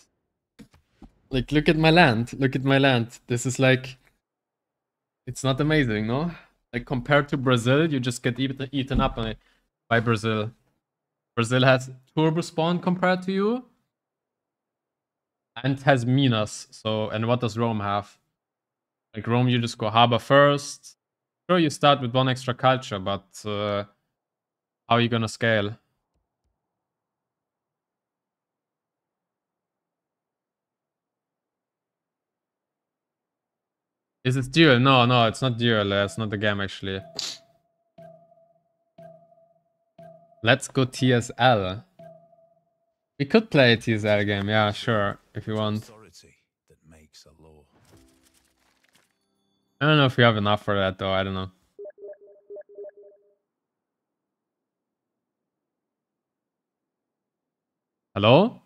Like, look at my land. Look at my land. This is like... It's not amazing, no? Like, compared to Brazil, you just get eaten, up by, by Brazil. Brazil has turbo spawn compared to you. And has Minas. So, and what does Rome have? Like, Rome, you just go harbor first. Sure, you start with one extra culture, but uh, how are you gonna scale? Is it dual? No, no, it's not dual. It's not the game actually. Let's go TSL. We could play a TSL game, yeah, sure, if you want. I don't know if we have enough for that though, I don't know. Hello?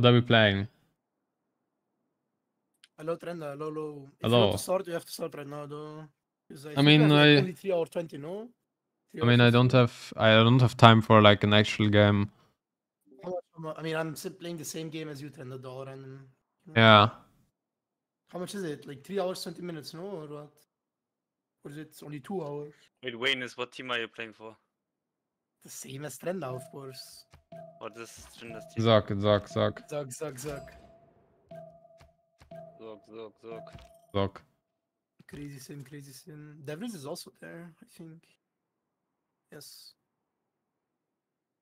What are we playing? Hello, Trynda. Hello, hello. If you want to start, you have to start right now, though. 'Cause I think mean, we like, I- only three hour twenty, no? Three I hour mean, I don't have I don't have time for like an actual game. How much am I I mean, I'm still playing the same game as you, Trynda, dollar, and you know, Yeah. how much is it? Like three hours, twenty minutes, no, or what? Or is it only two hours? Wait, Wayne is what team are you playing for? The same as Trynda, of course. Or this Strinder's team? Zok, Zok, Zok, Zug, zug, zug. Zog, Zog, Zog. Zok. Crazy sim, crazy sim. Devils is also there, I think. Yes.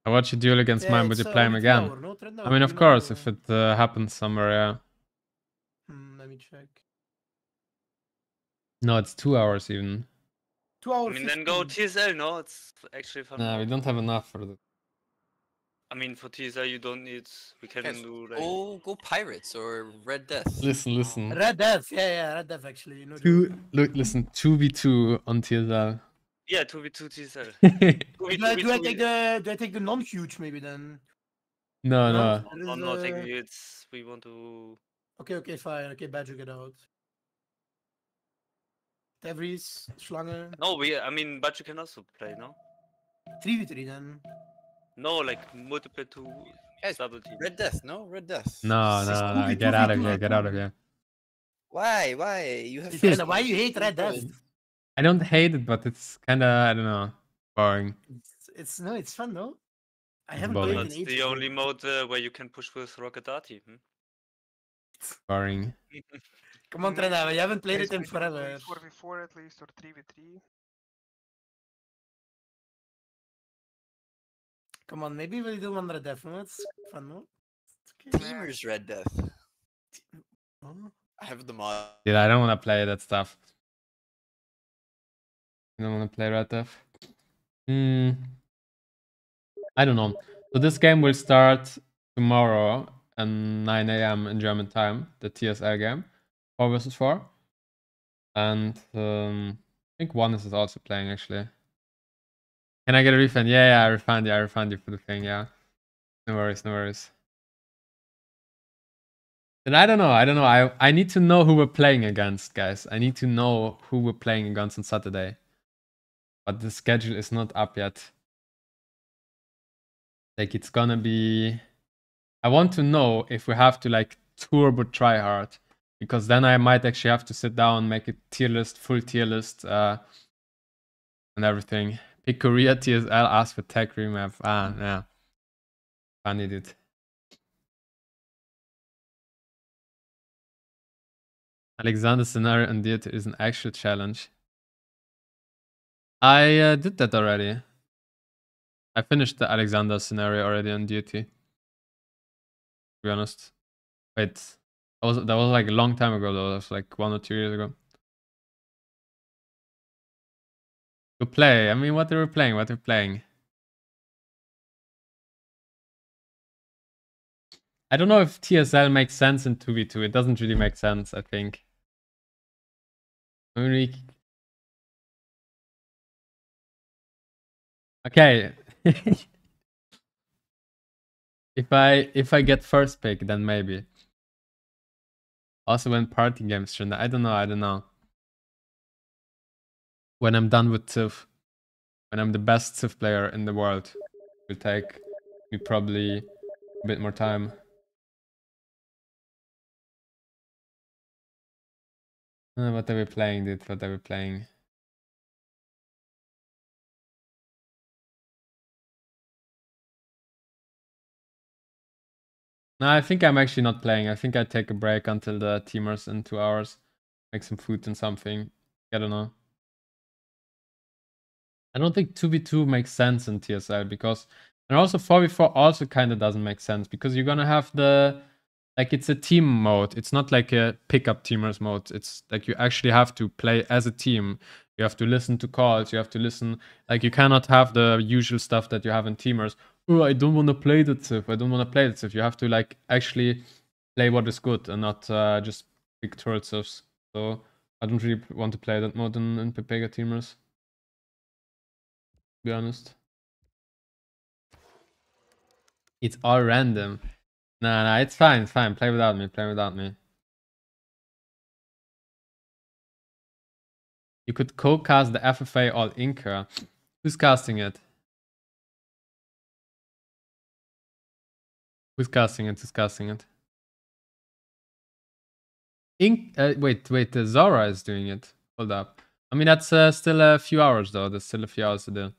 I watch a duel against Yeah, mine, would it's, you uh, play him again? hour, no, Trynda, I mean, of you know, course, if it uh, happens somewhere, yeah. Hmm, let me check. No, it's two hours even. Two hours. I hours. mean, then go TSL, no? It's actually fun. No, we don't have enough for that. I mean, for TSL, you don't need. We can Guys, do like. go go Pirates or Red Death. Listen, listen. Red Death, yeah, yeah, Red Death actually. No Two, look, listen, two v two on TSL. Yeah, 2v2 TSL. Do I, do I take the do I take the non-huge maybe then? no, no. There No, is, no, uh, technically, it's. We want to. Okay, okay, fine. Okay, Badger get out. Devries, Schlange, No, we. I mean, but you can also play, no? 3v3 then. No, like multiple two. Guys, double team. Red Death, no? Red Death. No, Six- no, no, get out of here, get out of here. Why? Why? You have. Kinda, why you hate Red Death? I don't hate it, but it's kinda, I don't know, boring. It's, it's no, it's fun though. I haven't boring. played in That's the only mode uh, where you can push with Rocket Darty. Hmm? Boring. Come on, Trynda, you haven't played Guys, it in forever. 4v4 at least or 3v3. Come on, maybe we'll do one Red Death. No, it's fun, no? It's okay. Teamers Red Death. I have the mod. Dude, I don't wanna play that stuff. You don't want to play Red Death? Hmm. I don't know. So this game will start tomorrow at 9 a.m. in German time, the TSL game, 4 versus 4. And um, I think one is also playing actually. Can I get a refund? Yeah, yeah, I refund you. I refund you for the thing. Yeah, no worries, no worries. And I don't know. I don't know. I I need to know who we're playing against, guys. I need to know who we're playing against on Saturday. But the schedule is not up yet. Like it's gonna be. I want to know if we have to like turbo try hard, because then I might actually have to sit down, make a tier list, full tier list, uh, and everything. Pick Korea TSL, ask for tech remap. Ah, yeah. Funny dude. Alexander scenario on theater is an actual challenge. I uh, did that already. I finished the Alexander scenario already on deity. To be honest. Wait. That was that was like a long time ago though. That was like one or two years ago. To play. I mean what they were playing, what they're playing. I don't know if TSL makes sense in 2v2. It doesn't really make sense, I think. Okay. if I if I get first pick, then maybe. Also when party games trend. I don't know, I don't know. When I'm done with Civ. When I'm the best Civ player in the world. It will take me probably a bit more time. Uh, what are we playing, dude? What are we playing? No, I think I'm actually not playing. I think I take a break until the teamers in two hours. Make some food and something. I don't know. I don't think 2v2 makes sense in TSL because and also 4v4 also kind of doesn't make sense because you're gonna have the like it's a team mode. It's not like a pickup teamers mode. It's like you actually have to play as a team. You have to listen to calls. You have to listen. Like you cannot have the usual stuff that you have in teamers. Oh, I don't want to play that Civ. I don't want to play that Civ. You have to like actually play what is good and not uh, just pick turret Civs. So I don't really want to play that mode in, in Pepega teamers. To be honest. It's all random. Nah, nah, it's fine, it's fine. Play without me, play without me. You could co-cast the FFA All Inca. Who's casting it? Who's casting it? Who's casting it? Ink. Uh, wait, wait. Uh, Zora is doing it. Hold up. I mean, that's uh, still a few hours though. There's still a few hours to do.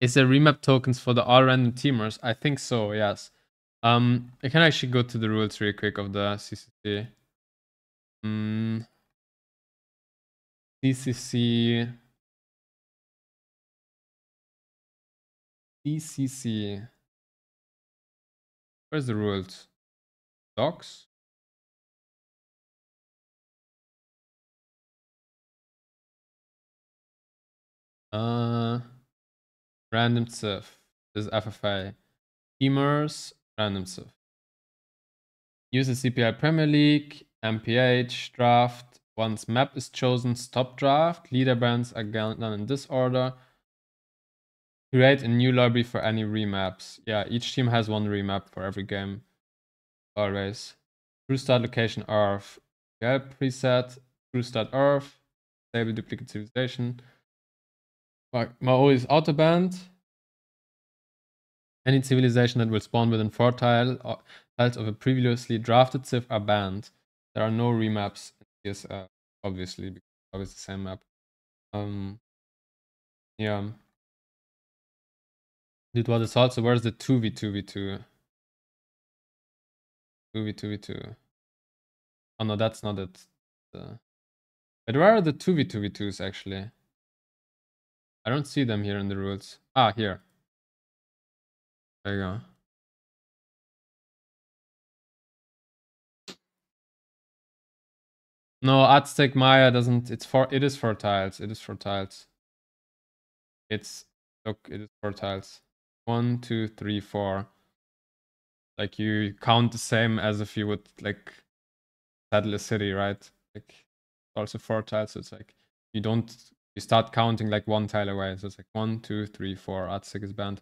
Is there remap tokens for the all random teamers? I think so. Yes. Um, I can actually go to the rules really quick of the CCC. Mm. CCC. CCC. Where's the rules? Docs? Uh, random Civ. This is FFA. Teamers, random Civ. Use the CPL Premier League, MPH, draft. Once map is chosen, stop draft. Leader bands are done in this order. Create a new lobby for any remaps. Yeah, each team has one remap for every game. Always. True start location Earth. Yeah, preset. True start Earth. Stable duplicate civilization. My Mao is autobanned. Any civilization that will spawn within four tile, uh, tiles of a previously drafted civ are banned. There are no remaps in TSL, obviously, because it's the same map. Um, yeah. Dude, what is also, where's the 2v2v2? 2v2v2. Oh no, that's not it. But where are the 2v2v2s actually? I don't see them here in the rules. Ah, here. There you go. No, Aztec Maya doesn't. It's for. It is for tiles. It is for tiles. It's look. It is for tiles. One, two, three, four. Like you count the same as if you would like settle a city, right? Like also four tiles. So it's like you don't. You start counting like one tile away. So it's like one, two, three, four. Aztec is banned.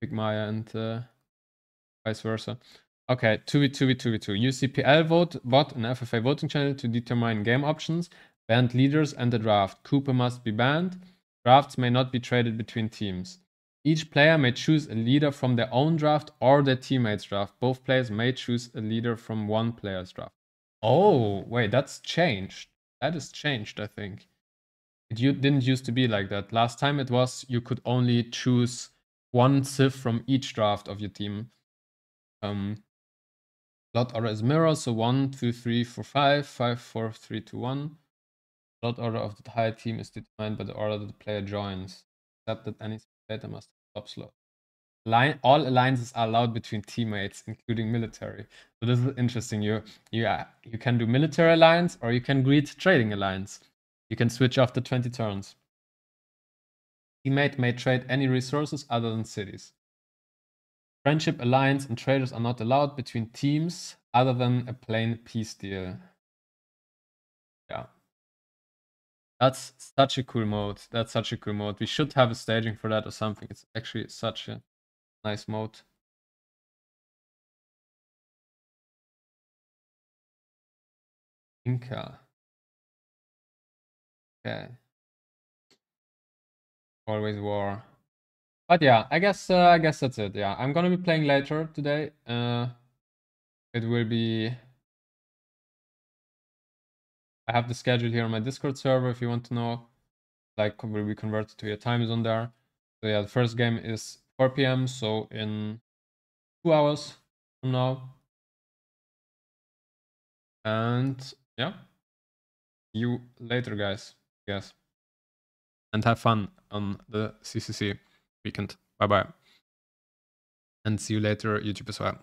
Big Maya and uh, vice versa. Okay, 2v2v 2v2. UCPL vote bot an FFA voting channel to determine game options, banned leaders, and the draft. Kupe must be banned. Drafts may not be traded between teams. Each player may choose a leader from their own draft or their teammates' draft. Both players may choose a leader from one player's draft. Oh, wait, that's changed. That is changed, I think. It didn't used to be like that. Last time it was you could only choose one civ from each draft of your team. Um, Slot order is mirror, so one, two, three, four, five, five, four, three, two, one. Slot order of the entire team is determined by the order that the player joins, except that any spectator must have top slot. Line, all alliances are allowed between teammates, including military. So this is interesting. You you uh, you can do military alliance or you can greet trading alliance. You can switch after 20 turns. Teammate may trade any resources other than cities. Friendship, alliance, and traders are not allowed between teams other than a plain peace deal. Yeah. That's such a cool mode. That's such a cool mode. We should have a staging for that or something. It's actually such a nice mode. Inca. Okay. Always war. But yeah, I guess uh, I guess that's it. Yeah, I'm gonna be playing later today. Uh, it will be. I have the schedule here on my Discord server if you want to know. Like, will be converted to your time zone there. So yeah, the first game is 4 p.m. So in two hours from now. And yeah, you later, guys. Yes, and have fun on the CCC weekend. Bye bye. And see you later, YouTube as well.